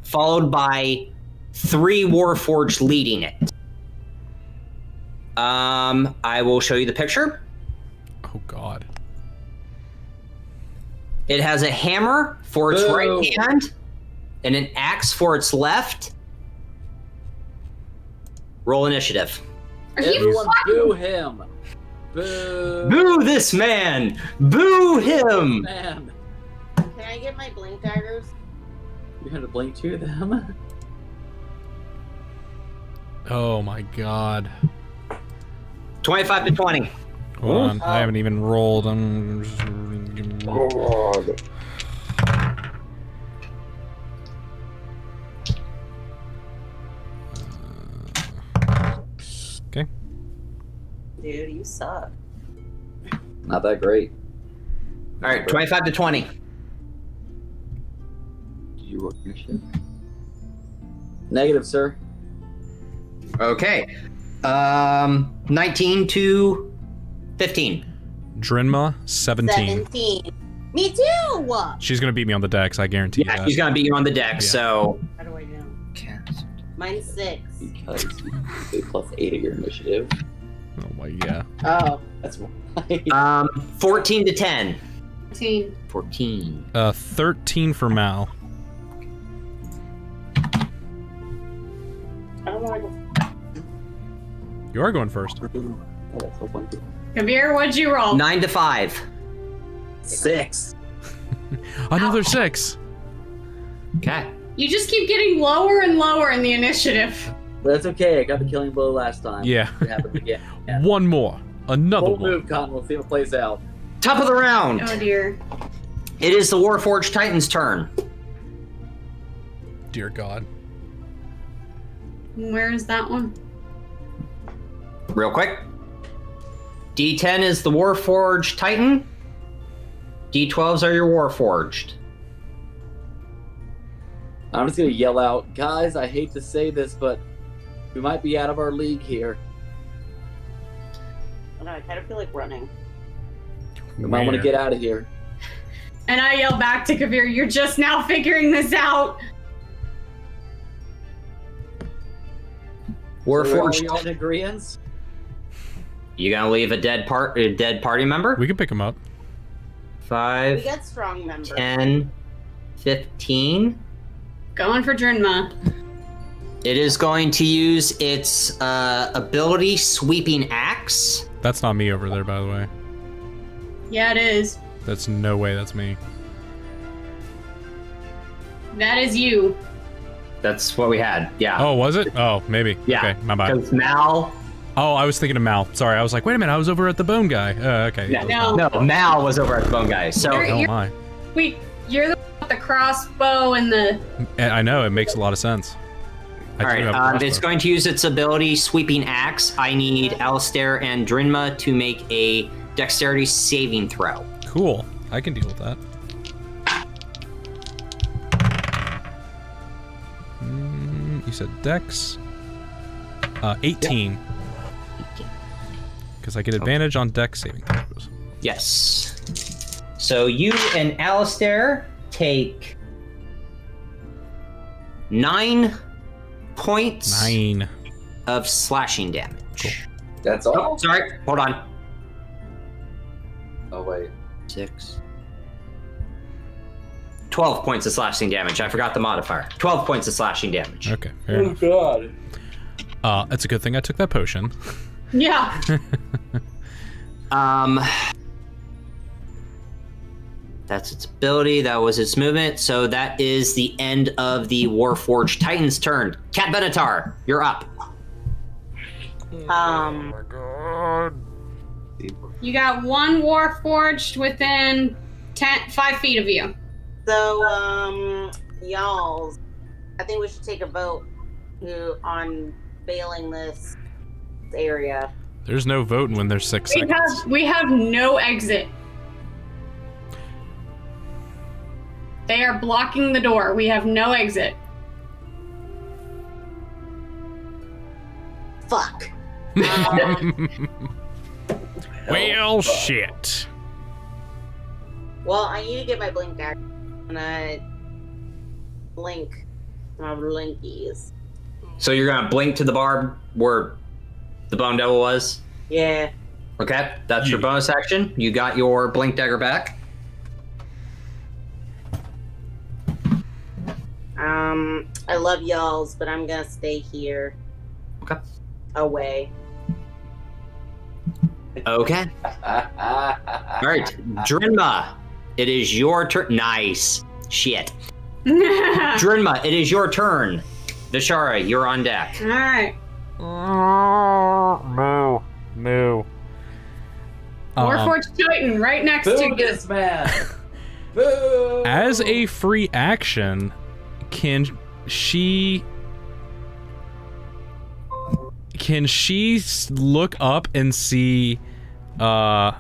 followed by three Warforged leading it. Um, I will show you the picture. Oh God. It has a hammer for its Boo. right hand and an axe for its left. Roll initiative. Are Everyone fucking boo him. Boo. Boo this man! Boo him! Man. Can I get my blink daggers? You had to blink to them. Oh my God. 25 to 20. Hold on. Oh. I haven't even rolled. I'm. Dude, you suck. Not that great. All right, 25 to 20. Did you roll your? Negative, sir. Okay. Um, 19 to 15. Drinma, 17. 17. Me too! She's gonna beat me on the decks. I guarantee Yeah, that. she's gonna beat you on the deck, Yeah. so. How do I know? Mine's six. Because you get plus eight of your initiative. Oh my yeah. Oh, that's right. Um, 14 to 10. 14. 14. Uh, 13 for Mal. I don't want You are going first. Oh, that's so funny. Kabir, what'd you roll? 9 to 5. Six. Another six. Okay. You just keep getting lower and lower in the initiative. But that's okay. I got the killing blow last time. Yeah. It happened again. Yeah. One more. Another Full one. move, Cotton. We'll see how it plays out. Top of the round. Oh dear. It is the Warforged Titan's turn. Dear God. Where is that one? Real quick. D10 is the Warforged Titan. D12s are your Warforged. I'm just gonna yell out, guys. I hate to say this, but we might be out of our league here. to. No, I kind of feel like running. We might want to get out of here. And I yell back to Kavir, you're just now figuring this out. So are Warforged. we all in agreement? You gonna leave a dead part, a dead party member? We can pick him up. Five. We Five, got strong members. 10, 15. Going for Drinma. It is going to use its uh, ability Sweeping Axe. That's not me over there, by the way. Yeah, it is. That's no way that's me. That is you. That's what we had. Yeah. Oh, was it? Oh, maybe. Yeah. Okay, my bad. Because Mal. Oh, I was thinking of Mal. Sorry, I was like, wait a minute, I was over at the bone guy. Uh, okay. Yeah, No. No, Mal was over at the Bone Guy. So You're- Oh my. Wait, you're the one with the crossbow and the. I I know, it makes a lot of sense. I All right, um, it's going to use its ability Sweeping Axe. I need Alistair and Drinma to make a dexterity saving throw. Cool. I can deal with that. Mm, you said Dex. Uh, 18. Because I get advantage on Dex saving throws. Yes. So you and Alistair take nine points Nine. of slashing damage. That's Oh, all. sorry. Hold on. Oh wait. Six. 12 points of slashing damage. I forgot the modifier. 12 points of slashing damage. Okay, fair enough. god. Uh, it's a good thing I took that potion. Yeah. Um, that's its ability. That was its movement. So that is the end of the Warforged Titan's turn. Cat Benatar, you're up. Um, You got one war forged within ten, five feet of you. so, um, y'all, I think we should take a vote who on bailing this area. There's no voting when there's six We seconds. have we have no exit. They are blocking the door. We have no exit. Fuck. Well, shit. well, I need to get my blink back. And I blink my blinkies. So you're going to blink to the barb where the Bone Devil was. Yeah. Okay, that's your bonus action. You got your blink dagger back. Um, I love y'all's, but I'm gonna stay here. Okay. Away. Okay. All right, Drinma, it is your turn. Nice. Shit. All Drinma, it is your turn. Vishara, you're on deck. right. Moo, No. War Um, forged Titan right next Boo to this man. Boo. As a free action, can she can she look up and see uh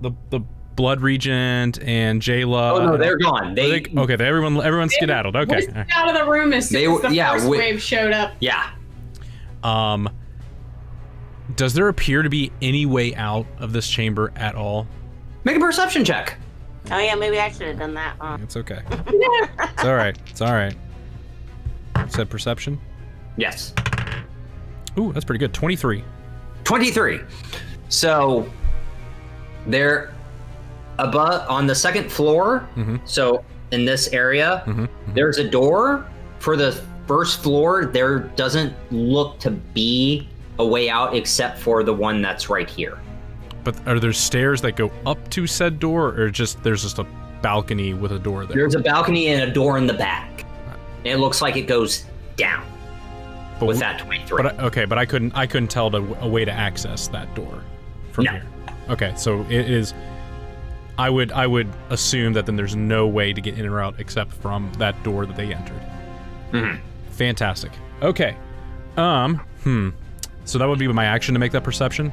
the the blood regent and Jaela? oh no, they're gone. Are They, they- okay, they, everyone everyone skedaddled. Okay. stepped out of the room as soon They as the yeah, first we- wave showed up. yeah. Um does there appear to be any way out of this chamber at all? Make a perception check. Oh yeah, maybe I should have done that. Huh? It's okay. it's all right. It's all right. Said perception. Yes. Ooh, that's pretty good. 23. 23. So they're above on the second floor. Mhm. So in this area, Mhm, mhm. there's a door for the first floor. There doesn't look to be a way out except for the one that's right here. But are there stairs that go up to said door, or just there's just a balcony with a door there? There's a balcony and a door in the back. It looks like it goes down But with that 23. But I, okay, but I couldn't I couldn't tell the, a way to access that door from No. here. Okay, so it is. I would I would assume that then there's no way to get in or out except from that door that they entered. Mm-hmm. Fantastic. Okay. Um. Hmm. So that would be my action to make that perception.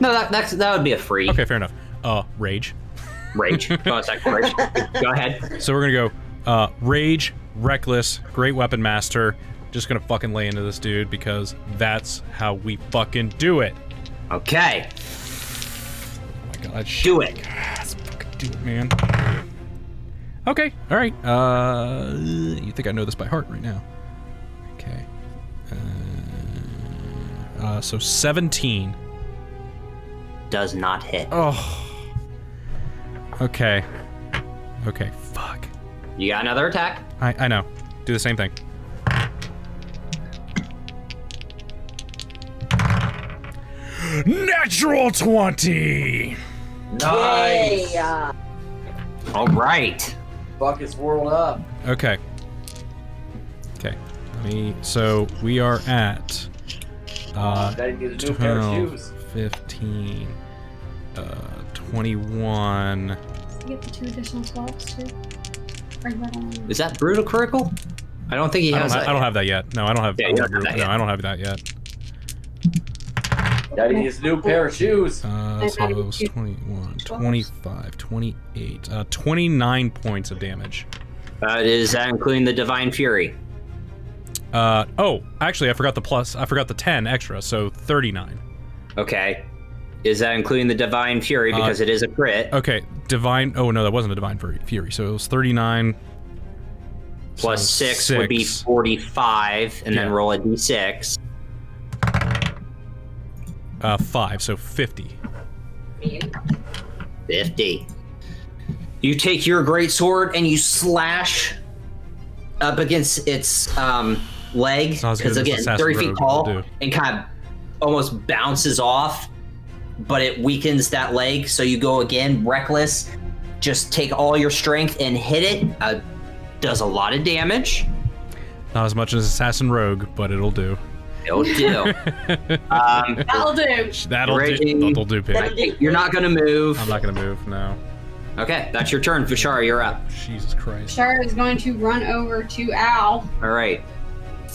No, that, that's, that would be a free Okay, fair enough. Uh, rage. rage. oh, rage. Go ahead. So we're gonna go uh, rage, reckless, great weapon master. Just gonna fucking lay into this dude because that's how we fucking do it. Okay, Oh my god, shit. do it. Let's fucking do it, man. Okay, all right. Uh, you think I know this by heart right now? Okay. Uh, uh, so 17. Does not hit. Oh. Okay. Okay. Fuck. You got another attack? I I know. Do the same thing. Natural 20. Nice. Yay, uh, All right. Fuck is swirled up. Okay. Okay. Let me. So we are at. Uh, Daddy needs a new pair of shoes. 15, uh, 21. You get the two additional spells too. Is that on- Is that brutal critical? I don't think he I don't, has ha- that. I don't have that yet. No, I don't have. Yeah, I don't don't have have that no, yet. I don't have that yet. Daddy needs a new pair of shoes. Uh, so it it was was 21, 25, 28, uh, 29 points of damage. Uh, is that including the divine fury? Uh, oh, actually, I forgot the plus. I forgot the 10 extra, so 39. Okay. Is that including the divine fury Uh, because it is a crit? Okay, divine. Oh no, that wasn't a divine fury. Fury. So it was 39 Plus so six, would be forty-five, and then roll a d6. Uh, five, so 50. Fifty. You take your great sword and you slash up against its um, leg not as good because again, thirty feet tall, and kind of almost bounces off, but it weakens that leg. So you go again, reckless. Just take all your strength and hit it. Uh, does a lot of damage. Not as much as Assassin Rogue, but it'll do. It'll do. um, That'll do. That'll do. That'll do, pig. you're not gonna move. I'm not gonna move. No. Okay, that's your turn, Vishara. You're up. Jesus Christ. Shara is going to run over to Al. All right.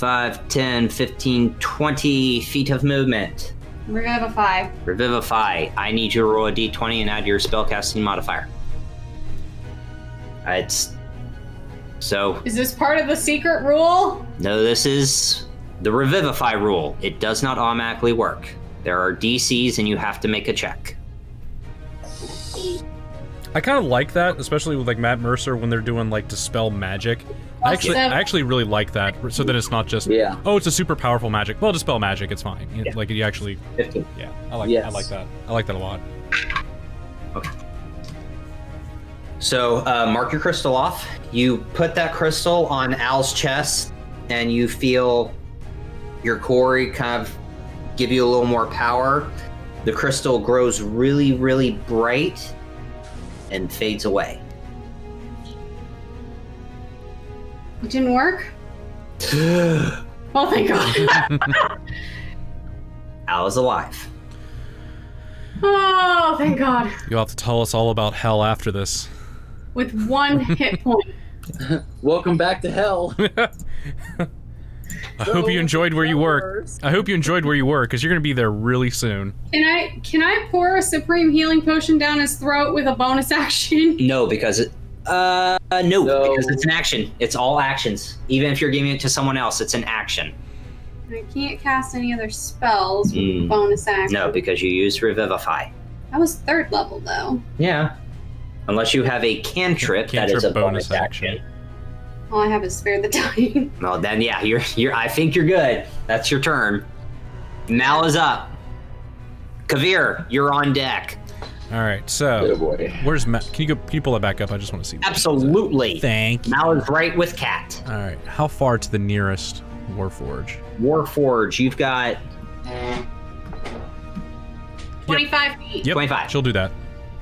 5, 10, 15, 20 feet of movement. Revivify. Revivify. I need you to roll a d20 and add your spellcasting modifier. Uh, It's. So, Is this part of the secret rule? no, this is the Revivify rule. It does not automatically work. There are DCs and you have to make a check. I kind of like that, especially with like Matt Mercer when they're doing like dispel magic. I actually. I actually really like that, so that it's not just Yeah. oh, it's a super powerful magic. Well, dispel magic, it's fine. You- Yeah. Like you actually, 15. yeah, I like, I like that. I like that a lot. Okay. So, uh, mark your crystal off. You put that crystal on Al's chest, and you feel your quarry kind of give you a little more power. The crystal grows really, really bright and fades away. It didn't work? Oh, thank God. Al is alive. oh, thank God. You'll have to tell us all about hell after this. With one hit point. Welcome back to hell. I hope you enjoyed where you work. I hope you enjoyed where you were, because you're gonna be there really soon. Can I can I pour a supreme healing potion down his throat with a bonus action? No, because it. Uh, no, No. because it's an action. It's all actions. Even if you're giving it to someone else, it's an action. I can't cast any other spells with Mm. bonus action. No, because you used Revivify. I was third level though. Yeah. Unless you have a cantrip, that is Cantrip a bonus, bonus action. action. All I have is spare the dying. Well, then yeah, you're you're. I think you're good. That's your turn. Mal is up. Kavir, you're on deck. All right, Oh so boy. where's Matt? Can you go? Can you pull that back up? I just want to see. Absolutely. Thank you. Mal is right with Cat. All right, how far to the nearest Warforge? Warforge, you've got 25 feet. Yep, 25. She'll do that.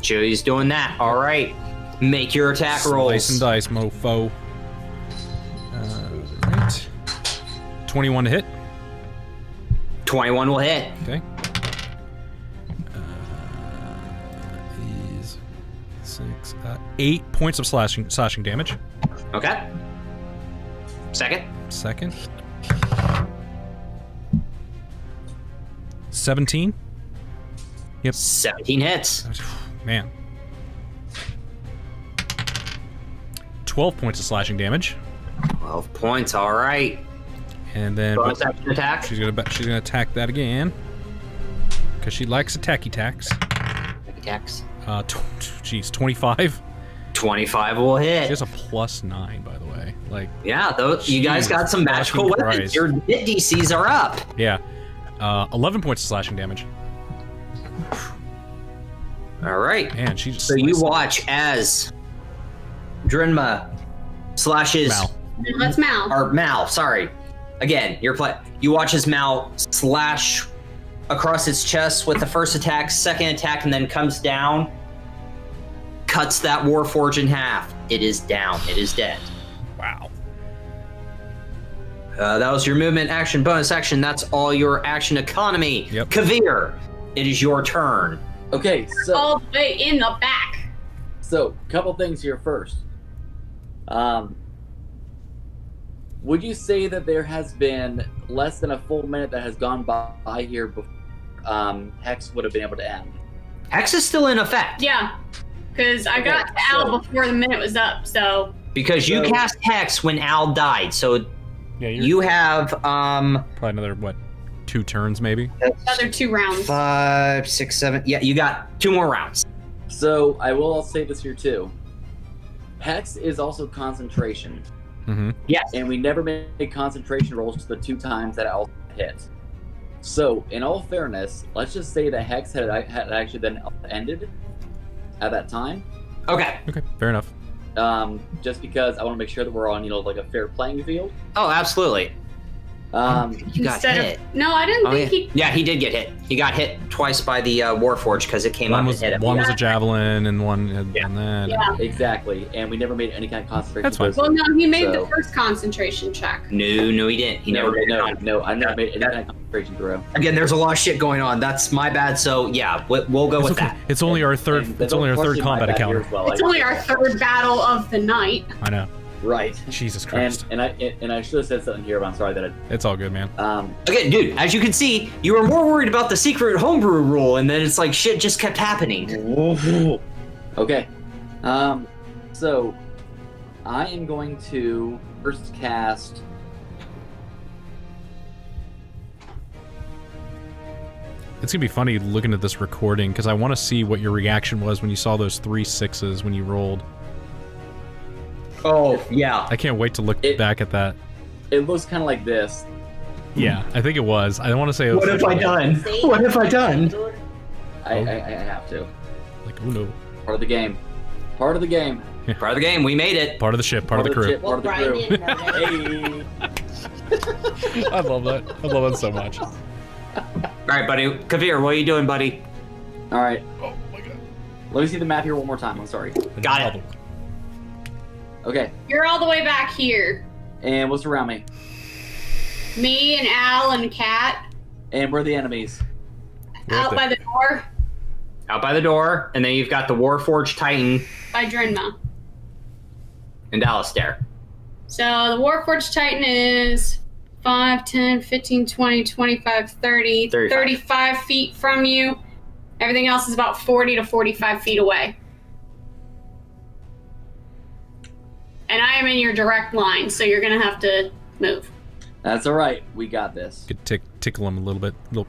Chewy's doing that. All right. Make your attack rolls. Slice and dice, mofo. Uh, right. 21 to hit. 21 will hit. Okay. Uh, is six, uh, eight points of slashing slashing damage. Okay. Second. Second. 17. Yep. 17 hits. Man. 12 points of slashing damage. 12 points. All right. And then Bonus action attack. she's gonna she's gonna attack that again. Cause she likes attacky attacks. Attacks. Uh jeez, 25. 25 will hit. She has a plus nine, by the way. Like, Yeah, those, you guys got some magical weapons. Your hit DCs are up. yeah. Uh, 11 points of slashing damage. All right. Man, she just So you watch as Drinma slashes Mal. That's Mal. or Mal, sorry. Again, you're play. You watch as Mal slash across its chest with the first attack, second attack, and then comes down, cuts that Warforge in half. It is down. It is dead. Wow. Uh, that was your movement, action, bonus action. That's all your action economy. Yep. Kavir, it is your turn. Okay, so All the way in the back. so couple things here first. Um, would you say that there has been less than a full minute that has gone by here before um, Hex would have been able to end? Hex is still in effect Yeah. Because I got Okay, to Al so- before the minute was up, so. because you So- cast Hex when Al died. So Yeah, you're have um probably another, what, two turns maybe? Other two rounds. five, six, seven. Yeah, you got two more rounds. So I will also say this here too. Hex is also concentration, Mm-hmm. and we never made concentration rolls to the two times that I also hit. So, in all fairness, let's just say that Hex had, had actually then ended at that time. Okay. Okay, fair enough. um, just because I want to make sure that we're on, you know, like a fair playing field. Oh, absolutely. Um, You got Instead hit. of. No, I didn't Oh, yeah. he. yeah, he did get hit. He got hit twice by the uh, Warforge because it came One up was, and hit him. one was a javelin and one had Yeah. done that. Yeah. exactly, and we never made any kind of concentration. That's for those- Well, no, he made So- the first concentration check. No, no, he didn't. He no, never made no, no. I never Yeah, made any that- kind of concentration throw. Again, there's a lot of shit going on. That's my bad. So yeah, we- we'll go It's with okay. that. It's only our third. And It's only our third combat bad encounter. well. It's I- only our third battle of the night. I know. Right. Jesus Christ. and I and I should have said something here, but I'm sorry that it's all good, man. Um, Okay, dude. As you can see, you were more worried about the secret homebrew rule, and then it's like shit just kept happening. okay. Um, so I am going to first cast. It's gonna be funny looking at this recording because I want to see what your reaction was when you saw those three sixes when you rolled. Oh yeah. I can't wait to look It- back at that. It looks kind of like this. Yeah, I think it was. I don't want to say it was What have I like, done? What have I done? I. I, I have to. like, oh no, Part of the game. Part of the game. Part of the game. We made it. part of the ship, part, of the the crew. ship, part Well, of the crew. didn't know that. Hey. I love that. I love that so much. All right, buddy. Kavir, what are you doing, buddy? All right. Oh my god. Let me see the map here one more time. I'm sorry. Got it. Okay. You're all the way back here. And what's around me? Me and Al and Kat And where are the enemies? Right out there. by the door Out by the door, and then you've got the Warforged Titan by Drinma. and Alistair. So the Warforged Titan is 5, 10, 15, 20, 25, 30, 35. 35 feet from you. Everything else is about 40 to 45 feet away. And I am in your direct line, so you're going to have to move. That's all right. We got this. Could tick, tickle him a little bit. Little,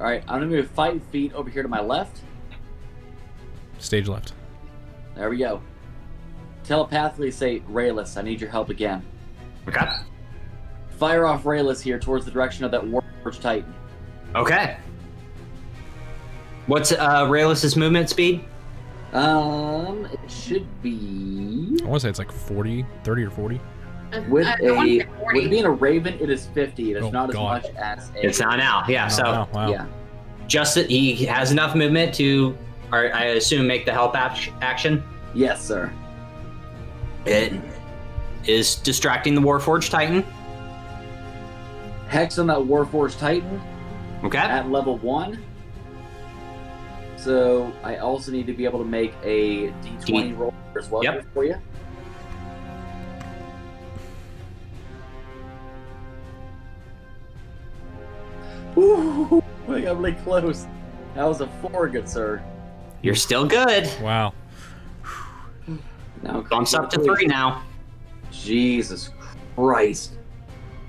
All right. I'm gonna move five feet over here to my left. stage left. There we go. Telepathically say, Rayless, I need your help again. Okay. Fire off Rayless here towards the direction of that war Warforged Titan. Okay. What's uh Raylus's movement speed? Um, it should be I want to say it's like 40, 30 or 40. with I- I a with being a Raven, it is fifty. It is Oh, not God. as much as a. It's not now. Yeah. So wow, wow. Yeah. just that he has enough movement to, or I assume, make the help act- action. Yes, sir. It is distracting the Warforged Titan. Hex on that Warforged Titan Okay. at level one. So I also need to be able to make a D20 roll as well Yep. for you. Ooh, I got really close. That was a four, good sir. You're still good. Wow. Now Bumps up to three now. Jesus Christ.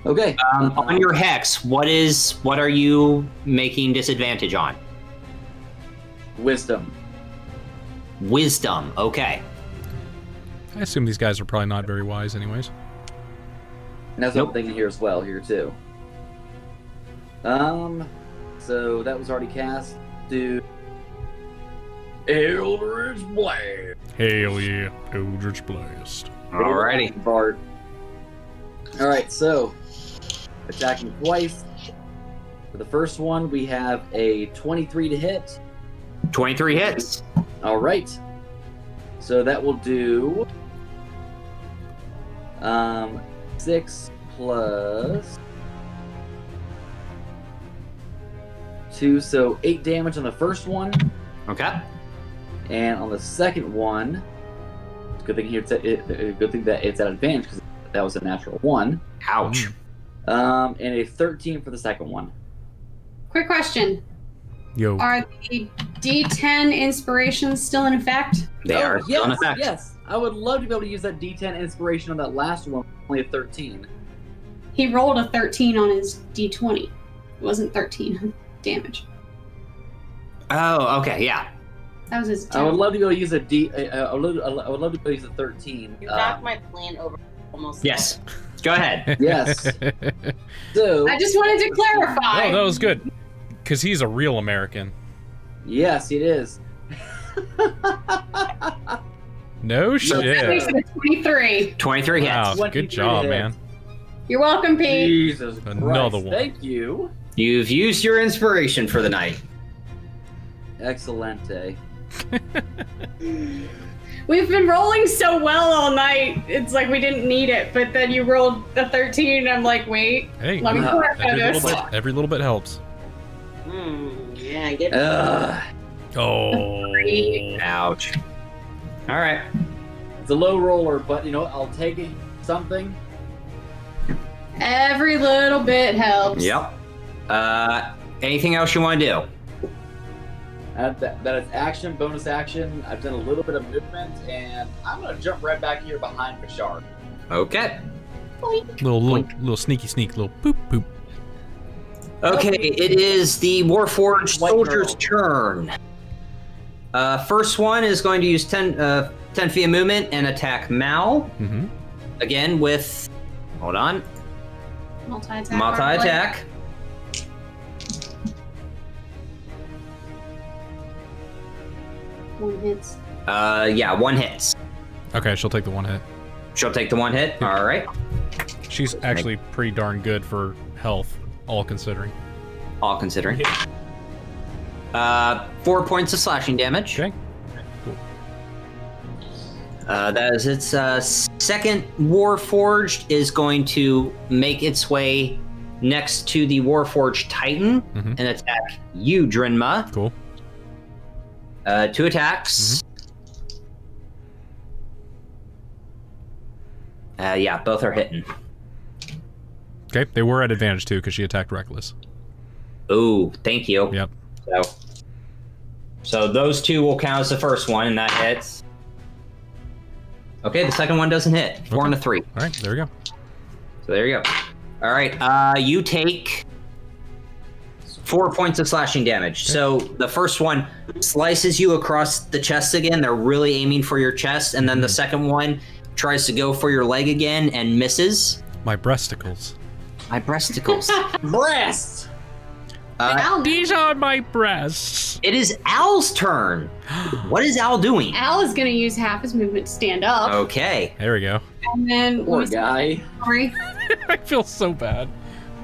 Okay. Um, on your hex, what is what are you making disadvantage on? Wisdom. Wisdom. Okay. I assume these guys are probably not very wise, anyways. And that's Nope. one thing here as well, here too. Um, so that was already cast. Do Eldritch Blast. Hell yeah. Eldritch Blast. Alrighty. Bard. All right, so attacking twice. For the first one, we have a 23 to hit. Twenty-three hits. All right. So that will do um six plus two, so eight damage on the first one, Okay. and on the second one, good thing here. It's a, it, a good thing that it's at advantage because that was a natural one. Ouch. Um, and a thirteen for the second one. Quick question: Yo. Are the D10 inspirations still in effect? They Oh, are yes, still in effect. Yes, I would love to be able to use that D10 inspiration on that last one. Only a thirteen. He rolled a 13 on his D20. It wasn't 13 damage. Oh, okay. Yeah. That was his. I would love to be able to use a D. uh, I would love, I would love to be able to use a thirteen. You Uh, knocked my plan over almost. Yes. Go ahead. yes. So I just wanted to clarify. Oh, that was good. Because he's a real American. yes, it is. No shit. it 23. Twenty-three hits. Wow, 23 good job, hits. man. You're welcome, Pete. Jesus Christ! Another one. Thank you. You've used your inspiration for the night. Excelente. We've been rolling so well all night. It's like we didn't need it, but then you rolled a 13, and I'm like, wait, Hey, let me Wow. every little, bit, every little bit helps. Hmm. Yeah, get Ugh. Oh. Ouch. All right. It's a low roller, but you know? I'll take it. Something. Every little bit helps. Yep. Uh, anything else you want to do? Uh, that, that is action, bonus action. I've done a little bit of movement, and I'm gonna jump right back here behind Bashar. Okay. Little, little, little sneaky sneak, little poop boop. Okay, it is the Warforged White soldier's girl. turn. Uh, first one is going to use 10, uh, 10 feet of movement and attack Mal. Mm-hmm. Again with. Hold on. Multi-attack. Multi attack. One hits. Uh, yeah, one hits. Okay, she'll take the one hit. She'll take the one hit. All right. She's actually pretty darn good for health, all considering. All considering. Uh, four points of slashing damage. Okay. Uh, that is its uh, second Warforged is going to make its way next to the Warforged Titan Mhm. and attack you, Drinma. Cool. Uh, two attacks. Uh, yeah, both are hitting. Okay, they were at advantage too because she attacked reckless. Ooh, thank you. Yep. So, so those two will count as the first one, and that hits. Okay, the second one doesn't hit. Four Okay. and a three. All right, there we go. So there you go. All right, uh, you take four points of slashing damage. So the first one slices you across the chest again. They're really aiming for your chest, and then the second one tries to go for your leg again and misses. My breasticles. My breasticles. breasts. Uh, Al, These are my breasts. it is Al's turn. What is Al doing? Al is going to use half his movement to stand up, Okay. There we go. and then Poor guy. sorry, I feel so bad.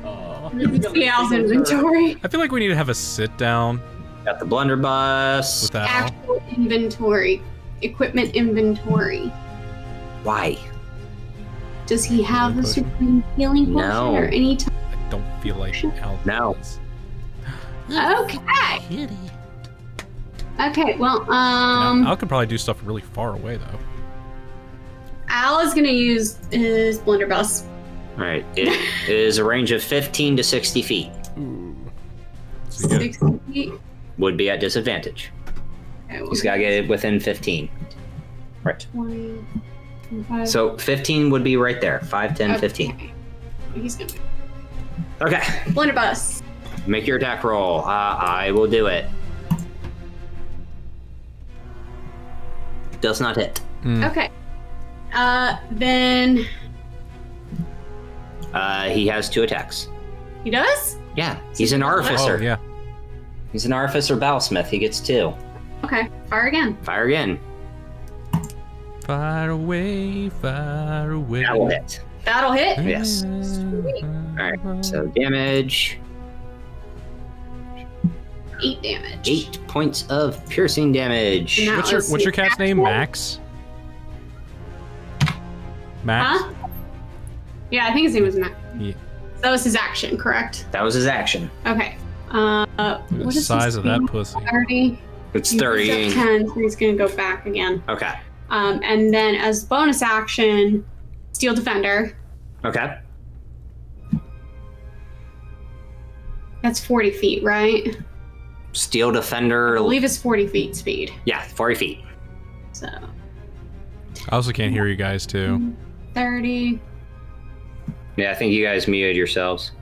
Oh. let see Al's inventory. I feel like we need to have a sit down Got the blunderbuss. with Al. Actual inventory, equipment inventory. Why? Does he have the supreme healing potion No. or any type? I don't feel like Al. No. does. Okay. Okay. Well, Now, um, Al could probably do stuff really far away though. Al is going to use his blunderbuss. All right. It is a range of 15 to 60 feet. Ooh. So 60 feet. Would be at disadvantage. Okay, He's got to get it within 15. Right. 20, 25. So 15 would be right there. 5, 10, 15. Okay. He's gonna Okay. blunderbuss. Make your attack roll. Uh, I will do it. Does not hit. Mm. Okay. Uh, then Uh, he has two attacks. he does. Yeah, he's an artificer. Oh yeah. He's an artificer battlesmith. He gets two. Okay. Fire again. Fire again. Far away, far away. That will hit. That'll hit. Yes. Alright, so damage. Eight damage. Eight points of piercing damage. And that What's your What's your his cat's name? Max. Max. Huh? Yeah, I think his name was Matt. Yeah. That was his action, correct? That was his action. Okay. Uh, what the is size of that pussy. Thirty. It's He was up 30. Ten. So he's gonna go back again. Okay. Um, and then as bonus action, Steel Defender. Okay. That's forty feet, right? Steel Defender. I Defender. believe it's forty feet speed. Yeah, 40 feet. So I also can't hear you guys too. thirty. Yeah, I think you guys muted yourselves.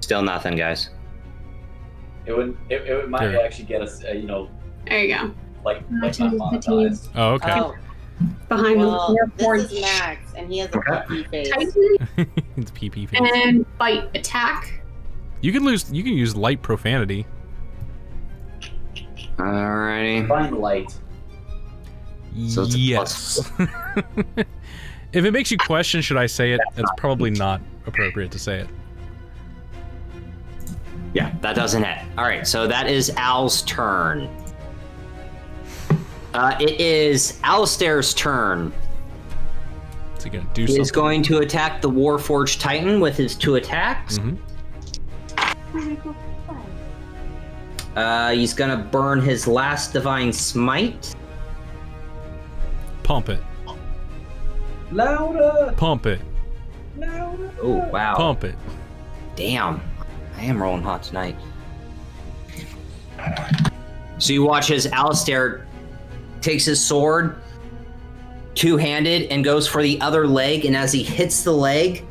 Still nothing, guys. It would. It, it might There. actually get us. Uh, you know, There you go. Like like Nineteen, not Oh, okay. Oh, Behind well, the this airport. is Max, and he has a Okay. puppy face. Titan it's PP face. and bite attack. You can lose. You can use light profanity. Alrighty. Find light. So it's yes. if it makes you question, should I say it? It's probably not appropriate to say it. Yeah, that doesn't hit. Alright, so that is Al's turn. Uh, it is Alistair's turn. Is he gonna do He something? is going to attack the Warforged Titan with his two attacks. Mhm. Uh, he's gonna burn his last Divine Smite. Pump it. Louder. Pump it. Louder. Oh, wow. Pump it. Damn. I am rolling hot tonight. So you watch as Alistair takes his sword, two handed, and goes for the other leg. And as he hits the leg,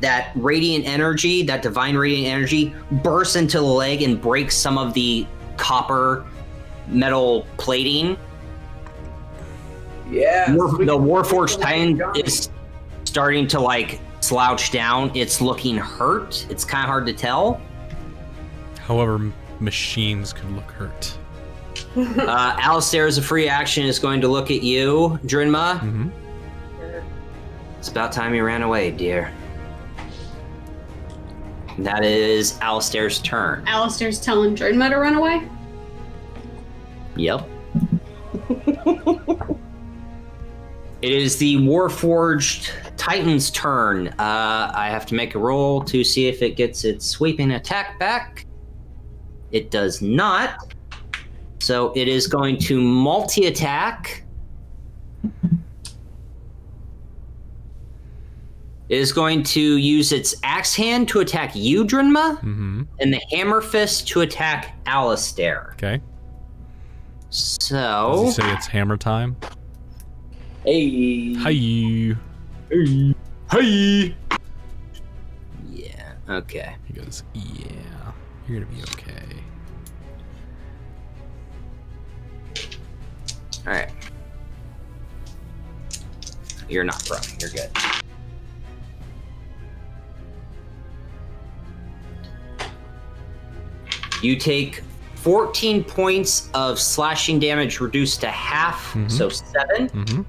that radiant energy, that divine radiant energy, bursts into the leg and breaks some of the copper metal plating. Yeah. War, the Warforged Sweet. Titan is starting to like slouch down. It's looking hurt. It's kind of hard to tell. However, machines could look hurt. Uh, Alistair, as a free action, is going to look at you, Drinma. hmm It's about time you ran away, dear. That is Alistair's turn. Alistair's telling Drinma to run away. Yep. it is the Warforged Titan's turn. Uh, I have to make a roll to see if it gets its sweeping attack back. It does not. So it is going to multi attack. It is going to use its axe hand to attack you, Drinma, hmm and the hammer fist to attack Alistair. Okay. Does So. he say it's hammer time? Hey. Hi. Hey. Hey. Yeah. Okay. He goes, yeah. You're gonna be okay. All right. You're not prone. You're good. You take 14 points of slashing damage reduced to half, Mhm. so 7 Mm-hmm.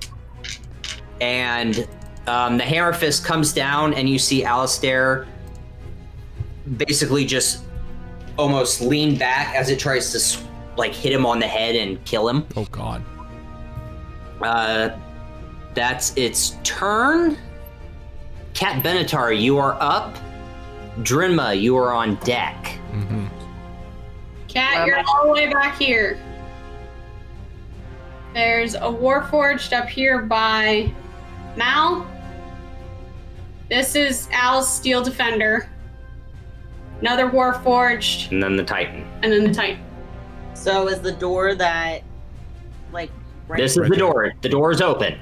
and um, the hammer fist comes down, and you see Alistair basically just almost lean back as it tries to like hit him on the head and kill him. Oh God. Uh, that's its turn. Cat Benatar, you are up. Drinma, you are on deck. Mm-hmm. Cat, you're all the way back here. There's a Warforged up here by Mal. This is Al's Steel Defender. Another Warforged, And then the Titan. and then the Titan. So is the door that, like, right This is Right the there. door. The door is open.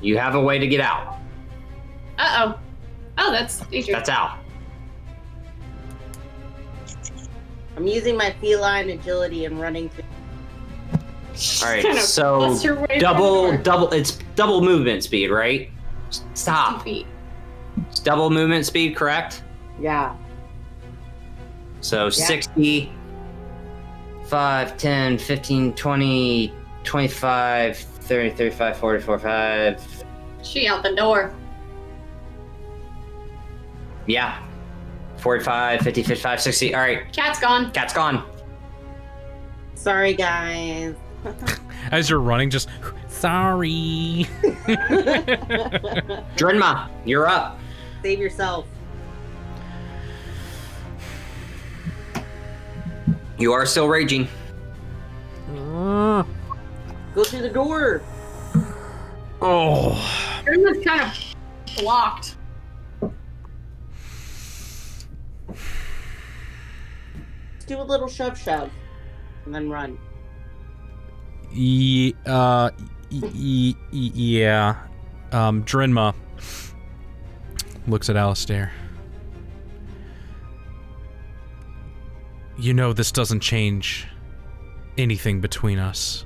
You have a way to get out. Uh oh. Oh, that's Adrian. That's out. I'm using my feline agility and running through. All right. So bust your way double, through the door. double. It's double movement speed, right? Stop. Feet. It's double movement speed, correct? Yeah. So 60, 5, 10, 15, 20, 25, 30, 35, 40, 45. She out the door. Yeah. 45, 50, 55, 60. All right. Cat's gone. Cat's gone. Sorry, guys. As you're running, just sorry. Drinma, you're up. Save yourself. You are still raging. Uh, Go through the door. Oh. Everyone's kind of blocked. Just do a little shove shove. And then run. Ye, uh, y- y- y- yeah. Um, Drinma looks at Alistair. You know this doesn't change anything between us.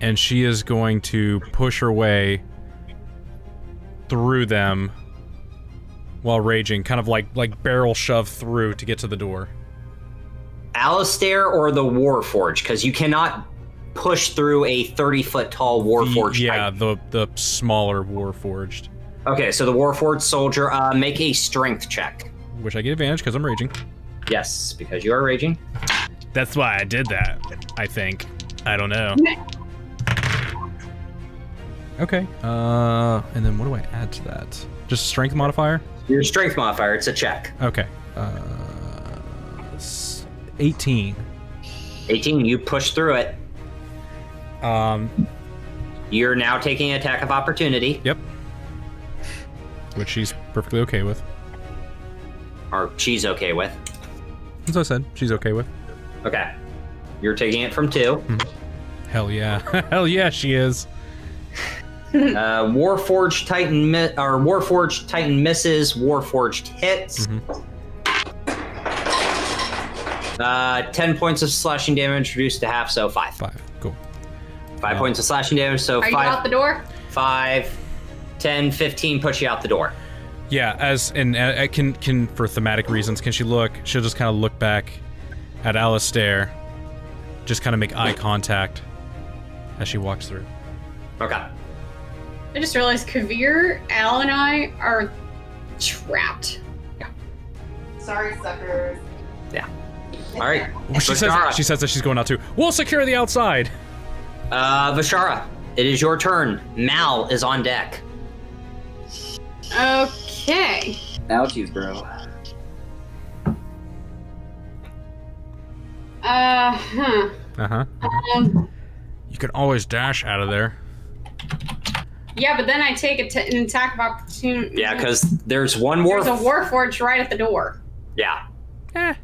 And she is going to push her way through them while raging, kind of like like barrel shove through to get to the door. Alistair or the Warforge? Because you cannot push through a 30 foot tall Warforge. The- yeah, type. the the smaller Warforged, Okay, so the Warforged soldier, uh, make a strength check. which I get advantage because I'm raging. Yes, because you are raging. That's why I did that. I think. I don't know. Okay. Uh, and then what do I add to that? Just strength modifier. Your strength modifier, it's a check. Okay. Uh, 18. 18, you push through it. Um, You're now taking an attack of opportunity, yep. Which she's perfectly okay with. or she's okay with. As I said, she's okay with. Okay. You're taking it from two. Hell yeah. Hell yeah, she is. Uh, Warforged Titan mi- or Warforged Titan misses. Warforged hits. Mhm. Uh, ten points of slashing damage reduced to half, so five. Five. Cool. Five Uh, points of slashing damage, so Are you out the door? five, 10, 15 push you out the door. Yeah, as and uh, can can for thematic reasons, can she look? She'll just kind of look back at Alistair, just kind of make eye contact as she walks through. Okay. I just realized Kavir, Al, and I are trapped. Yeah. Sorry, suckers. Yeah. All right. Well, she says she says that she's going out too. We'll secure the outside. Uh, Vishara, it is your turn. Mal is on deck. Okay. Ouchies, bro. Uh huh. Uh huh. Um, You can always dash out of there. Yeah, but then I take a t- an attack of opportunity. Yeah, because there's one more. there's a Warforged right at the door. yeah. Eh.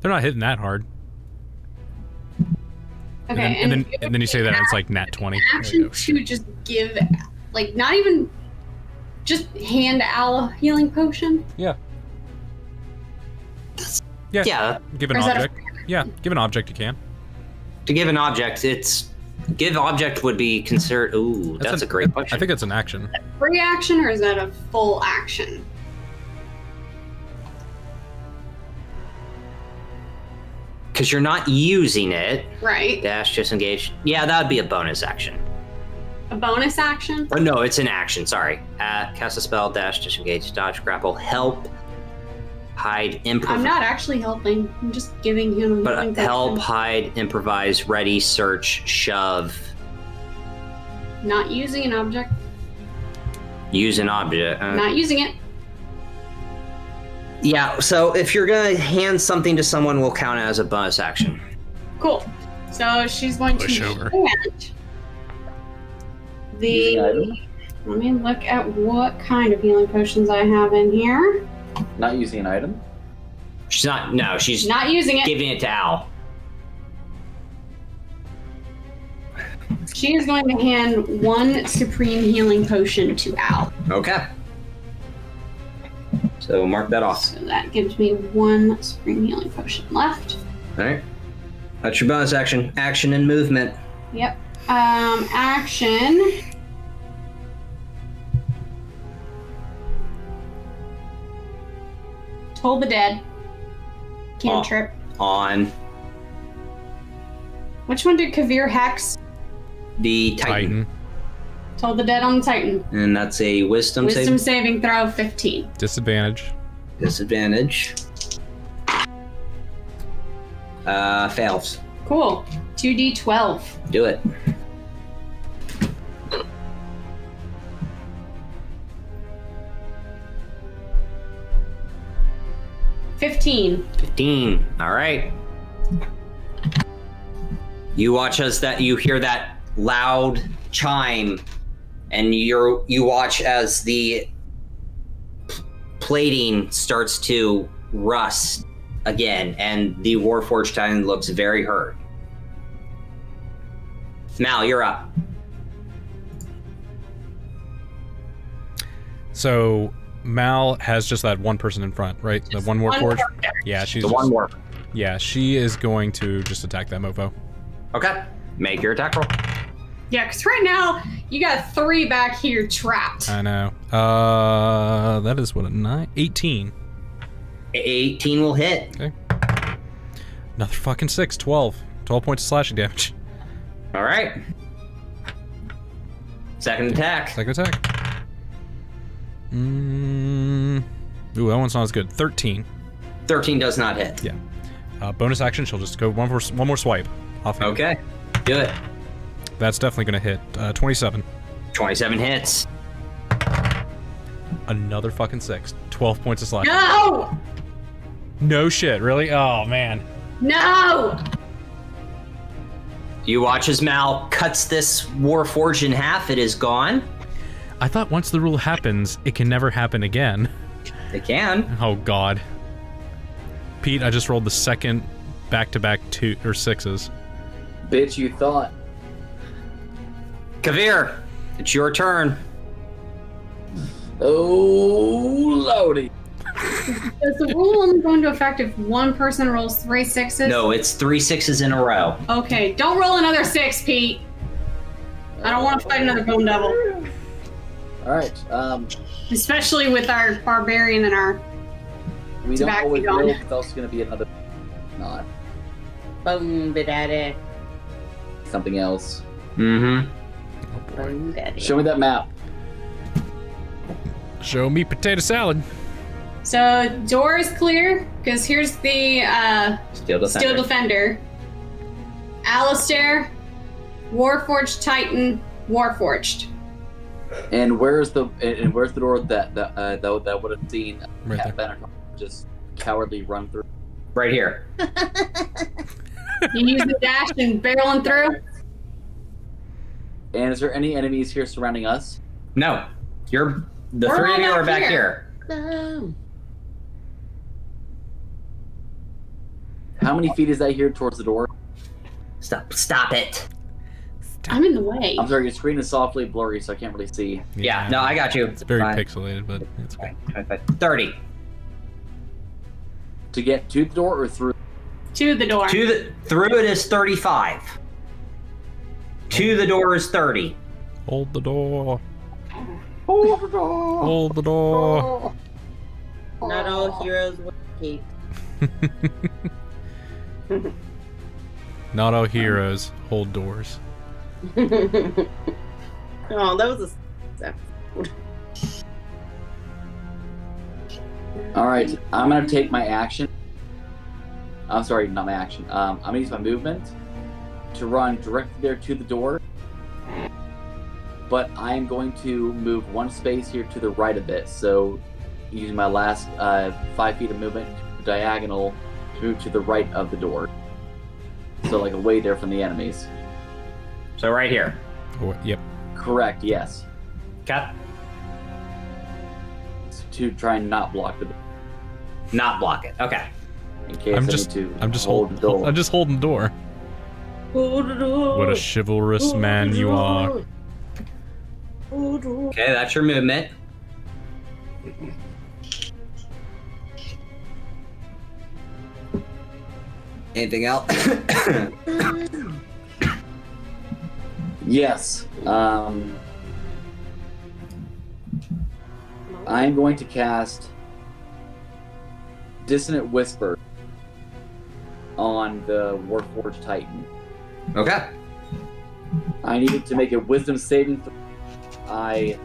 They're not hitting that hard. Okay, and, then, and, then and then you say that it's like nat twenty. There action we to just give, like, not even, just hand Al a healing potion. Yeah. Yeah. Yeah. Give an Or a- object. Yeah. Give an object you can. To give an object, it's give object would be considered. Ooh, that's, an- a great question. I think it's an action. Free action or is that a full action? because you're not using it. Right. Dash disengage. Yeah, that would be a bonus action. A bonus action. Or no, it's an action. Sorry. Uh, cast a spell. Dash disengage. Dodge. Grapple. Help. Hide. Improvise. I'm not actually helping. I'm just giving him. a But healing help, potion. hide, improvise, ready, search, shove, Not using an object. use an object. Uh, Not using it. yeah, so if you're gonna hand something to someone, we'll count it as a bonus action. Cool. So she's going Push to over. hand the. Let me look at what kind of healing potions I have in here. Not using an item. She's not. No, she's Not using it. giving it to Al. She is going to hand one supreme healing potion to Al. Okay. So mark that off. So that gives me one supreme healing potion left. All right. That's your bonus action. Action and movement. Yep. Um, action. Toll the dead. Cantrip. On Which one did Kavir hex? the Titan. Titan. Toll the dead on the Titan. And that's a wisdom, Wisdom save. saving throw of 15. Disadvantage. Disadvantage. Uh, fails. Cool. 2d12. Do it. Fifteen. 15. All right. You watch as that you hear that loud chime and you're you watch as the plating starts to rust again and the Warforged Titan looks very hurt. Mal, you're up. So Mal has just that one person in front, right? The one more one forge. Yeah, she's The just- one more. Yeah, she is going to just attack that mofo. Okay. Make your attack roll. Yeah, because right now you got three back here trapped. I know. Uh, that is what a nine, 18. 18 will hit. Okay. Another fucking six, 12. 12 points of slashing damage. All right. Second attack. Second attack. Mm, ooh, that one's not as good. 13. 13 does not hit. Uh, bonus action, she'll just go one more, one more swipe. Off him. Okay. Do it. That's definitely going to hit. Uh, 27. 27 hits. Another fucking six. 12 points of slashing. No! No shit, really? Oh, man. No! You watch as Mal cuts this war Warforged in half. It is gone. I thought once the rule happens, it can never happen again. It can. Oh, God. Pete, I just rolled the second back-to-back two or sixes. Bitch, you thought. Kavir, it's your turn. Oh, lordy. Does the rule only go into effect if one person rolls three sixes? No, it's three sixes in a row. Okay, don't roll another six, Pete. I don't want to fight another bone devil. All right. Um, Especially with our barbarian and our. we It's don't always know if that's going to be another. Not Boom, daddy. something else. Mm-hmm. Boom, daddy. Show me that map. Show me potato salad. So door is clear because here's the uh, Steel defender. steel defender. Alistair, Warforged Titan, Warforged. And where's the and and where's the door that that uh, that, that would have seen Right Cat there. Banner just cowardly run through? Right here. You use the dash and barreling through. And is there any enemies here surrounding us? No, you're the We're three of you are back here. here. How many feet is that here towards the door? Stop! Stop it! I'm in the way. I'm sorry, your screen is softly blurry, so I can't really see. Yeah, no, I got you. It's very Fine. pixelated, but it's okay. Thirty. To get to the door or through? To the door. To the through it is thirty-five. To the door is thirty. Hold the door. Hold the door. Hold the door. Not all heroes wear capes. Not all heroes hold doors. oh, that was a. All right, I'm gonna take my action. I'm sorry, not my action. Um, I'm gonna use my movement to run directly there to the door. But I am going to move one space here to the right of it. So, using my last uh, five feet of movement diagonal to move to the right of the door. So, like away there from the enemies. So right here. Oh, yep. Correct. Yes. Cut. To try and not block the Not block it. Okay. in case I'm I just, need to I'm just hold hold, the door. I'm just holding the door. What a chivalrous man you are. Okay, that's your movement. Anything else? Yes. Um, I'm going to cast Dissonant Whisper on the Warforged Titan. okay. I needed to make a Wisdom saving. Th- I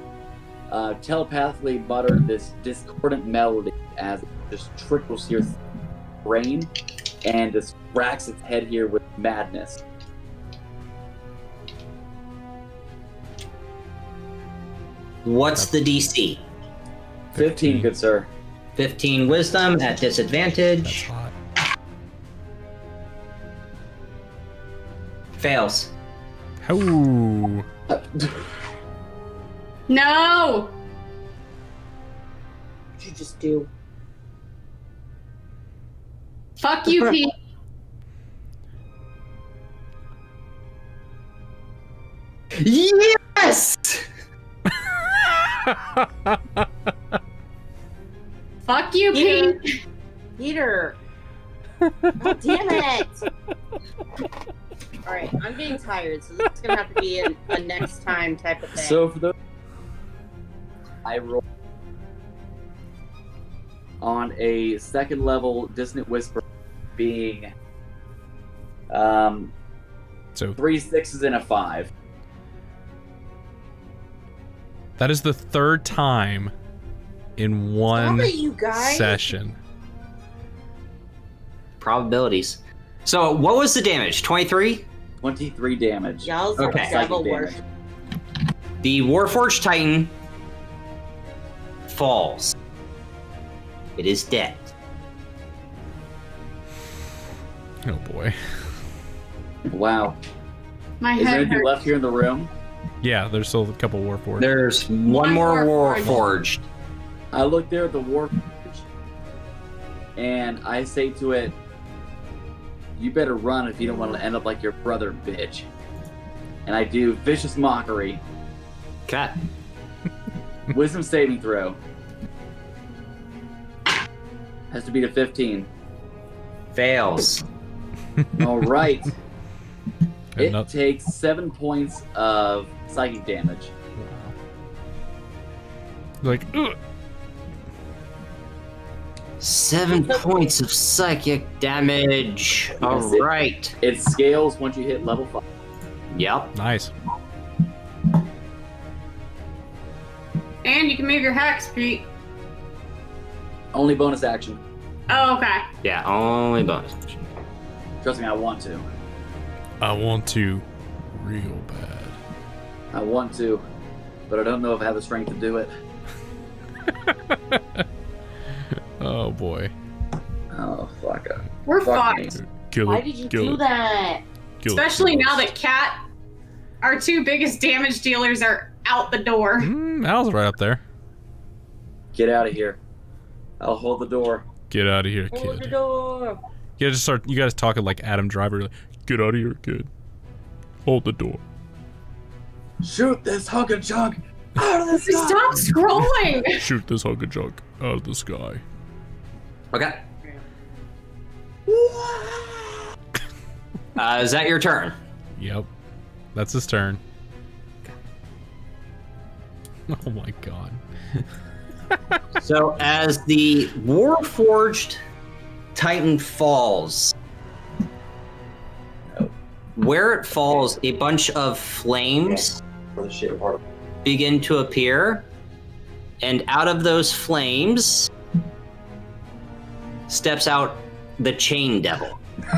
uh, telepathically mutter this discordant melody as it just trickles here through brain and just racks its head here with madness. What's the DC? 15, good sir. 15 wisdom at disadvantage. Fails. Ooh. No! What'd you just do? Fuck you, Pete. Yes! Fuck you, Peter. Pete. Peter! God damn it! Alright, I'm getting tired, so this is gonna have to be a, a next time type of thing. So for those, I roll on a second level dissonant whisper, being um So three sixes and a five. That is the third time in one Stop it, you guys! session. Probabilities. So, what was the damage? 23? Twenty-three damage. Y'all's Okay. devil Psychic worship. The Warforged Titan falls. It is dead. Oh boy. Wow. My Is there head anything hurts. left here in the room? Yeah, there's still a couple Warforged. There's one, One more Warforged. Warforged. I look there at the war and I say to it, You better run if you don't want to end up like your brother, bitch. And I do vicious mockery. Cut. Wisdom saving throw. Has to beat a 15. Fails. All right. It takes seven points of psychic damage. like, ugh. Seven points of psychic damage. All right. It scales once you hit level five. Yep. nice. And you can move your hex, Pete. Only bonus action. Oh, okay. Yeah, only bonus. Trust me, I want to. I want to real bad. I want to, but I don't know if I have the strength to do it. Oh boy. Oh fuck. We're Fuck me. fucked. Kill Why it. did you kill do it, that? kill it, Especially kill now that Cat, our two biggest damage dealers, are out the door. Mm, Al's right up there. Get out of here. I'll hold the door. Get out of here, kid. Hold the kid. door. You gotta start. You guys talking like Adam Driver. Like, Get out of here, kid. Hold the door. Shoot this hunk of junk out of the sky. Stop scrolling! Shoot this hunk of junk out of the sky. Okay. Uh, is that your turn? Yep. That's his turn. Oh my god. So, as the Warforged Titan falls, where it falls, a bunch of flames begin to appear, and out of those flames steps out the chain devil.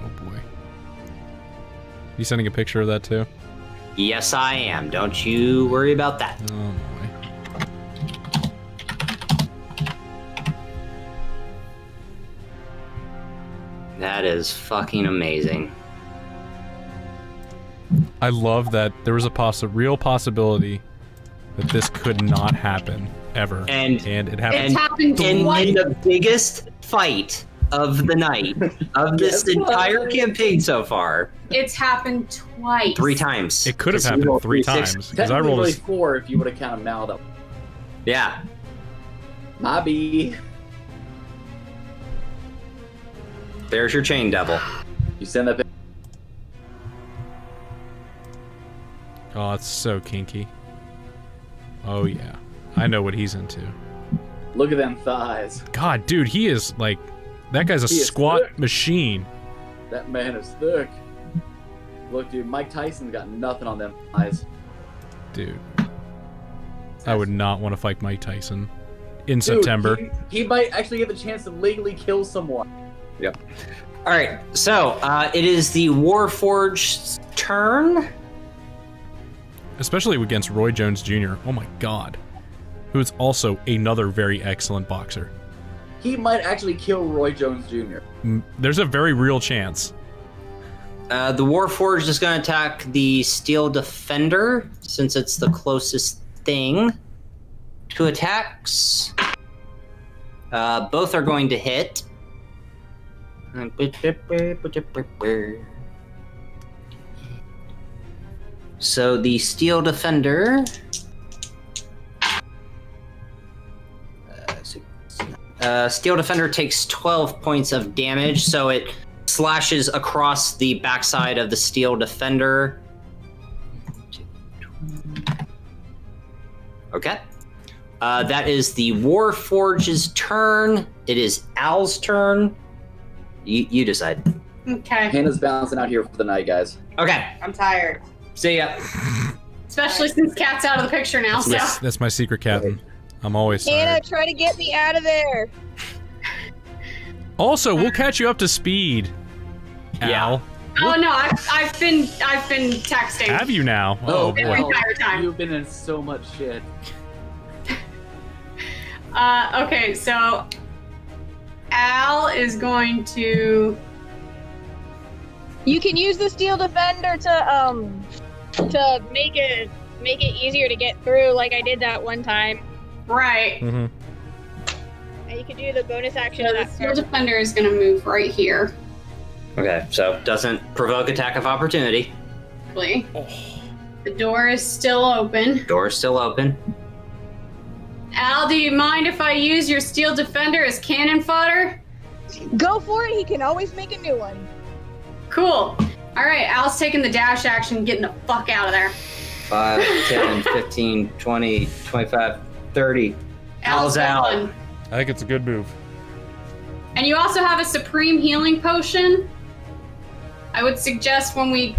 Oh boy. You sending a picture of that too? Yes, I am. Don't you worry about that. Oh boy. That is fucking amazing. I love that there was a possi- real possibility that this could not happen ever, And- and it happened. It's happened. happened In, in the biggest fight of the night of this entire campaign so far, It's happened twice. three times. It could have happened rolled three times because I Technically rolled. really A, four if you would have counted Mal though. Yeah. My B. There's your chain devil. You send that. Oh, it's so kinky. Oh yeah, I know what he's into. Look at them thighs. God, dude, he is like that guy's a squat thick. machine. That man is thick. Look, dude, Mike Tyson's got nothing on them thighs. Dude, I would not want to fight Mike Tyson in Dude, September. He, he might actually get the chance to legally kill someone. Yep. All right, so uh, it is the Warforged's turn. Especially against Roy Jones Jr. Oh my God, who's also another very excellent boxer. He might actually kill Roy Jones Jr. Mm, There's a very real chance. Uh, the Warforged is going to attack the Steel Defender since it's the closest thing. Two attacks. Uh, both are going to hit. So the Steel Defender. Uh, uh, Steel Defender takes 12 points of damage, so it slashes across the backside of the Steel Defender. Okay. Uh, that is the Warforge's turn. It is Al's turn. You, you decide. Okay. Hannah's bouncing out here for the night, guys. Okay. I'm tired. See ya. Especially since Cat's out of the picture now, so. Yes, that's my secret captain. I'm always Hannah, tired. try to get me out of there. Also, we'll catch you up to speed. Yeah. Al, Oh no, I've, I've been I've been texting have you now? Oh the boy. entire time. You've been in so much shit. Uh, okay, so Al is going to. You can use the steel defender to um to make it make it easier to get through, like I did that one time. Right. Mm-hmm. And you can do the bonus action So of the that. steel defender is going to move right here. Okay, so doesn't provoke attack of opportunity. Lee. The door is still open. Door is still open. Al, do you mind if I use your steel defender as cannon fodder? Go for it. He can always make a new one. Cool. All right, Al's taking the dash action, getting the fuck out of there. 5, 10, 15, 20, 25, 30. Al's out. gone. I think it's a good move. And you also have a supreme healing potion. I would suggest when we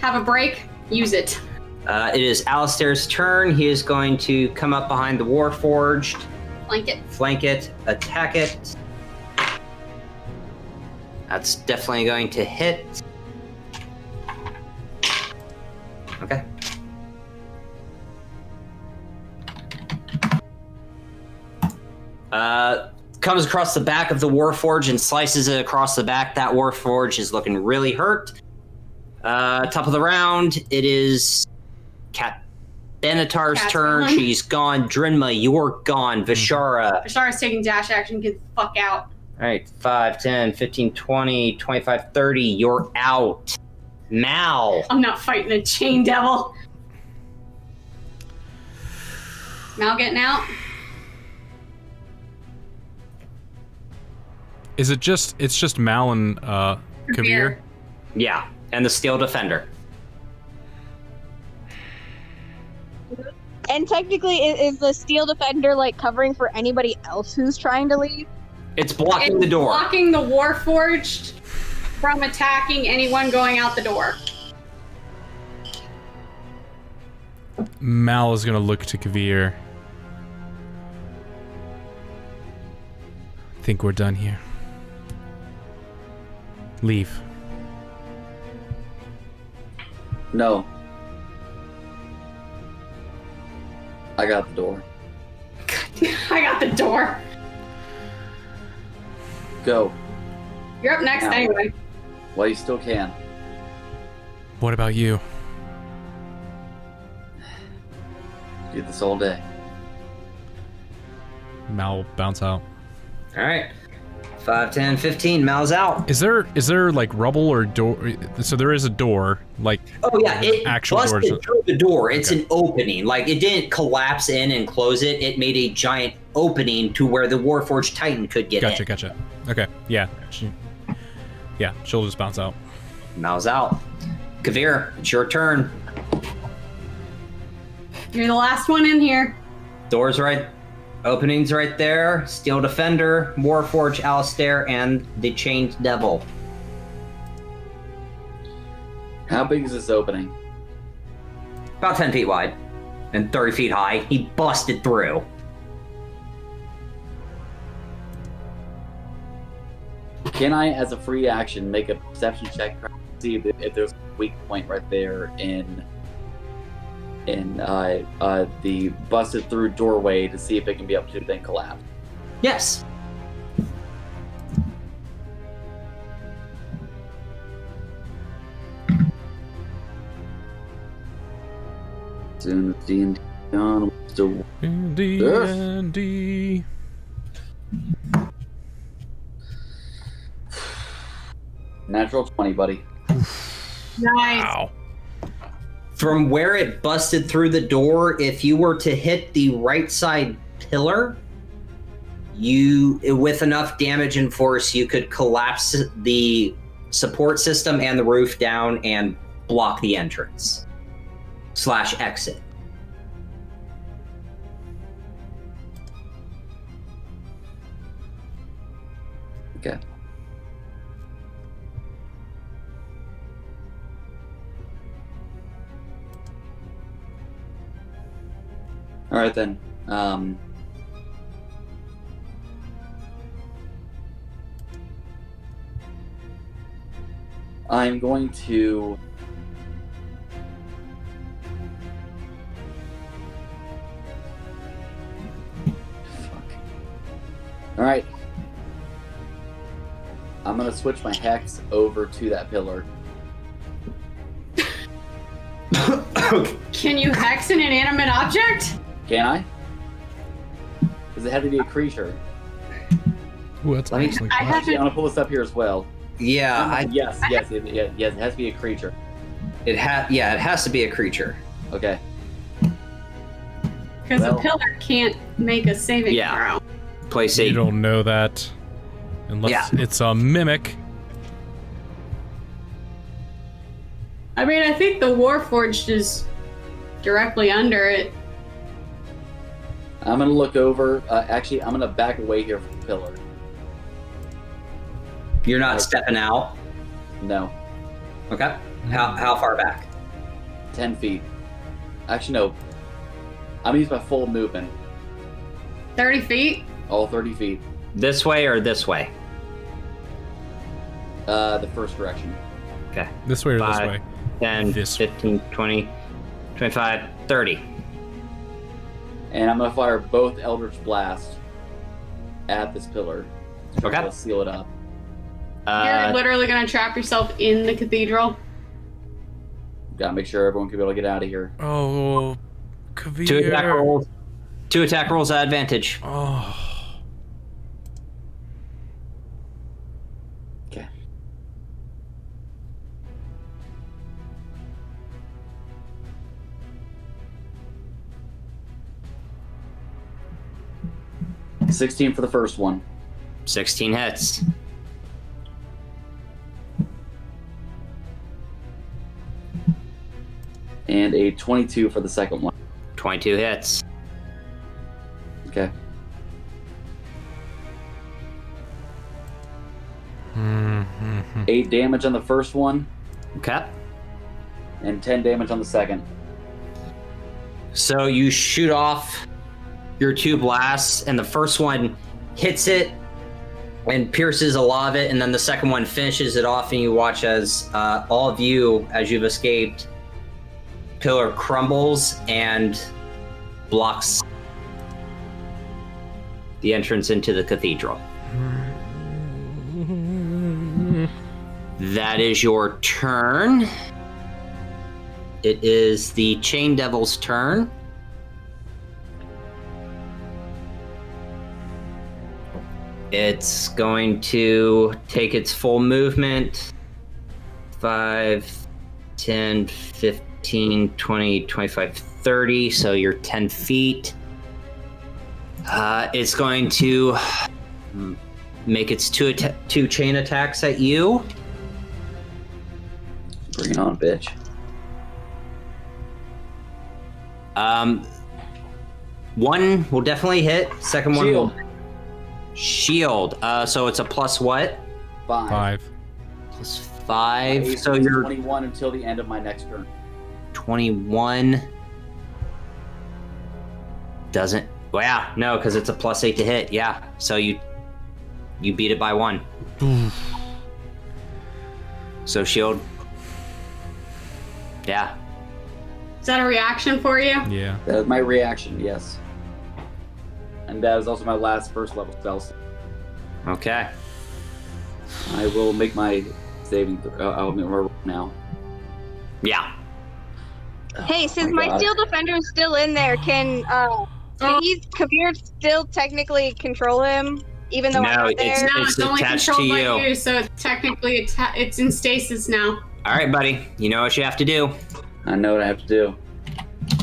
have a break, use it. Uh, it is Alistair's turn. He is going to come up behind the Warforged, Flank it. flank it, attack it. That's definitely going to hit. Okay. Uh, comes across the back of the Warforge and slices it across the back. That Warforge is looking really hurt. Uh, top of the round, it is Cat Benatar's Cat's turn. gone. She's gone. Drinma, you're gone. Vishara. Bashar is taking dash action, get the fuck out. All right, 5, 10, 15, 20, 25, 30. You're out. Mal. I'm not fighting a chain devil. Mal getting out? Is it just? It's just Mal and uh, Kavir. Yeah, and the Steel Defender. And technically, i- is the steel defender like covering for anybody else who's trying to leave? It's blocking It's the door. Blocking the Warforged from attacking anyone going out the door. Mal is gonna look to Kavir. I think we're done here. Leave. No. I got the door. I got the door. Go. You're up next Ow. anyway. While you still can. What about you? Do this all day. Mal will bounce out. All right. 5, 10, 15. Mal's out. Is there is there like rubble or door? So there is a door. Like Oh yeah, it Actual busted doors. through the door. It's Okay. an opening. Like it didn't collapse in and close it. It made a giant opening to where the Warforged Titan could get in. gotcha, in. gotcha. Okay, yeah, she, yeah. She'll just bounce out. Mal's out. Kavir, it's your turn. You're the last one in here. Doors right, openings right there. Steel Defender, Warforged Alistair, and the Chained Devil. How big is this opening? About 10 feet wide and 30 feet high. He busted through. Can I, as a free action, make a perception check to see if, if there's a weak point right there in in uh, uh, the busted through doorway to see if it can be up to then collapse? Yes. Soon as D and D on, still D and D. natural twenty, buddy. Nice. Wow. From where it busted through the door, if you were to hit the right side pillar, you with enough damage and force, you could collapse the support system and the roof down and block the entrance slash exit. All right then. Um, I'm going to. Fuck. All right. I'm gonna switch my hex over to that pillar. Can you hex an inanimate object? Can I? Does it have to be a creature? Ooh, that's Let me- actually I fun. have Actually, I'm gonna pull this up here as well. yeah, I, yes, yes, it, yeah, yes, it has to be a creature. it ha- yeah, it has to be a creature. Okay. Because Well- a pillar can't make a saving Yeah. throw. Place You don't know that unless Yeah. it's a mimic. I mean, I think the Warforged is directly under it. I'm gonna look over. Uh, actually, I'm gonna back away here from the pillar. You're not stepping out. No, Okay. How how far back? ten feet. Actually, no. I'm gonna use my full movement, 30 feet? all 30 feet. This way or this way? Uh, the first direction. Okay. This way or this way? 10, This- 15, 20, 25, 30. And I'm gonna fire both Eldritch Blast at this pillar. to okay. To seal it up. You're Uh, literally gonna trap yourself in the cathedral. Gotta make sure everyone can be able to get out of here. Oh, Kavir. two attack rolls. Two attack rolls at advantage. Oh. 16 for the first one. 16 hits. And a 22 for the second one. 22 hits. Okay. Mm-hmm. Eight damage on the first one. Okay. And 10 damage on the second. So you shoot off your two blasts, and the first one hits it and pierces a lot of it, and then the second one finishes it off, and you watch as uh, all of you, as you've escaped, pillar crumbles and blocks the entrance into the cathedral. That is your turn. It is the Chain Devil's turn. It's going to take its full movement 5, 10, 15, 20, 25, 30. So you're 10 feet. Uh, it's going to mm, make its two, two chain attacks at you. Bring it on, bitch. Um, one will definitely hit. Second one Shield. will shield. Uh, so it's a plus what? Five. Five. Plus My five. So you're 21 until the end of my next turn. twenty-one. Doesn't. Well, yeah, no, because it's a plus eight to hit. Yeah. So you you beat it by one. So shield. Yeah. Is that a reaction for you? Yeah. That is my reaction, yes. And that is also my last first level spell. Okay. I will make my saving. Th- uh, I'll make my roll now. Yeah. Hey, since my my, steel defender is still in there, can uh, can he Kavir still technically control him, even though No, I'm not it's- there? No, it's, only attached controlled to by you. you, so it's technically atta- it's in stasis now. All right, buddy. You know what you have to do. I know what I have to do,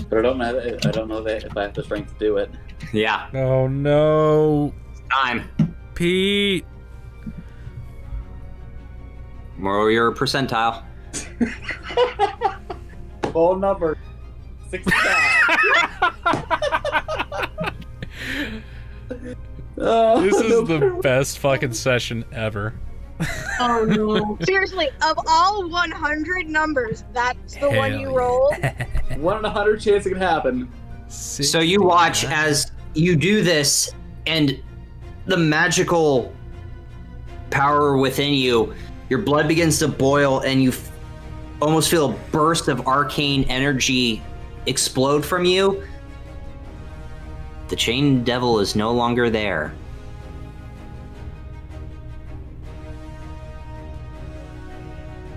but I don't know. I don't know that if I have the strength to do it. Yeah. Oh no, Time. Pete. Roll your percentile. Full number. Sixty-five. Uh, This is no the matter best fucking session ever. Oh no. Seriously, of all 100 numbers, that's the one you yeah. rolled. One in a hundred chance it could happen. So you watch as you do this, and the magical power within you, your blood begins to boil, and you f- almost feel a burst of arcane energy explode from you. The chain devil is no longer there.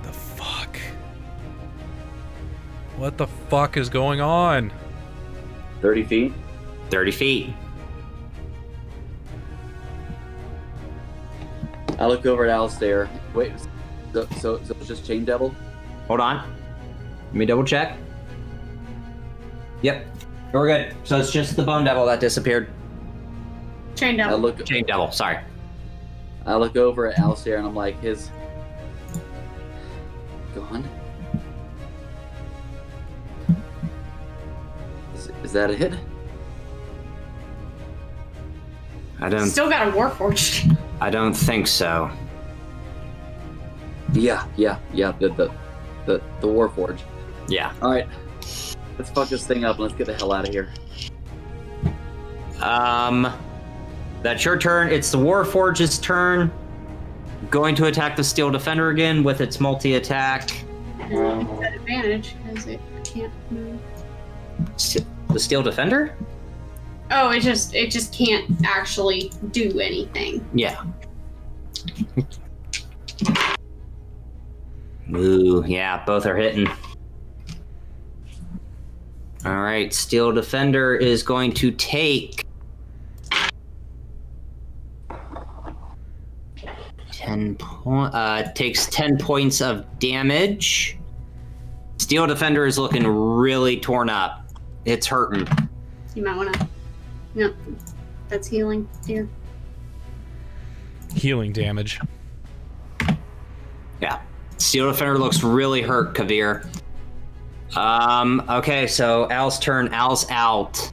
the fuck. What the fuck is going on? Thirty feet. 30 feet. I look over at Alistair. Wait. So, so, so it's just chain devil. Hold on. Let me double check. Yep. We're good. So it's just the bone devil that disappeared. Chained I up. look. Chain devil, sorry. I look over at Alistair and I'm like, his gone. Is, that a hit? I don't Still got a warforged. I don't think so. Yeah, yeah, yeah. The the the, the Warforge. Yeah. All right, let's fuck this thing up and let's get the hell out of here. Um, that's your turn. It's the Warforge's turn. Going to attack the Steel Defender again with its multi attack. It's at advantage because it can't move. The Steel Defender? Oh, it just it just can't actually do anything. Yeah. Ooh, yeah, both are hitting. All right, Steel Defender is going to take 10 point uh takes 10 points of damage. Steel Defender is looking really torn up. It's hurting. You might want to. No, that's healing, dear. Healing damage. Yeah. Steel Defender looks really hurt, Kavir. Um, okay, so Al's turn. Al's out.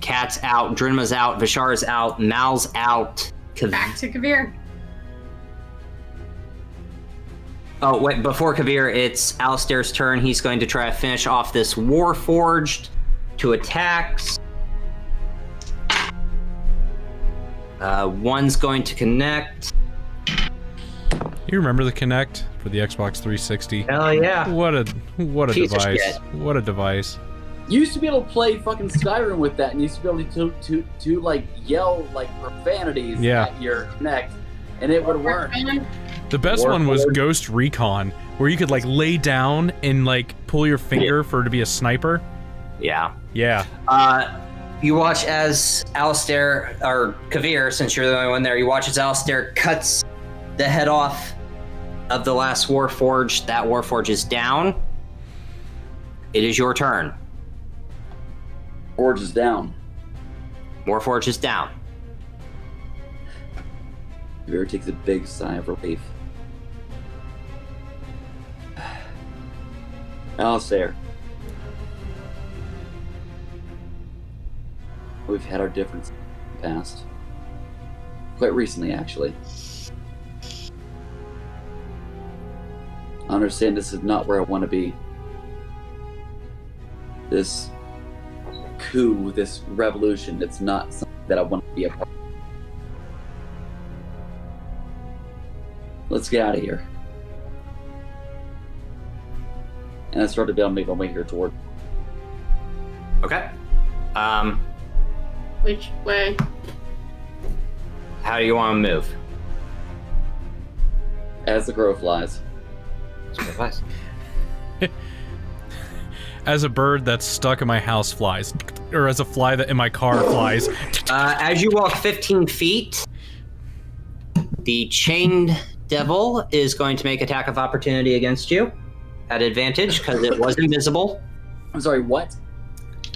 Cat's out. Drinma's out. Vishar's out. Mal's out. Kav- Back to Kavir. Oh wait, before Kavir, it's Alistair's turn. He's going to try to finish off this Warforged. to attacks. Uh, one's going to connect. You remember the Connect for the Xbox 360? Hell yeah. What a what a Piece device! shit. What a device! You used to be able to play fucking Skyrim with that, and you used to be able to to to like yell like profanities Yeah. at your neck, and it would work. The best War one was Ghost Recon, where you could like lay down and like pull your finger for it to be a sniper. Yeah. Yeah. Uh, you watch as Alistair, or Kavir, since you're the only one there, you watch as Alistair cuts the head off of the last Warforged. That Warforge is down. It is your turn. Forge is down. Warforge is down. Kavir takes a big sigh of relief. Alistair. We've had our differences in the past. Quite recently, actually. I understand this is not where I want to be. This coup, this revolution, it's not something that I want to be a part of. Let's get out of here. And I started to make my way here toward. Okay. Um, Which way? how do you want to move? As the crow flies. As a bird that's stuck in my house flies, or as a fly that in my car flies. Uh, as you walk 15 feet, the chained devil is going to make attack of opportunity against you at advantage because it was invisible. I'm sorry, what?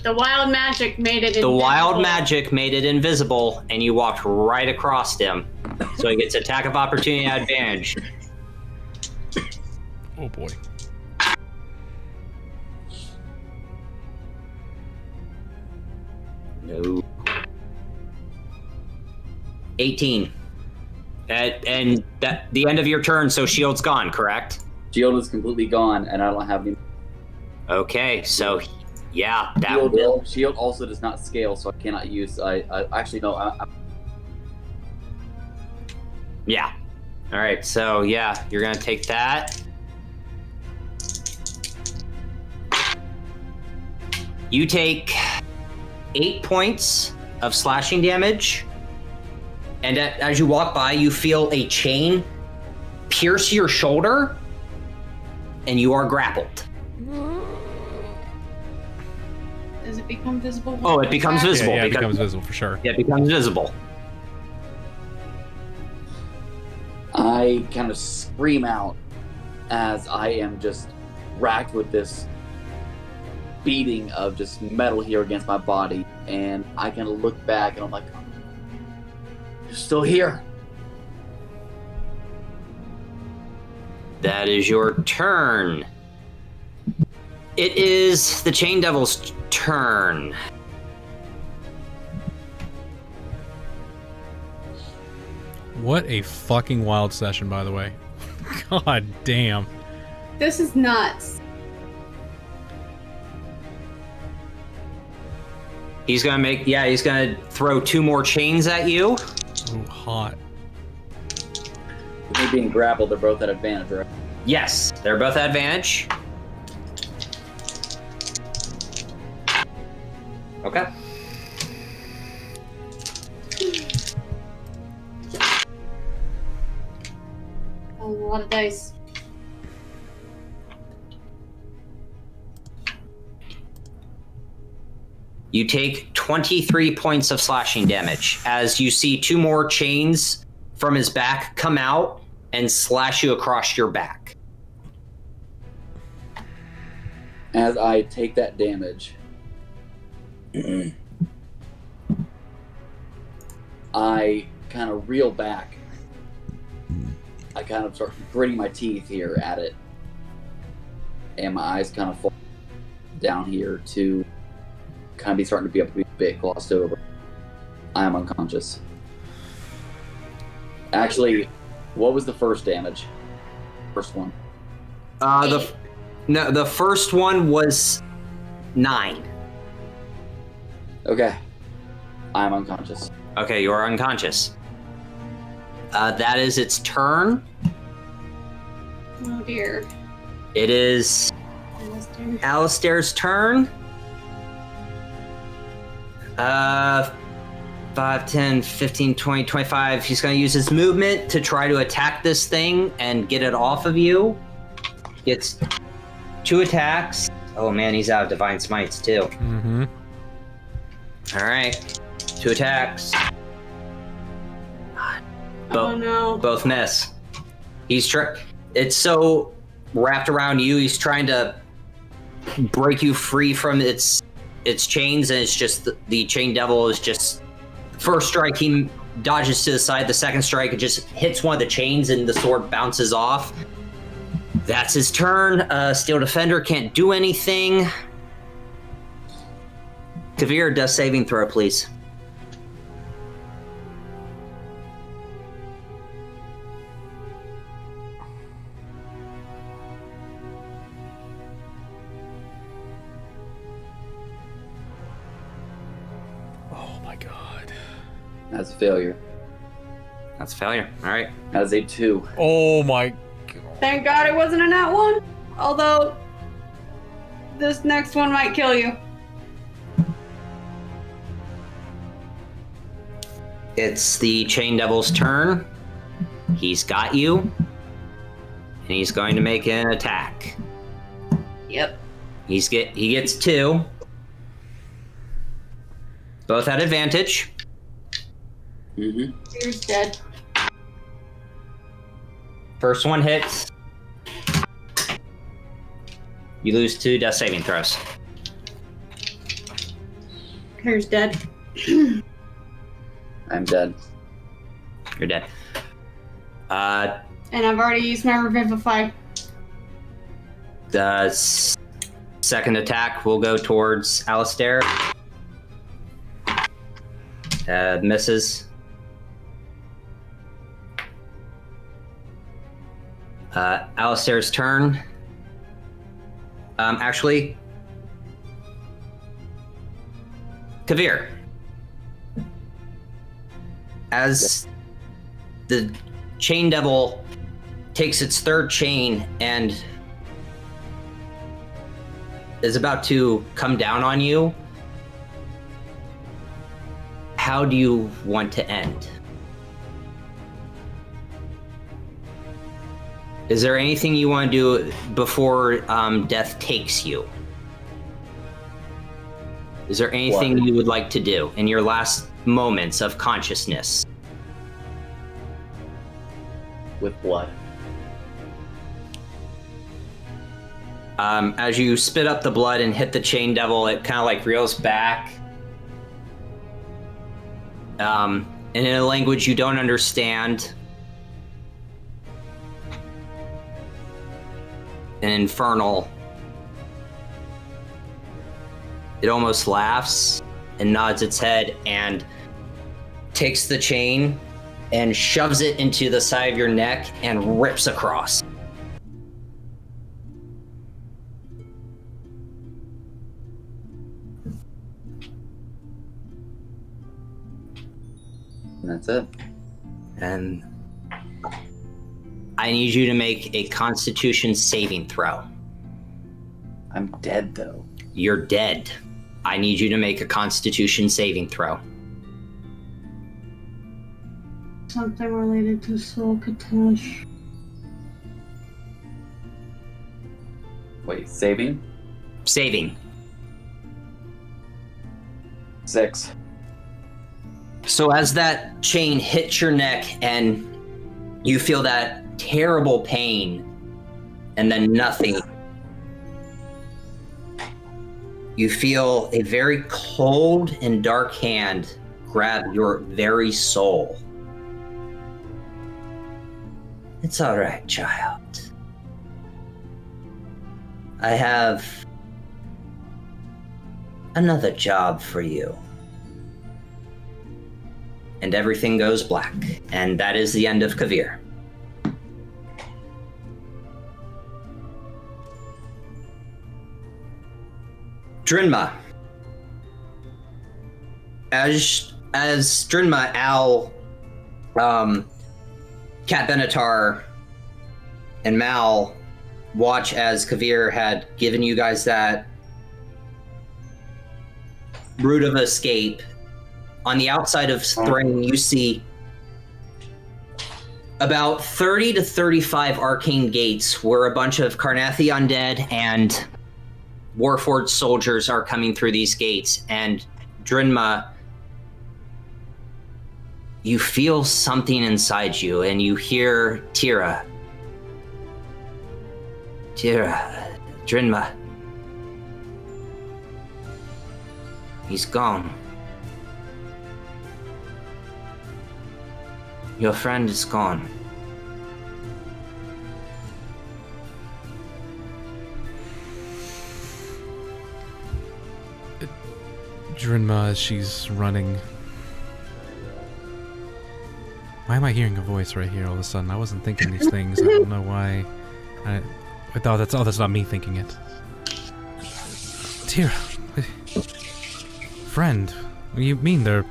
The wild magic made it. The wild magic made it invisible, and you walked right across him. So he gets attack of opportunity at advantage. Oh boy. No. 18. At, and that the end of your turn, so shield's gone, correct? Shield is completely gone, and I don't have any. Okay, so yeah, that Shield, will. shield also does not scale, so I cannot use. I, I actually no. I, I, Yeah. All right, so yeah, you're gonna take that. You take eight points of slashing damage, and as you walk by, you feel a chain pierce your shoulder, and you are grappled. Does it become visible? Oh, it becomes Yeah, visible. yeah, it becomes visible for sure. yeah, it becomes visible. I kind of scream out as I am just racked with this beating of just metal here against my body, and I kind of look back and I'm like, "You're still here." That is your turn. It is the Chain Devil's turn. What a fucking wild session, by the way. God damn. This is nuts. He's gonna make yeah, he's gonna throw two more chains at you. Oh, hot. With me being grappled, they're both at advantage, right? Yes, they're both at advantage. Okay. Oh, a lot of dice. You take 23 points of slashing damage as you see two more chains from his back come out and slash you across your back. As I take that damage, I kind of reel back. I kind of start gritting my teeth here at it, and my eyes kind of fall down here to kind of be starting to be a bit glossed over. I am unconscious. Actually, what was the first damage? First one. Uh, the Eight. no, the first one was nine. Okay. I'm unconscious. Okay, you are unconscious. Uh, that is its turn. Oh dear. It is Alistair. Alistair's turn. Uh, 5, 10, 15, 20, 25. He's going to use his movement to try to attack this thing and get it off of you. Gets two attacks. Oh man, he's out of Divine Smites too. Mm-hmm. All right, two attacks. Oh Both, no. both miss. He's trying. It's so wrapped around you. He's trying to break you free from its its chains, and it's just the, the chain devil is just first strike. He dodges to the side. The second strike, it just hits one of the chains, and the sword bounces off. That's his turn. Uh, Steel Defender can't do anything. Kavir does saving throw, please. My god. That's a failure. That's a failure. All right. That's a two. Oh my. God. Thank God it wasn't a nat one. Although this next one might kill you. It's the Chain Devil's turn. He's got you. And he's going to make an attack. Yep. He's get he gets two. Both at advantage. Mm-hmm. Here's dead. First one hits. You lose two death saving throws. Here's dead. I'm dead. You're dead. Uh, And I've already used my revivify. the s- second attack will go towards Alistair. Uh, misses. Uh, Alistair's turn. Um, actually, Kavir. As the chain devil takes its third chain and is about to come down on you, how do you want to end? Is there anything you want to do before um, death takes you? Is there anything What? you would like to do in your last moments of consciousness? With blood. Um, as you spit up the blood and hit the chain devil, it kind of like reels back. Um, and in a language you don't understand, an infernal. It almost laughs and nods its head and takes the chain and shoves it into the side of your neck and rips across. And that's it. And I need you to make a constitution saving throw. I'm dead though. You're dead. I need you to make a constitution saving throw. Something related to Soul Katash. Wait, saving? Saving. Six. So as that chain hits your neck and you feel that terrible pain and then nothing, you feel a very cold and dark hand grab your very soul. It's all right, child. I have another job for you and everything goes black. And that is the end of Kavir. Drinma. As as Drinma, Al, um, Cat Benatar, and Mal watch as Kavir had given you guys that route of escape on the outside of Thrane, you see about 30 to 35 arcane gates where a bunch of Karrnathi undead and Warforged soldiers are coming through these gates. And Drinma, you feel something inside you and you hear Tira. Tira, Drinma. He's gone. Your friend is gone. Drinma, she's running. Why am I hearing a voice right here all of a sudden? I wasn't thinking these things. I don't know why. I, I thought that's oh, that's not me thinking it. Tira, friend, you mean they're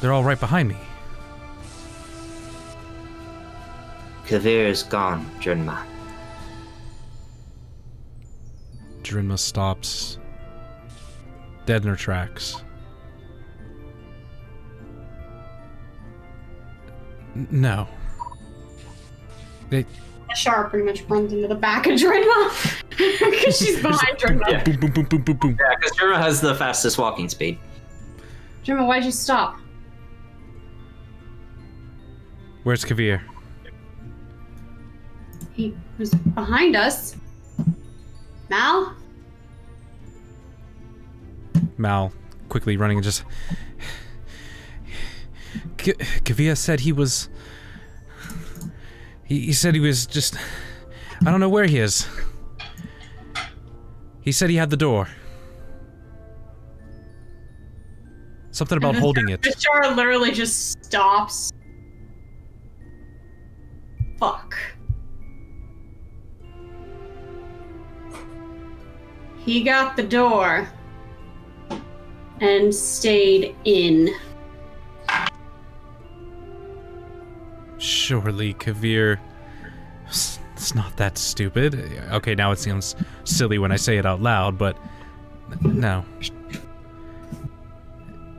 they're all right behind me? Kavir is gone, Drinma. Drinma stops, dead in her tracks. No. They Sharp pretty much runs into the back of Drinma because she's behind Drinma. Yeah. boom boom boom boom boom boom. Yeah, because Drinma has the fastest walking speed. Drinma, why'd you stop? Where's Kavir? He was behind us. Mal? Mal quickly running and just. Kavia said he was. He, he said he was just. I don't know where he is. He said he had the door. Something about holding it. Bashar literally just stops. Fuck. He got the door and stayed in. Surely, Kavir. It's not that stupid. Okay, now it seems silly when I say it out loud, but no.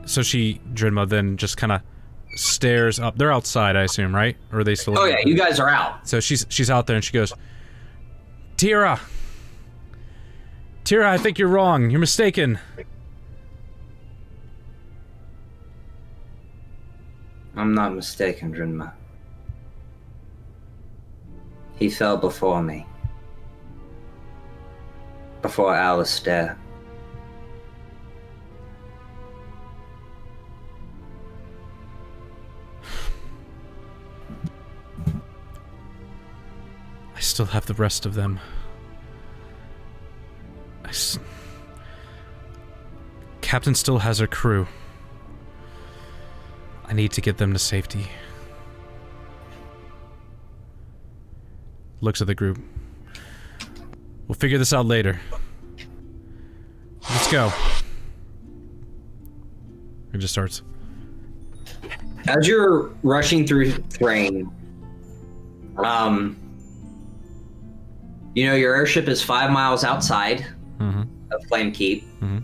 So she, Drinma, then just kind of stares up. They're outside, I assume, right? Or are they still? Oh yeah, you guys are out. So she's she's out there and she goes, Tira, Tira, I think you're wrong. You're mistaken. I'm not mistaken, Drinma. He fell before me. Before Alistair. I still have the rest of them. S- Captain still has her crew. I need to get them to safety. Looks at the group. We'll figure this out later. Let's go. It just starts. As you're rushing through Thrane, um, you know your airship is five miles outside Mm-hmm. of Flamekeep. Mhm.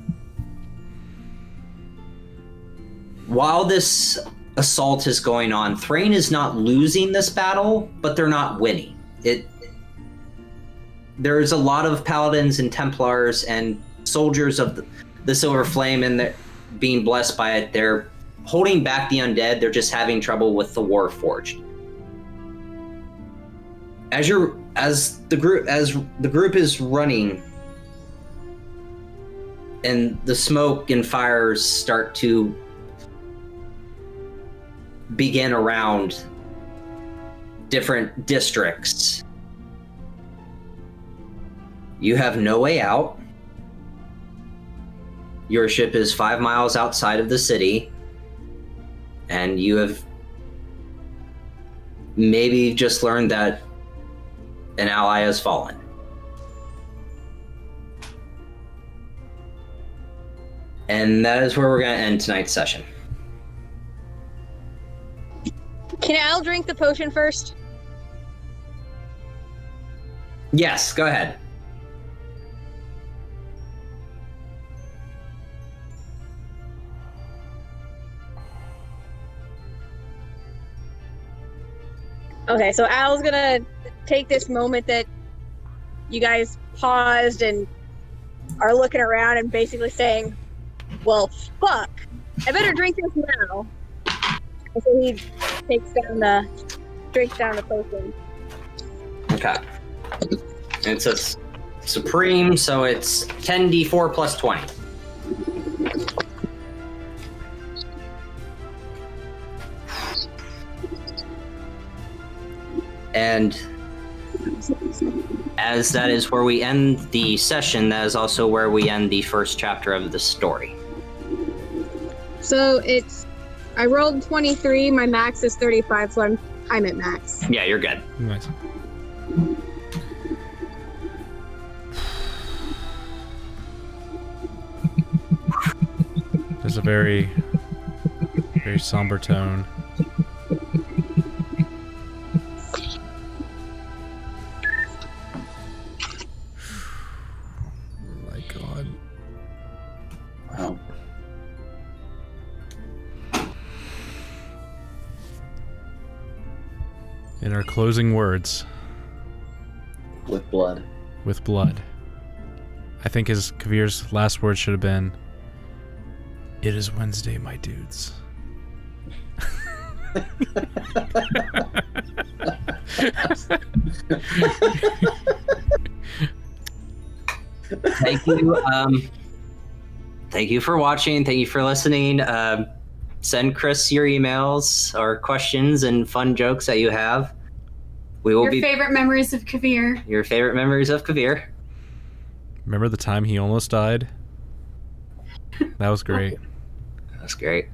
While this assault is going on, Thrane is not losing this battle, but they're not winning. It there's a lot of paladins and templars and soldiers of the, the silver flame and they're being blessed by it they're holding back the undead they're just having trouble with the Warforged as you're as the group as the group is running and the smoke and fires start to begin around different districts you have no way out. Your ship is five miles outside of the city. And you have maybe just learned that an ally has fallen. And that is where we're going to end tonight's session. Can Al drink the potion first? Yes, go ahead. Okay, so Al's gonna take this moment that you guys paused and are looking around and basically saying, "Well, fuck, I better drink this now." And so he takes down the drinks down the potion. Okay. And it says Supreme, so it's 10d4 plus 20. And as that is where we end the session, that is also where we end the first chapter of the story. So it's I rolled twenty three. My max is thirty five, so I'm I'm at max. Yeah, you're good. Nice. There's a very, very somber tone. In our closing words, With blood. with blood. I think his Kavir's last words should have been It is Wednesday, my dudes. thank you. Um, thank you for watching. Thank you for listening. Um, send Chris your emails or questions and fun jokes that you have. We will Your be favorite memories of Kavir. your favorite memories of Kavir. Remember the time he almost died? That was great. That's great.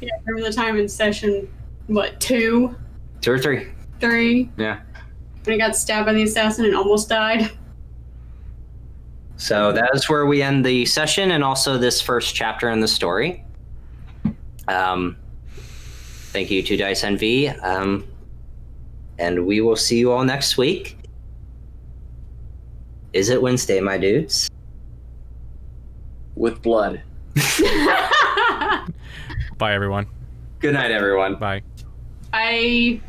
Yeah, remember the time in session, what, two, Two or three. three? Yeah. When he got stabbed by the assassin and almost died. So that is where we end the session and also this first chapter in the story. Um, thank you to Dice Envy. Um, and we will see you all next week. Is it Wednesday, my dudes? With blood. Bye, everyone. Good night, everyone. Bye. I